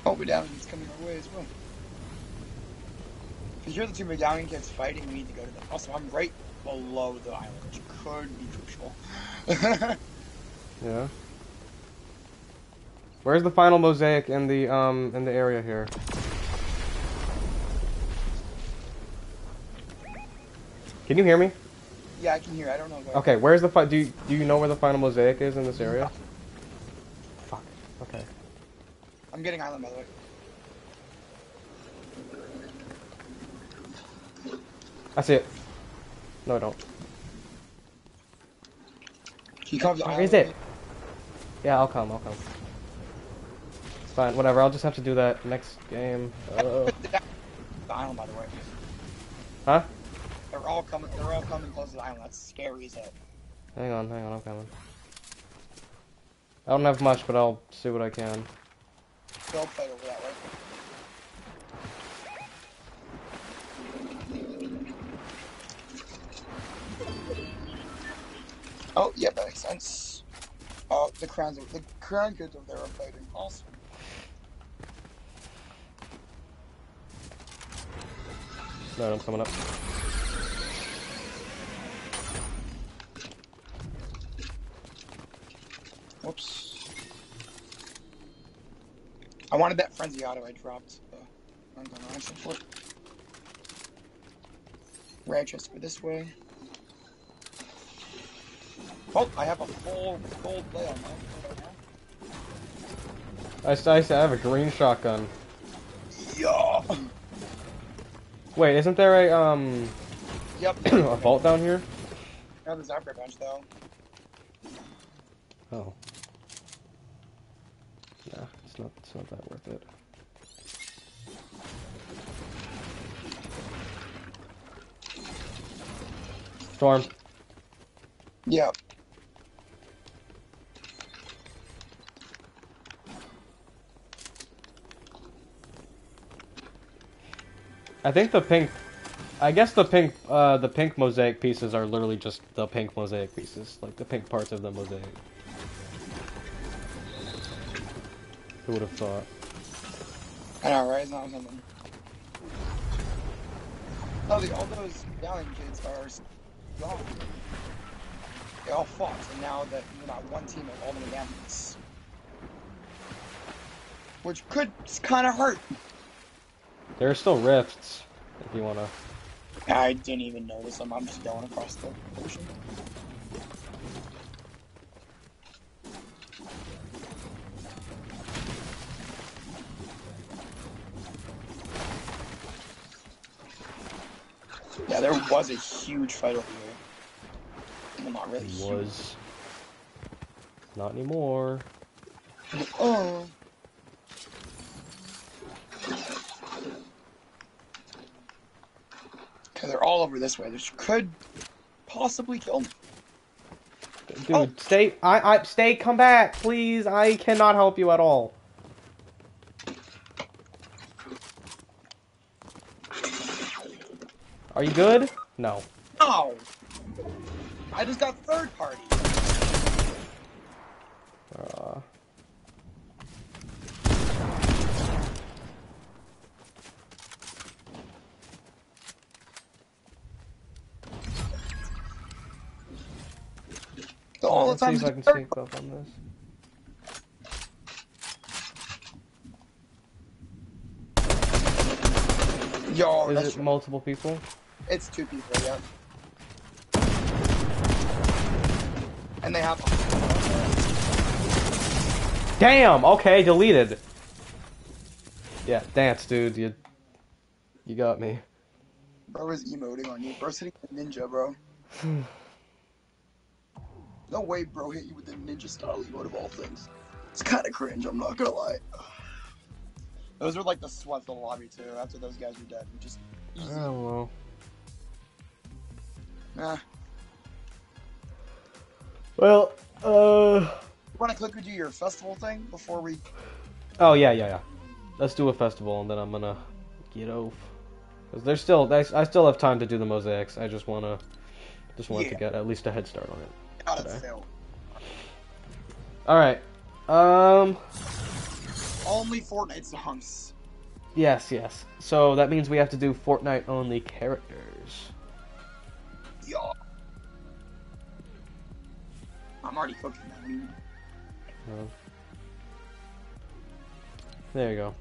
Speaker 2: Oh, medallion is coming our way as well. If you hear the two medallion kids fighting, we need to go to them. Also, I'm right below the island, which could be crucial.
Speaker 1: Yeah. Where's the final mosaic in the um in the area here? Can you hear me?
Speaker 2: yeah, I can hear. I don't know where.
Speaker 1: Okay, where's the fi- do you, do you know where the final mosaic is in this area? Fuck. Okay.
Speaker 2: I'm getting island by the way.
Speaker 1: I see it. No, I don't.
Speaker 2: Can you come to the
Speaker 1: Where is it? Yeah, I'll come. I'll come. It's fine. Whatever. I'll just have to do that next game. Uh,
Speaker 2: The island, by the way.
Speaker 1: huh?
Speaker 2: They're all coming. They're all coming close to the island. That's scary as hell.
Speaker 1: Hang on. Hang on. I'm coming. I don't have much, but I'll see what I can.
Speaker 2: They'll play over that way. Oh, yeah, that makes sense. Oh, the crowns, are, the crown kids over there are fighting. Awesome.
Speaker 1: No, I'm coming up.
Speaker 2: Whoops. I wanted that frenzy auto I dropped. Uh, I'm gonna action for it. Rare chest this way. Oh, I have a full gold play on mine
Speaker 1: I. I, I have a green shotgun.
Speaker 2: Yeah.
Speaker 1: Wait, isn't there a um
Speaker 2: Yep.
Speaker 1: a vault down here?
Speaker 2: Now the Zapper bench though.
Speaker 1: Oh. Nah, it's not. It's not that worth it. Storm.
Speaker 2: Yep.
Speaker 1: I think the pink, I guess the pink, uh, the pink mosaic pieces are literally just the pink mosaic pieces, like the pink parts of the mosaic. Who would have thought?
Speaker 2: I know, right? Not something. Oh, the, all those yelling kids are gone. They all fought, and now that you're not one team of all the Valiants. Which could kind of hurt.
Speaker 1: There are still rifts, if you wanna.
Speaker 2: I didn't even notice them. I'm just going across the ocean. Yeah, there was a huge fight over here. Well, not really. Huge.
Speaker 1: was. Not anymore.
Speaker 2: Oh. Okay, they're all over this way. This could possibly kill me.
Speaker 1: Dude,
Speaker 2: Oh.
Speaker 1: stay. I, I, stay. Come back, please. I cannot help you at all. Are you good? No.
Speaker 2: No! I just got third party.
Speaker 1: Uh,
Speaker 2: All the
Speaker 1: let's see if I can sneak up on this.
Speaker 2: Yo,
Speaker 1: Is it multiple people?
Speaker 2: it's two people, yeah. And they have.
Speaker 1: Damn. Okay, deleted. Yeah, dance, dude. You, you got me.
Speaker 2: Bro is emoting on you. Bro's hitting the ninja, bro. no way, bro hit you with the ninja style emote of all things. It's kind of cringe. I'm not gonna lie. Those are like the sweats of the lobby too. After those guys are dead, you just easy.
Speaker 1: Oh well.
Speaker 2: Nah.
Speaker 1: Well, uh.
Speaker 2: You want to quickly do your festival thing before we?
Speaker 1: Oh yeah, yeah, yeah. Let's do a festival, and then I'm gonna get off. Cause there's still, I I still have time to do the mosaics. I just wanna, just wanted to get at least a head start on it. All right. Um.
Speaker 2: Only Fortnite songs.
Speaker 1: Yes, yes. So that means we have to do Fortnite only characters.
Speaker 2: Yeah. I'm already cooking that meat.
Speaker 1: Uh, there you go.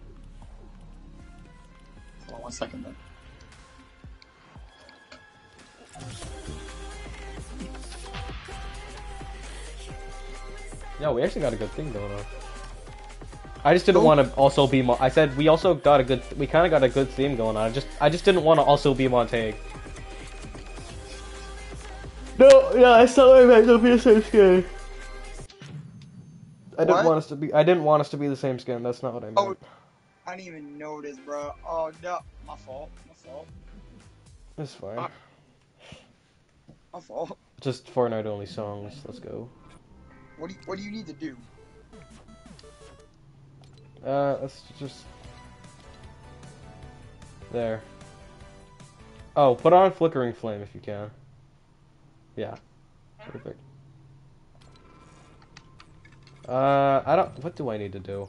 Speaker 2: Hold on one second then.
Speaker 1: Yeah, we actually got a good thing going on. I just didn't want to also be. Mo- I said we also got a good. We kind of got a good theme going on. I just, I just didn't want to also be Montague. No, yeah, I thought I don't be the same skin. I didn't
Speaker 2: What?
Speaker 1: want us to be. I didn't want us to be the same skin. That's not what I meant.
Speaker 2: Oh. I didn't even notice, bro. Oh no, my fault. My fault.
Speaker 1: It's fine.
Speaker 2: Ah. My fault.
Speaker 1: Just Fortnite only songs. Let's go.
Speaker 2: What do you, What do you need to do?
Speaker 1: Uh, let's just there. Oh, put on flickering flame if you can. Yeah, perfect. Uh, I don't. What do I need to do?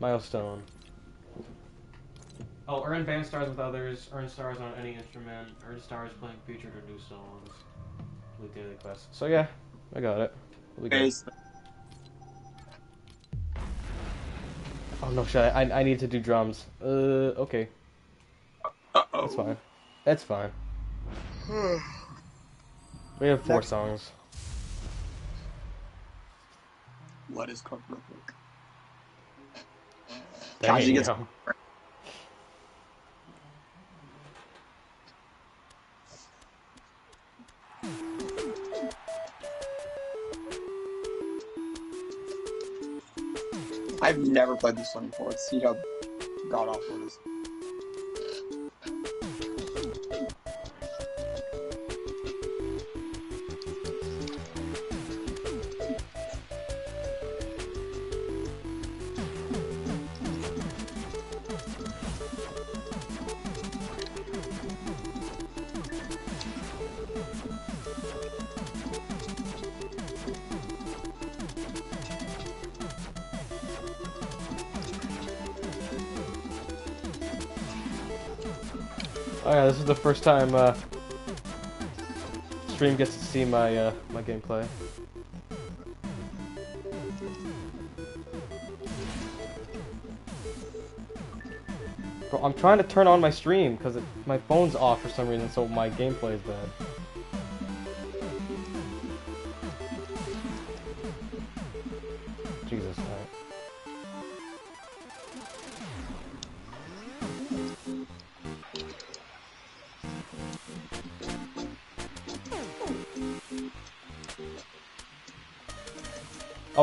Speaker 1: Milestone. Oh, earn band stars with others. Earn stars on any instrument. Earn stars playing featured or new songs. Complete daily quests. So yeah, I got it. We good.
Speaker 2: Base.
Speaker 1: Oh no, shit! I I need to do drums. Uh, okay,
Speaker 2: Uh oh.
Speaker 1: that's fine. That's fine. We have four
Speaker 2: Next.
Speaker 1: songs.
Speaker 2: What is us cook real quick. Kaji gets-
Speaker 1: go.
Speaker 2: I've never played this one before. Let's see how god awful it is.
Speaker 1: Is the first time uh, stream gets to see my uh, my gameplay. Bro, I'm trying to turn on my stream because my phone's off for some reason, so my gameplay is bad.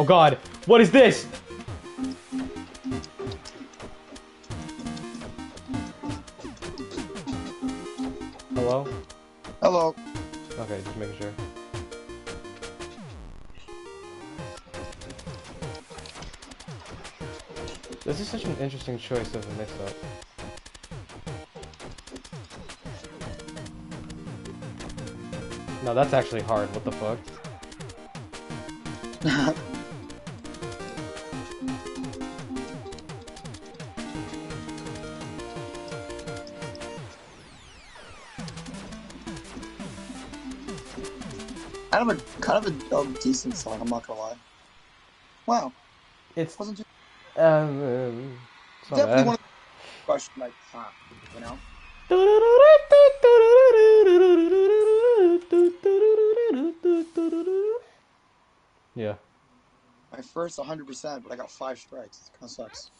Speaker 1: God, what is this? Hello?
Speaker 2: Hello.
Speaker 1: Okay, just making sure. This is such an interesting choice of a mix-up. No, that's actually hard. What the fuck?
Speaker 2: of a um, decent song. I'm not gonna lie. Wow,
Speaker 1: It's
Speaker 2: wasn't too,
Speaker 1: um, um it's
Speaker 2: definitely
Speaker 1: bad.
Speaker 2: one of the question like, huh, you know.
Speaker 1: Yeah.
Speaker 2: My first 100%, but I got five strikes. It kind of sucks.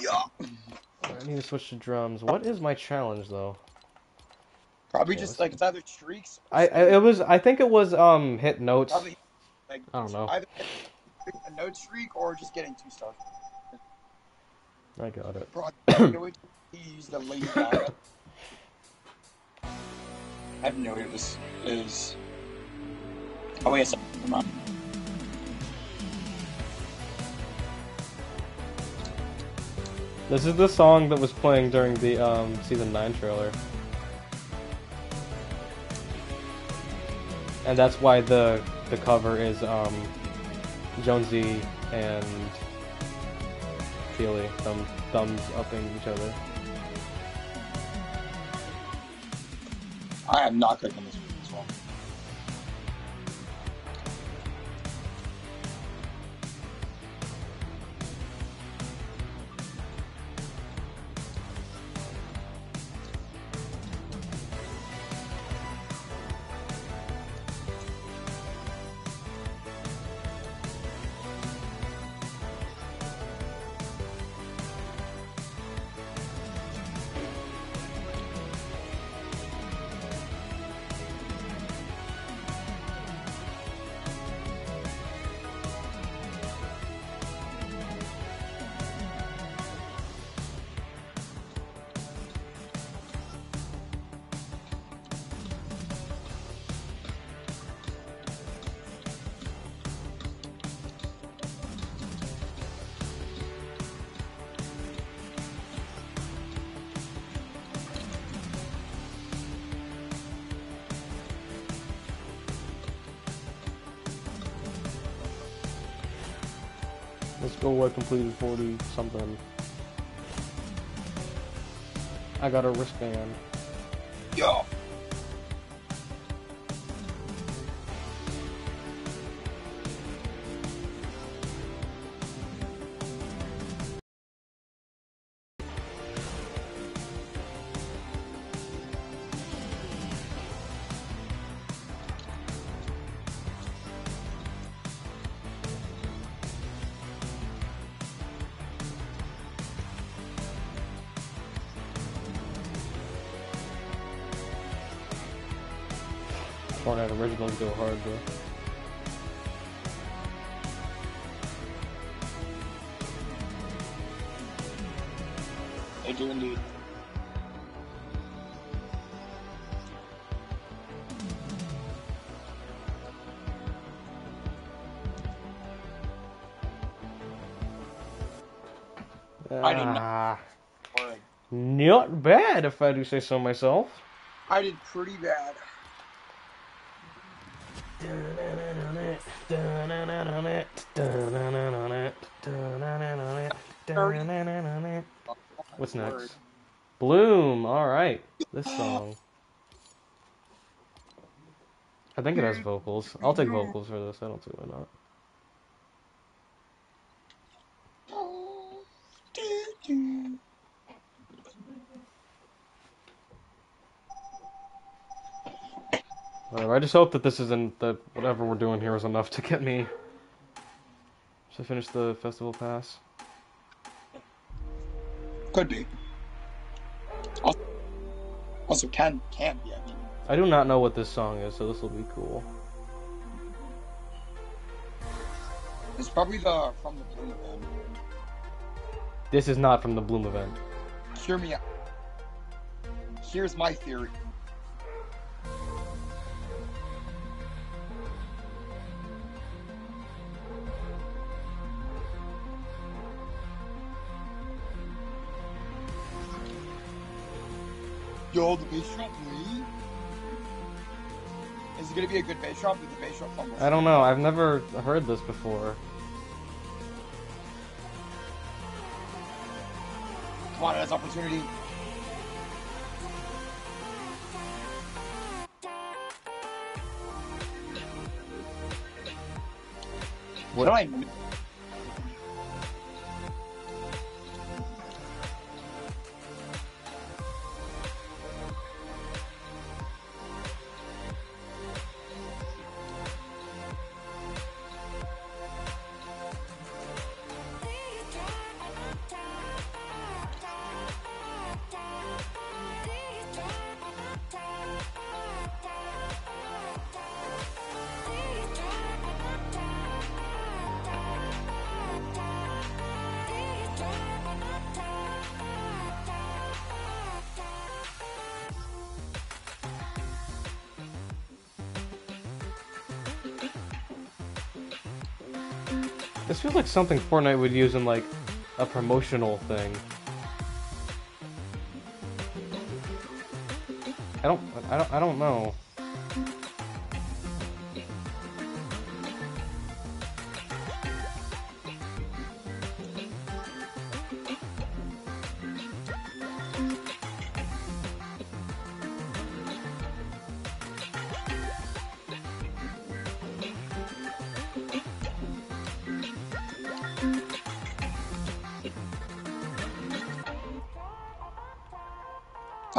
Speaker 2: Yeah.
Speaker 1: I need to switch to drums. What is my challenge though?
Speaker 2: Probably
Speaker 1: Yeah,
Speaker 2: just like it's either streaks. or
Speaker 1: I, I it was I think it was um hit notes.
Speaker 2: Probably like
Speaker 1: I don't know.
Speaker 2: either a note streak or just getting two stars.
Speaker 1: I got it.
Speaker 2: I know it- he used the Lady Gaga. I have no idea this is. Oh wait a second. Come on.
Speaker 1: This is the song that was playing during the um season nine trailer. And that's why the the cover is um Jonesy and Keely thumb, thumbs upping each other.
Speaker 2: I am not clicking this
Speaker 1: I completed forty something. I got a wristband.
Speaker 2: Yo.
Speaker 1: Fortnite originals go hard, bro.
Speaker 2: They do indeed. I did not-
Speaker 1: Ah, not bad if I do say so myself.
Speaker 2: I did pretty bad. Word.
Speaker 1: next? Bloom. All right. This song. I think it has vocals. I'll take vocals for this. I don't see why not. Whatever. I just hope that this isn't that whatever we're doing here is enough to get me to finish the festival pass.
Speaker 2: Could be. Also, also can can be. I mean,
Speaker 1: I do not know what this song is, so this will be cool.
Speaker 2: it's probably the from the Bloom event.
Speaker 1: This is not from the Bloom event.
Speaker 2: Hear me out. Here's my theory. The bass drop, really? Is it gonna be a good bass drop? Did the bass drop fumble?
Speaker 1: I don't know. I've never heard this before.
Speaker 2: Come on, that's opportunity.
Speaker 1: What?
Speaker 2: Do I
Speaker 1: something Fortnite would use in like a promotional thing. I don't. I don't. I don't know.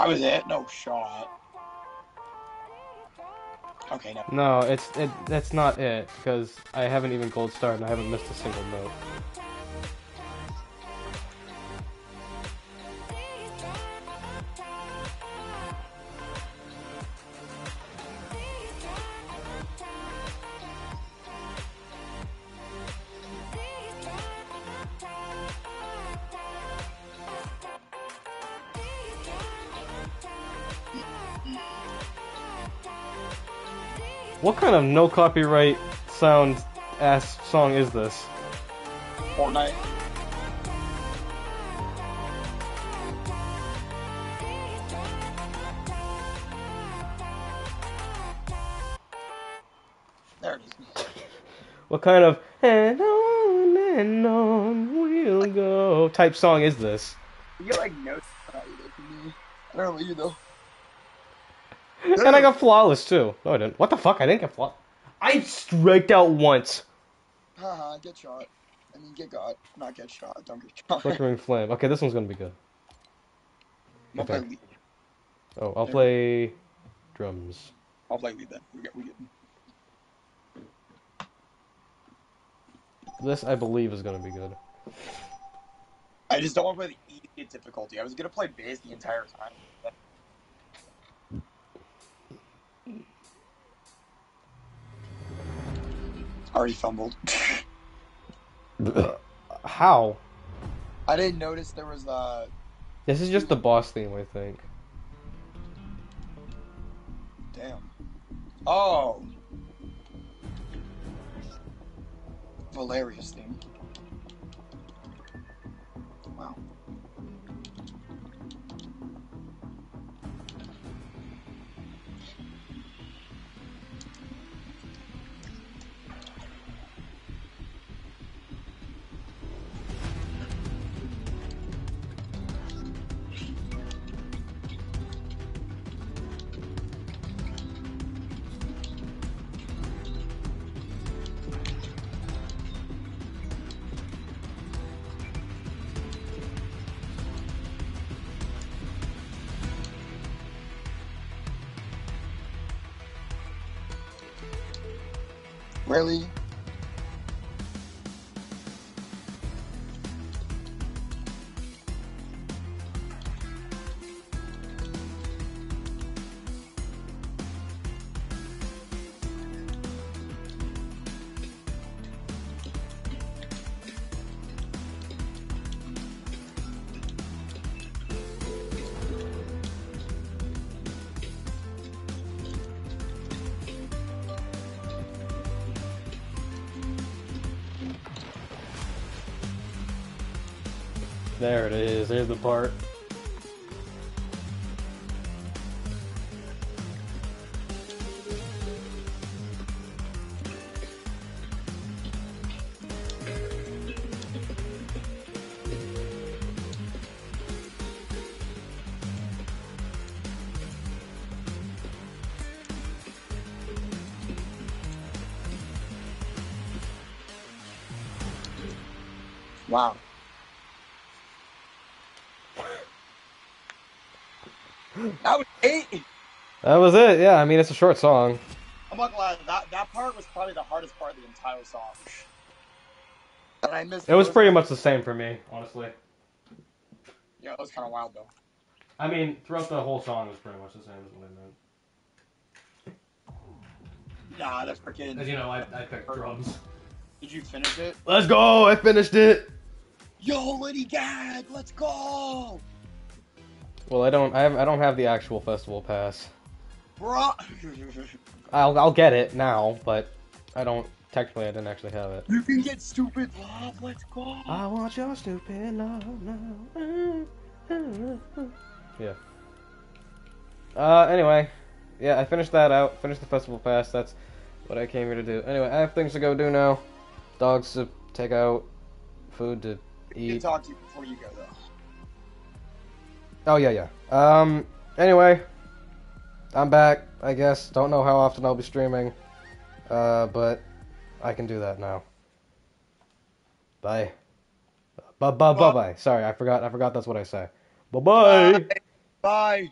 Speaker 2: That was it? No shot. Okay, no.
Speaker 1: No, it's it. That's not it because I haven't even gold star and I haven't missed a single note. What kind of no copyright sound ass song is this?
Speaker 2: Fortnite. There it is.
Speaker 1: What kind of and on and on we'll go type song is this?
Speaker 2: You like no. I don't know what you though.
Speaker 1: And I got flawless too. No, I didn't. What the fuck? I didn't get flawless. I striked out once.
Speaker 2: Haha, get shot. I mean, get got. Not get shot. Don't get shot.
Speaker 1: Flickering flame. Okay, this one's gonna be good.
Speaker 2: I'll play
Speaker 1: okay.
Speaker 2: lead.
Speaker 1: Oh, I'll play drums.
Speaker 2: I'll play lead then. We get, we get.
Speaker 1: This I believe is gonna be good.
Speaker 2: I just don't want to play the easy difficulty. I was gonna play bass the entire time. Already fumbled.
Speaker 1: How?
Speaker 2: I didn't notice there was a.
Speaker 1: This is just the boss theme, I think.
Speaker 2: damn. Oh. Valeria's theme.
Speaker 1: Is. The part.
Speaker 2: Was
Speaker 1: it. Yeah, I mean it's a short song.
Speaker 2: I'm not gonna lie, that, that part was probably the hardest part of the entire song. And I missed
Speaker 1: It was pretty much the same for me, honestly.
Speaker 2: Yeah, it was kind of wild though.
Speaker 1: I mean, throughout the whole song, it was pretty much the same as what I meant.
Speaker 2: Nah, that's freaking.
Speaker 1: As you know, I, I picked drums.
Speaker 2: Did you finish it?
Speaker 1: Let's go! I finished it.
Speaker 2: Yo, Lady Gaga, let's go,
Speaker 1: Well, I don't. I, have, I don't have the actual festival pass.
Speaker 2: Bro.
Speaker 1: I'll I'll get it now, but I don't. Technically, I didn't actually have it.
Speaker 2: you can get stupid love. Let's go.
Speaker 1: I want your stupid love now. Yeah. Uh, anyway, yeah, I finished that out. Finished the festival pass. That's what I came here to do. Anyway, I have things to go do now. Dogs to take out, food to
Speaker 2: I can
Speaker 1: eat.
Speaker 2: talk to you before you go though.
Speaker 1: Oh yeah, yeah. Um. Anyway, I'm back. I guess. Don't know how often I'll be streaming. Uh, but I can do that now. Bye. Bye bye bye bye. Sorry, I forgot. I forgot that's what I say. Bye bye.
Speaker 2: Bye.